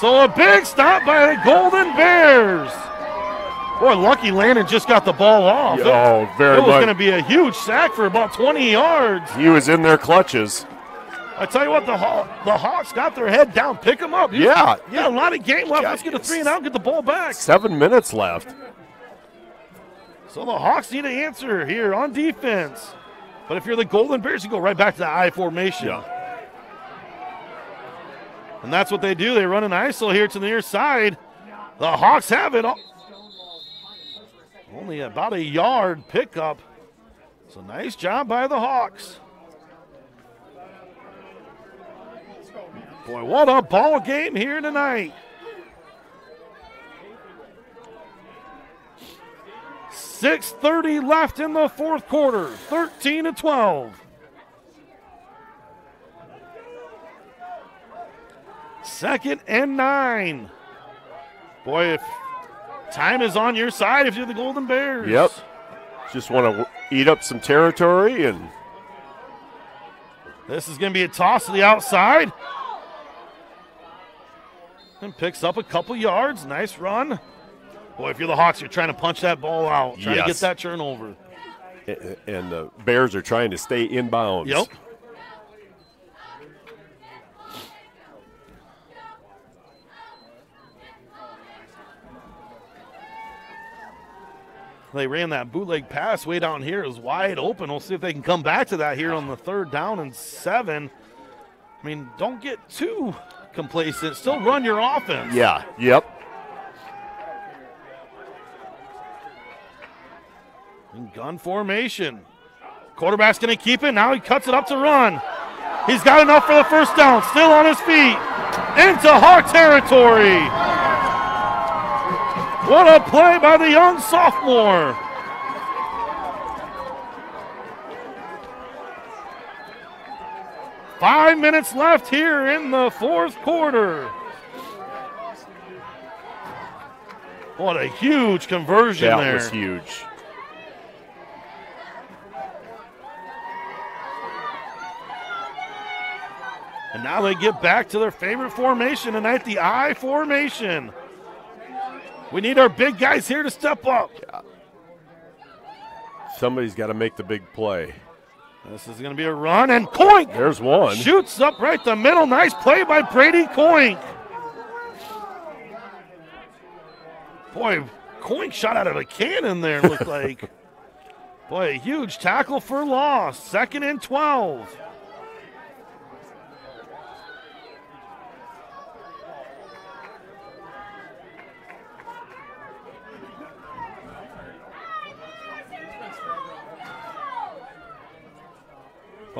So a big stop by the Golden Bears. Boy, Lucky Landon just got the ball off. Oh, very It was going to be a huge sack for about 20 yards. He was in their clutches. I tell you what, the Haw- the Hawks got their head down. Pick them up. You- Yeah. yeah, a lot of game left. Let's get a three and out. Get the ball back. Seven minutes left. So the Hawks need an answer here on defense. But if you're the Golden Bears, you go right back to the I formation. And that's what they do. They run an ISO here to the near side. The Hawks have it. Only about a yard pickup. So nice job by the Hawks. Boy, what a ball game here tonight. 6.30 left in the fourth quarter, 13 to 12. Second and nine. Boy, if time is on your side if you're the Golden Bears. Yep. Just want to eat up some territory and. This is going to be a toss to the outside. And picks up a couple yards. Nice run. Boy, if you're the Hawks, you're trying to punch that ball out, trying Yes. to get that turnover. And the Bears are trying to stay in bounds. Yep. They ran that bootleg pass way down here. It was wide open. We'll see if they can come back to that here on the third down and seven. I mean, don't get too complacent. Still run your offense. Yeah. Yep. In gun formation. Quarterback's going to keep it. Now he cuts it up to run. He's got enough for the first down. Still on his feet. Into Hawk territory. What a play by the young sophomore. Five minutes left here in the fourth quarter. What a huge conversion That there. was huge. And now they get back to their favorite formation tonight, the I formation. We need our big guys here to step up. Somebody's got to make the big play. This is going to be a run, and Coink There's one. shoots up right the middle. Nice play by Brady Coink. Boy, Coink shot out of a cannon there, looked [LAUGHS] like. Boy, a huge tackle for loss. Second and 12.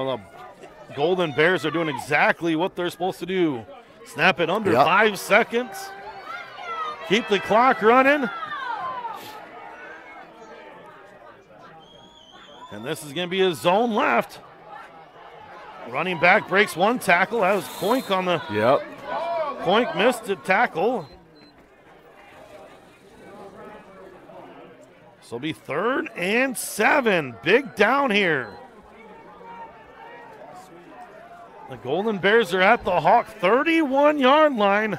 Well, the Golden Bears are doing exactly what they're supposed to do. Snap it under Yep. five seconds. Keep the clock running. And this is going to be a zone left. Running back breaks one tackle. That was Coink on the. Yep. Coink missed the tackle. So it'll be third and seven. Big down here. The Golden Bears are at the Hawk 31 yard line.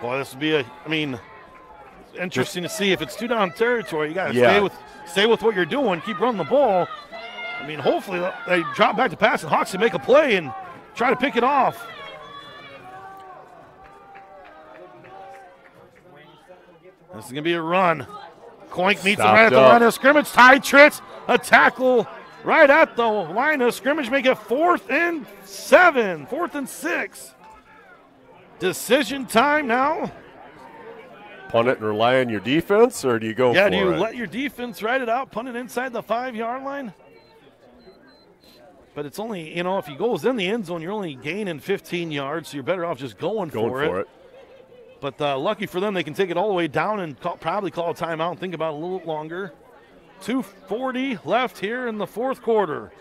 Boy, this would be a, I mean, interesting to see if it's two down territory. You got to Yeah. stay with stay with what you're doing. Keep running the ball. I mean, hopefully they drop back to pass and Hawks can make a play and try to pick it off. This is going to be a run. Coink meets him right at the up. line of scrimmage. Ty Tritz, a tackle right at the line of scrimmage. Make it fourth and seven, fourth and six. Decision time now. Punt it and rely on your defense, or do you go yeah, do you it? let your defense ride it out, punt it inside the five yard line? But it's only, you know, if he goes in the end zone, you're only gaining 15 yards, so you're better off just going, Going for, for it. But uh, lucky for them, they can take it all the way down and call, probably call a timeout and think about it a little longer. 2.40 left here in the fourth quarter.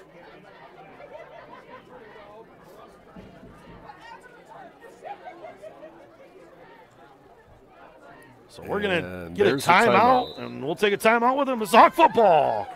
So we're going to get a timeout, timeout. and we'll take a timeout with them. It's Hawk football.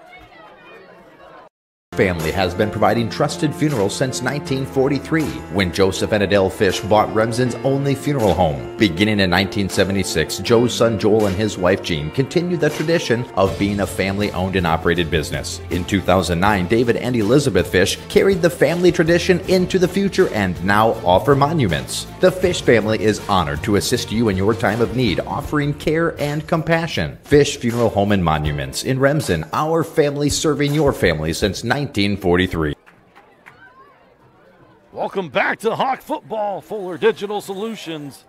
Family has been providing trusted funerals since 1943 when Joseph and Adele Fish bought Remsen's only funeral home. Beginning in 1976, Joe's son Joel and his wife Jean continued the tradition of being a family owned and operated business. In 2009, David and Elizabeth Fish carried the family tradition into the future and now offer monuments. The Fish family is honored to assist you in your time of need, offering care and compassion. Fish Funeral Home and Monuments in Remsen, our family serving your family since 1943. Welcome back to Hawk Football, Fuller Digital Solutions.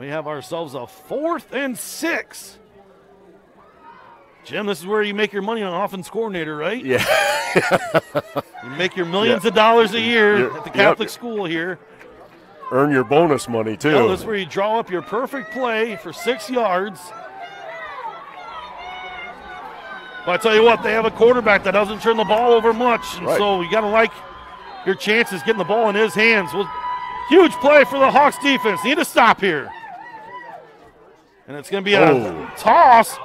We have ourselves a fourth and six. Jim, this is where you make your money on offense coordinator, right? Yeah. [LAUGHS] you make your millions Yeah. of dollars a year You're- at the yep. Catholic school here. earn your bonus money too. Yeah, this is where you draw up your perfect play for six yards. But I tell you what, they have a quarterback that doesn't turn the ball over much, and Right. so you got to like your chances getting the ball in his hands. Well, huge play for the Hawks defense. Need to stop here, and it's going to be a Oh. toss,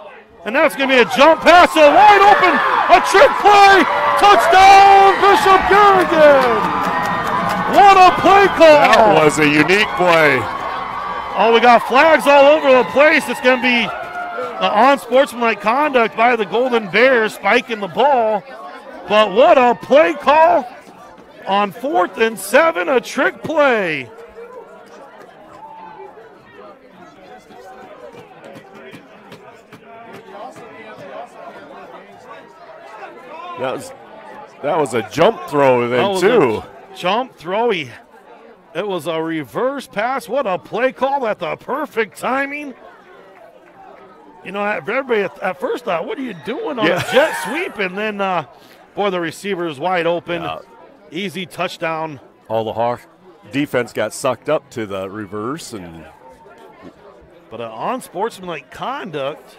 and now it's going to be a jump pass, a wide open, a trick play, touchdown, Bishop Garrigan. What a play call! That was a unique play. Oh, we got flags all over the place. It's going to be uh, unsportsmanlike conduct by the Golden Bears spiking the ball. But what a play call on fourth and seven, a trick play. That was that was a jump throw then too. Jump throw. He, it was a reverse pass. What a play call at the perfect timing. You know, everybody at, at first thought, what are you doing on Yeah. a jet sweep? And then, uh, boy, the receiver is wide open. Easy touchdown. All the Hawk defense got sucked up to the reverse and But uh, unsportsmanlike conduct.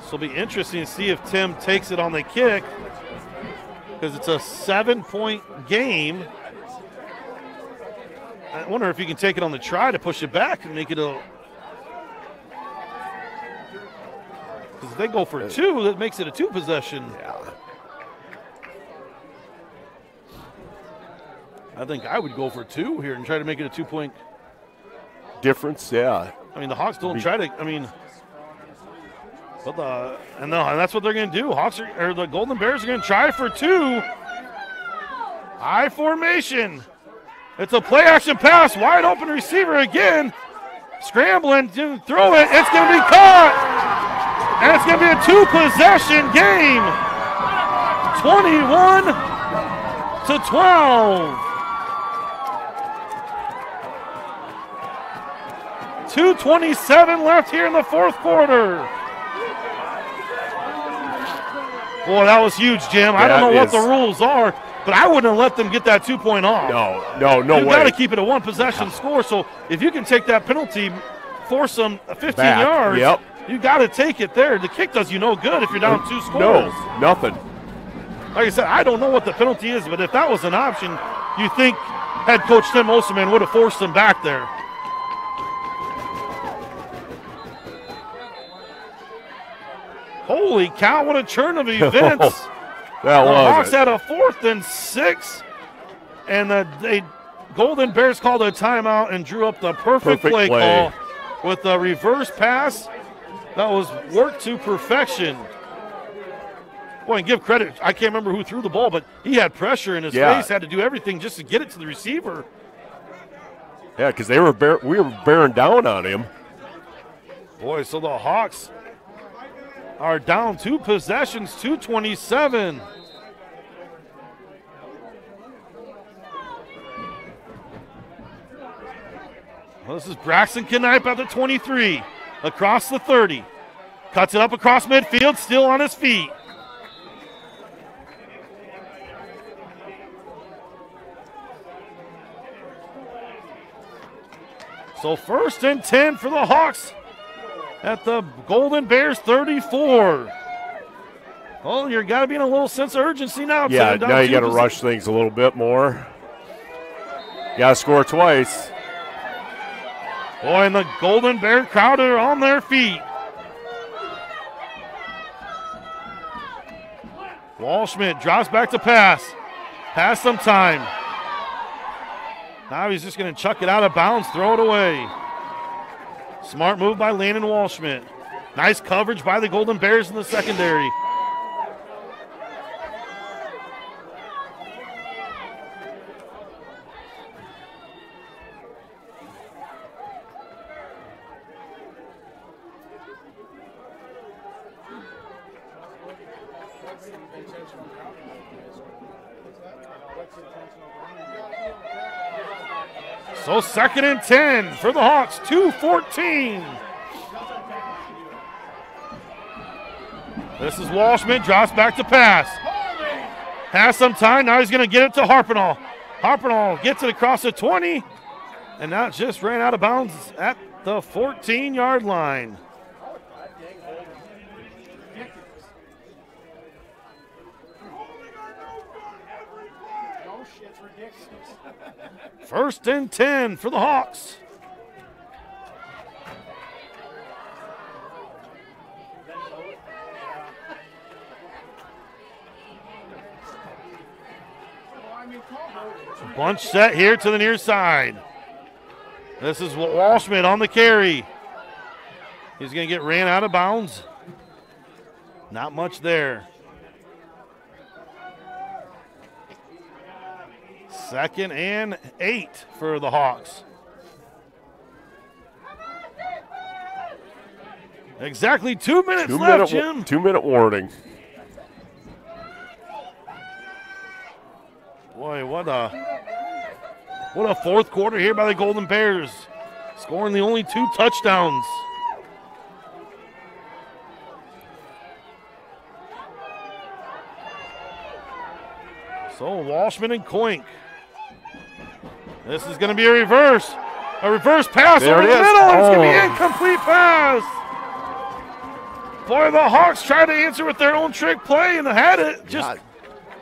This will be interesting to see if Tim takes it on the kick because it's a seven point game. I wonder if you can take it on the try to push it back and make it a. Because if they go for two, that makes it a two possession. Yeah. I think I would go for two here and try to make it a two point. difference, yeah. I mean, the Hawks don't try to. I mean, but the and, no, and that's what they're going to do. Hawks are, or the Golden Bears are going to try for two. High formation. It's a play action pass, wide open receiver again, scrambling to throw it. It's going to be caught, and it's going to be a two possession game. Twenty-one to twelve. 227 left here in the fourth quarter. Boy, that was huge, Jim. I don't know what the rules are, but I wouldn't have let them get that two point off. No, no, no you way. got to keep it a one possession score. So if you can take that penalty, force them 15 Back, yards, yep. you got to take it there. The kick does you no good if you're down uh, two scores. No, nothing. Like I said, I don't know what the penalty is, but if that was an option, you think head coach Tim Osterman would have forced them back there. Holy cow, what a turn of [LAUGHS] events. That the was Hawks it. had a fourth and six, and the they, Golden Bears called a timeout and drew up the perfect, Perfect play, play. call with a reverse pass that was worked to perfection. Boy, and give credit. I can't remember who threw the ball, but he had pressure in his Yeah. face, had to do everything just to get it to the receiver. Yeah, because they were bear- we were bearing down on him. Boy, so the Hawks are down two possessions, 227. Well, this is Braxton Knipe at the 23, across the 30. Cuts it up across midfield, still on his feet. So first and 10 for the Hawks at the Golden Bears 34. Oh, you got to be in a little sense of urgency now. Yeah, now you got to rush things a little bit more. Got to score twice. Boy, and the Golden Bear crowd are on their feet. Walshman drops back to pass. Pass some time. Now he's just going to chuck it out of bounds, throw it away. Smart move by Landon Walshman. Nice coverage by the Golden Bears in the secondary. So second and 10 for the Hawks, 214. This is Walshman, drops back to pass. Has some time. Now he's going to get it to Harpenall. Harpenall gets it across the 20, and now just ran out of bounds at the 14 yard line. First and 10 for the Hawks. Bunch set here to the near side. This is Walshman on the carry. He's going to get ran out of bounds. Not much there. Second and eight for the Hawks. Exactly two minutes Two left, minute, Jim. two minute warning. Boy, what a what a fourth quarter here by the Golden Bears, scoring the only two touchdowns. So Walshman and Coink. This is going to be a reverse. A reverse pass There over the is. middle. and It's going to be Oh. incomplete pass. Boy, the Hawks tried to answer with their own trick play and had it. Just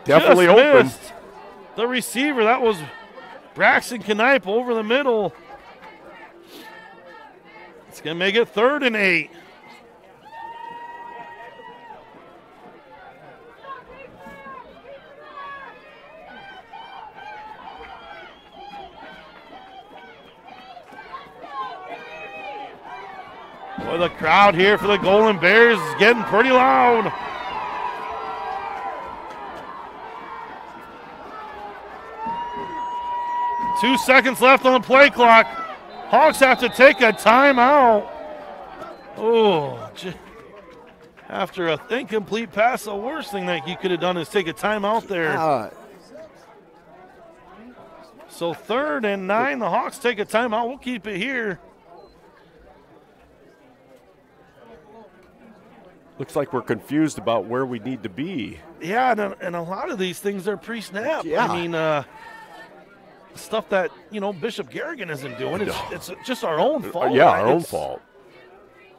Definitely just open. missed. The receiver, that was Braxton Knipe over the middle. It's going to make it third and eight. Boy, the crowd here for the Golden Bears is getting pretty loud. Two seconds left on the play clock. Hawks have to take a timeout. Oh, after a incomplete pass, the worst thing that you could have done is take a timeout there. Uh, So third and nine, the Hawks take a timeout. We'll keep it here. Looks like we're confused about where we need to be. Yeah, and a, and a lot of these things are pre-snap. Yeah. I mean, uh, stuff that you know Bishop Garrigan isn't doing. It's, it's just our own Uh, fault. yeah, right? our own fault.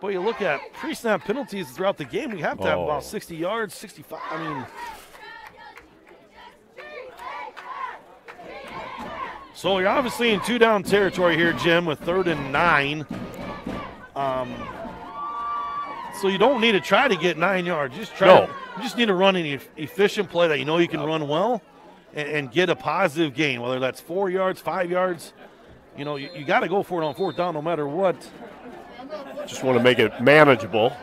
But you look at pre-snap penalties throughout the game. We have to have Oh. about 60 yards, 65. I mean, so you're obviously in two-down territory here, Jim, with third and nine. Um, so you don't need to try to get nine yards. Just try. No. To, you just need to run an efficient play that you know you can run well, and, and get a positive gain. Whether that's four yards, five yards, you know you, you got to go for it on fourth down, no matter what. Just want to make it manageable.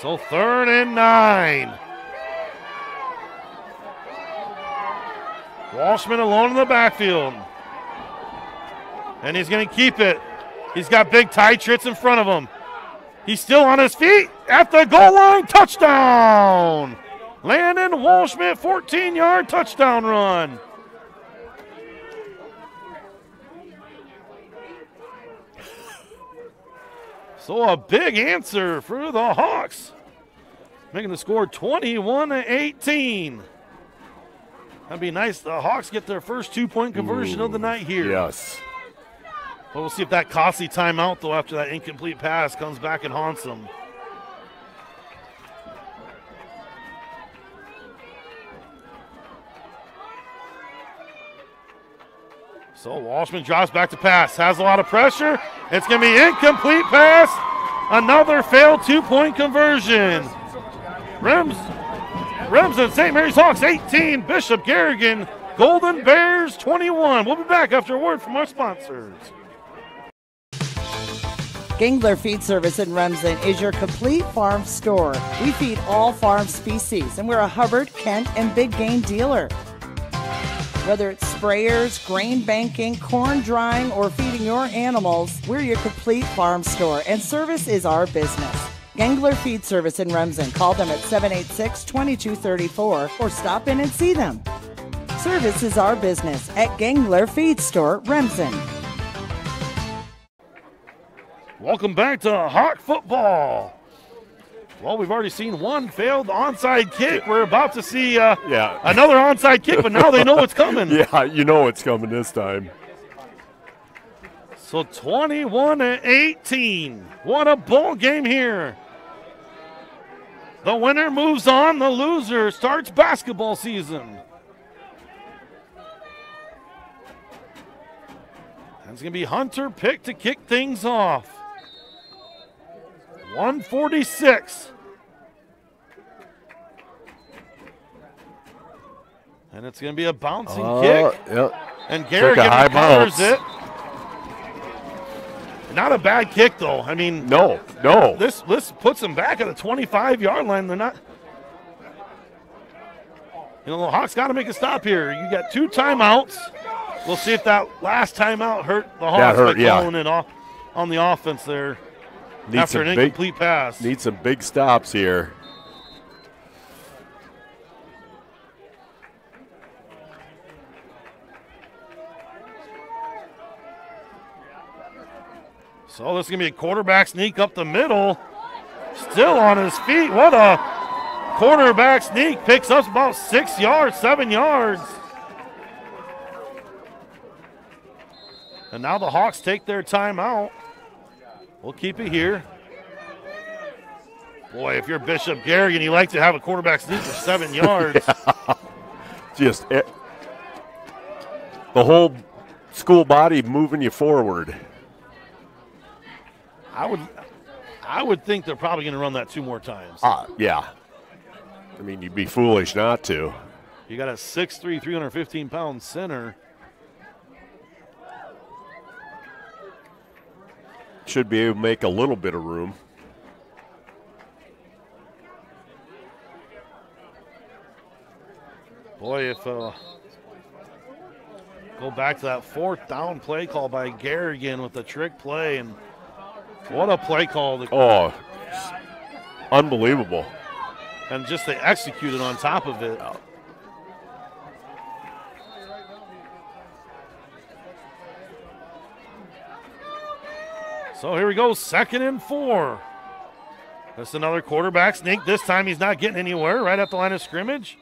So third and nine. Walshman alone in the backfield. And he's going to keep it. He's got big Ty Tritz in front of him. He's still on his feet at the goal line. Touchdown. Landon Walshman, 14 yard touchdown run. [LAUGHS] So a big answer for the Hawks, making the score 21 to 18. That'd be nice. The Hawks get their first two point conversion of the night here. Yes. But we'll see if that costly timeout, though, after that incomplete pass comes back and haunts them. So Walshman drops back to pass, has a lot of pressure. It's going to be incomplete pass. Another failed two point conversion. Rems, Remsen St. Mary's Hawks 18, Bishop Garrigan, Golden Bears 21. We'll be back after a word from our sponsors. Gangler Feed Service in Remsen is your complete farm store. We feed all farm species, and we're a Hubbard, Kent, and Big Gain dealer. Whether it's sprayers, grain banking, corn drying, or feeding your animals, we're your complete farm store, and service is our business. Gangler Feed Service in Remsen. Call them at 786 2234 or stop in and see them. Service is our business at Gangler Feed Store, Remsen. Welcome back to Hawk football. Well, we've already seen one failed onside kick. We're about to see uh, Yeah. another onside kick, but now they know it's coming. [LAUGHS] Yeah, you know it's coming this time. So 21 to 18. What a ball game here. The winner moves on. The loser starts basketball season. It's going to be Hunter Pick to kick things off. 146. And it's going to be a bouncing Uh, kick. yep. And Garrigan recovers bounce. it. Not a bad kick though. I mean, No, no. This this puts them back at the 25 yard line. They're not. You know, the Hawks got to make a stop here. You got two timeouts. We'll see if that last timeout hurt the Hawks That hurt, by yeah. calling it off on the offense there Need after an big- incomplete pass. Need some big stops here. So this is gonna be a quarterback sneak up the middle. Still on his feet. What a quarterback sneak. Picks up about six yards, seven yards. And now the Hawks take their timeout. We'll keep it here. Boy, if you're Bishop Garrigan, you like to have a quarterback sneak for seven [LAUGHS] yards. Just it, the whole school body moving you forward. I would I would think they're probably gonna run that two more times. Uh, yeah. I mean, you'd be foolish not to. You got a 6'3, 315 pound center. Should be able to make a little bit of room. Boy, if uh, go back to that fourth down play call by Garrigan with the trick play, and what a play call! Oh, unbelievable. and just they executed on top of it. So here we go, second and four. That's another quarterback sneak. This time he's not getting anywhere, right at the line of scrimmage.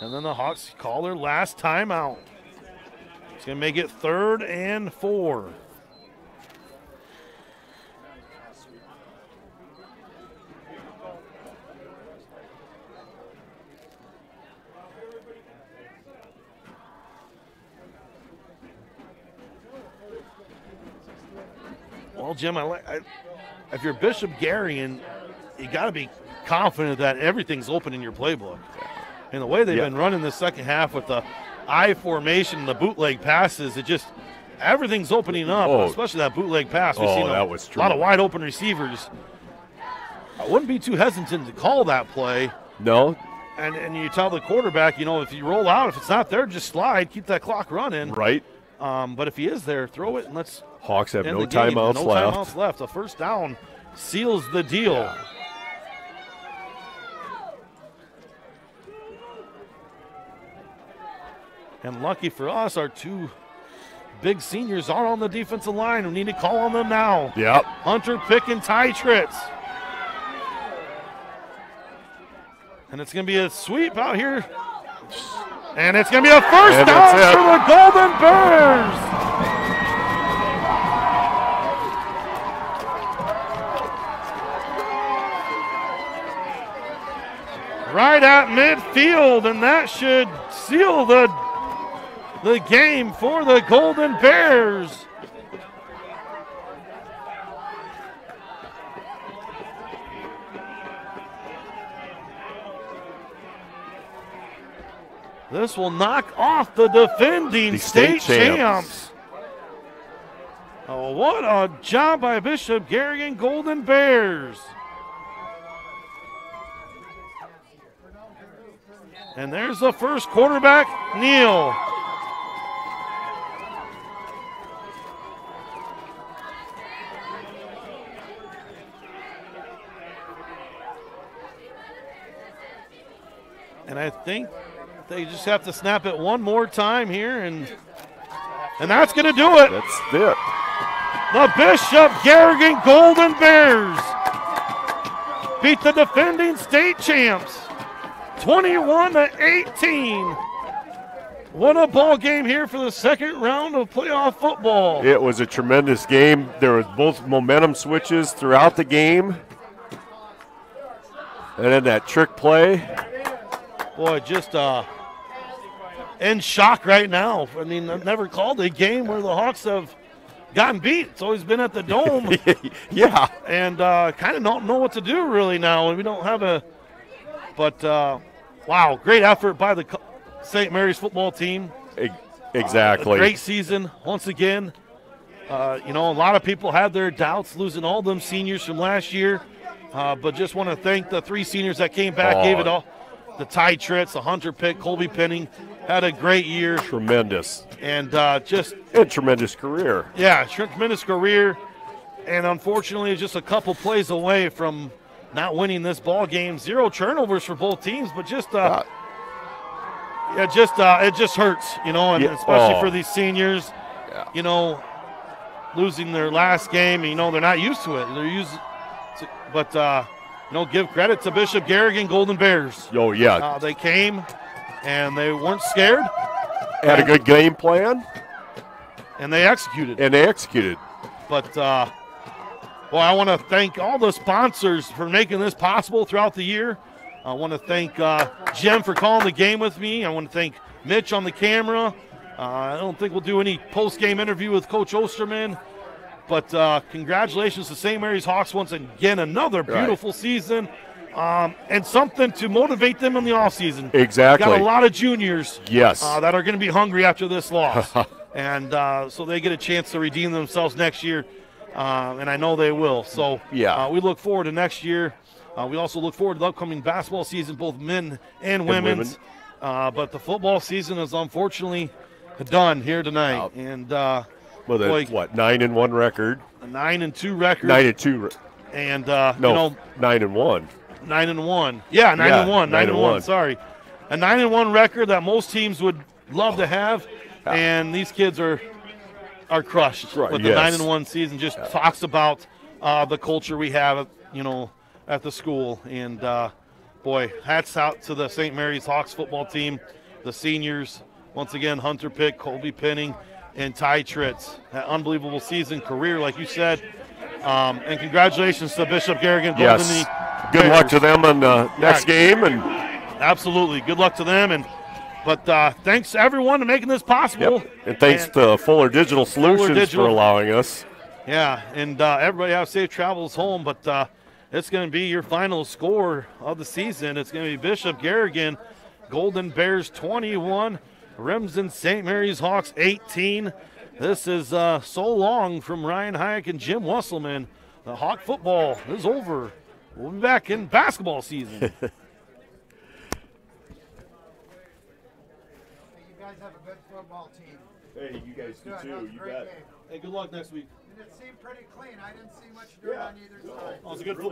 And then the Hawks call their last timeout. It's going to make it third and four. Well, Jim, I like. I, if you're Bishop Garrigan, you got to be confident that everything's open in your playbook. And the way they've Yeah. been running the second half with the I formation, the bootleg passes, it just everything's opening up. Oh. Especially that bootleg pass. We've Oh, seen a that was lot of wide open receivers. I wouldn't be too hesitant to call that play. No, And and you tell the quarterback, you know, if you roll out, if it's not there, just slide, keep that clock running. right? Um, but if he is there, throw it and let's Hawks have no timeouts no left. timeouts left. A first down seals the deal. And lucky for us, our two big seniors are on the defensive line. We need to call on them now. Yep. Hunter Pick and Ty Tritz. And it's going to be a sweep out here. And it's going to be a first And down for the Golden Bears. Right at midfield, and that should seal the the game for the Golden Bears. This will knock off the defending The state, state champs. champs. Oh, what a job by Bishop Garrigan Golden Bears. And there's the first quarterback, kneel. And I think they just have to snap it one more time here, and and that's going to do it. That's it. The Bishop Garrigan Golden Bears beat the defending state champs 21 to 18. What a ball game here for the second round of playoff football. It was a tremendous game. There was both momentum switches throughout the game. And then that trick play. Boy, just uh, in shock right now. I mean, I've never called a game where the Hawks have gotten beat. It's always been at the dome. [LAUGHS] yeah. And uh, kind of don't know what to do really now. We don't have a. But uh, wow, great effort by the St. Mary's football team. Exactly. Uh, great season once again. Uh, you know, a lot of people had their doubts losing all them seniors from last year, uh, but just want to thank the three seniors that came back, Oh. gave it all. The Ty Tritz, the Hunter Pick, Colby Penning had a great year, Tremendous. and uh, just a tremendous career. yeah, tremendous career. And unfortunately, just a couple plays away from not winning this ball game. Zero turnovers for both teams, but just uh, yeah, just uh, it just hurts, you know, and Yeah. especially Oh. for these seniors, you know, losing their last game. You know, they're not used to it. They're used, to, but uh, you know, give credit to Bishop Garrigan Golden Bears. Oh, yeah. Uh, they came and they weren't scared, Had a good game plan, and they executed. and they executed. But uh, well, I want to thank all the sponsors for making this possible throughout the year. I want to thank uh, Jim for calling the game with me. I want to thank Mitch on the camera. Uh, I don't think we'll do any post-game interview with Coach Osterman, but uh, congratulations to St. Mary's Hawks once again. Another Right. beautiful season. Um, and something to motivate them in the offseason. Exactly. Got a lot of juniors Yes. uh, that are going to be hungry after this loss. [LAUGHS] and uh, so they get a chance to redeem themselves next year. Um, and I know they will. So Yeah. uh, we look forward to next year. Uh, we also look forward to the upcoming basketball season, both men and And women's. Uh, but the football season is unfortunately done here tonight. And uh, Well, boy, what nine and one record. a nine and two record. Nine and two. re- and uh, No, you know nine and one. nine and one. Yeah, nine Yeah, and one. Nine, nine and one. one. Sorry, a nine and one record that most teams would love to have, and these kids are are crushed Right, with the yes. nine and one season. Just talks about uh, the culture we have, you know, at the school. And uh, boy, hats out to the St. Mary's Hawks football team, the seniors. Once again, Hunter Pick, Colby Penning, and Ty Tritz. That unbelievable season, career, like you said. Um, and congratulations to Bishop Garrigan. Yes. the Good luck to them on the next Yeah. game, and Absolutely. Good luck to them. And but uh, thanks everyone to making this possible. Yep. And thanks to Fuller Digital Solutions Digital. for allowing us. Yeah, and uh, everybody have safe travels home. But uh, it's going to be your final score of the season. It's going to be Bishop Garrigan, Golden Bears 21, Remsen St. Mary's Hawks 18. This is uh, so long from Ryan Hayek and Jim Wesselman. The Hawk football is over. We'll be back in basketball season. [LAUGHS] Hey, you guys do too, you bet. Hey, good luck next week. And it seemed pretty clean. I didn't see much dirt on either side. Oh, it's a good football.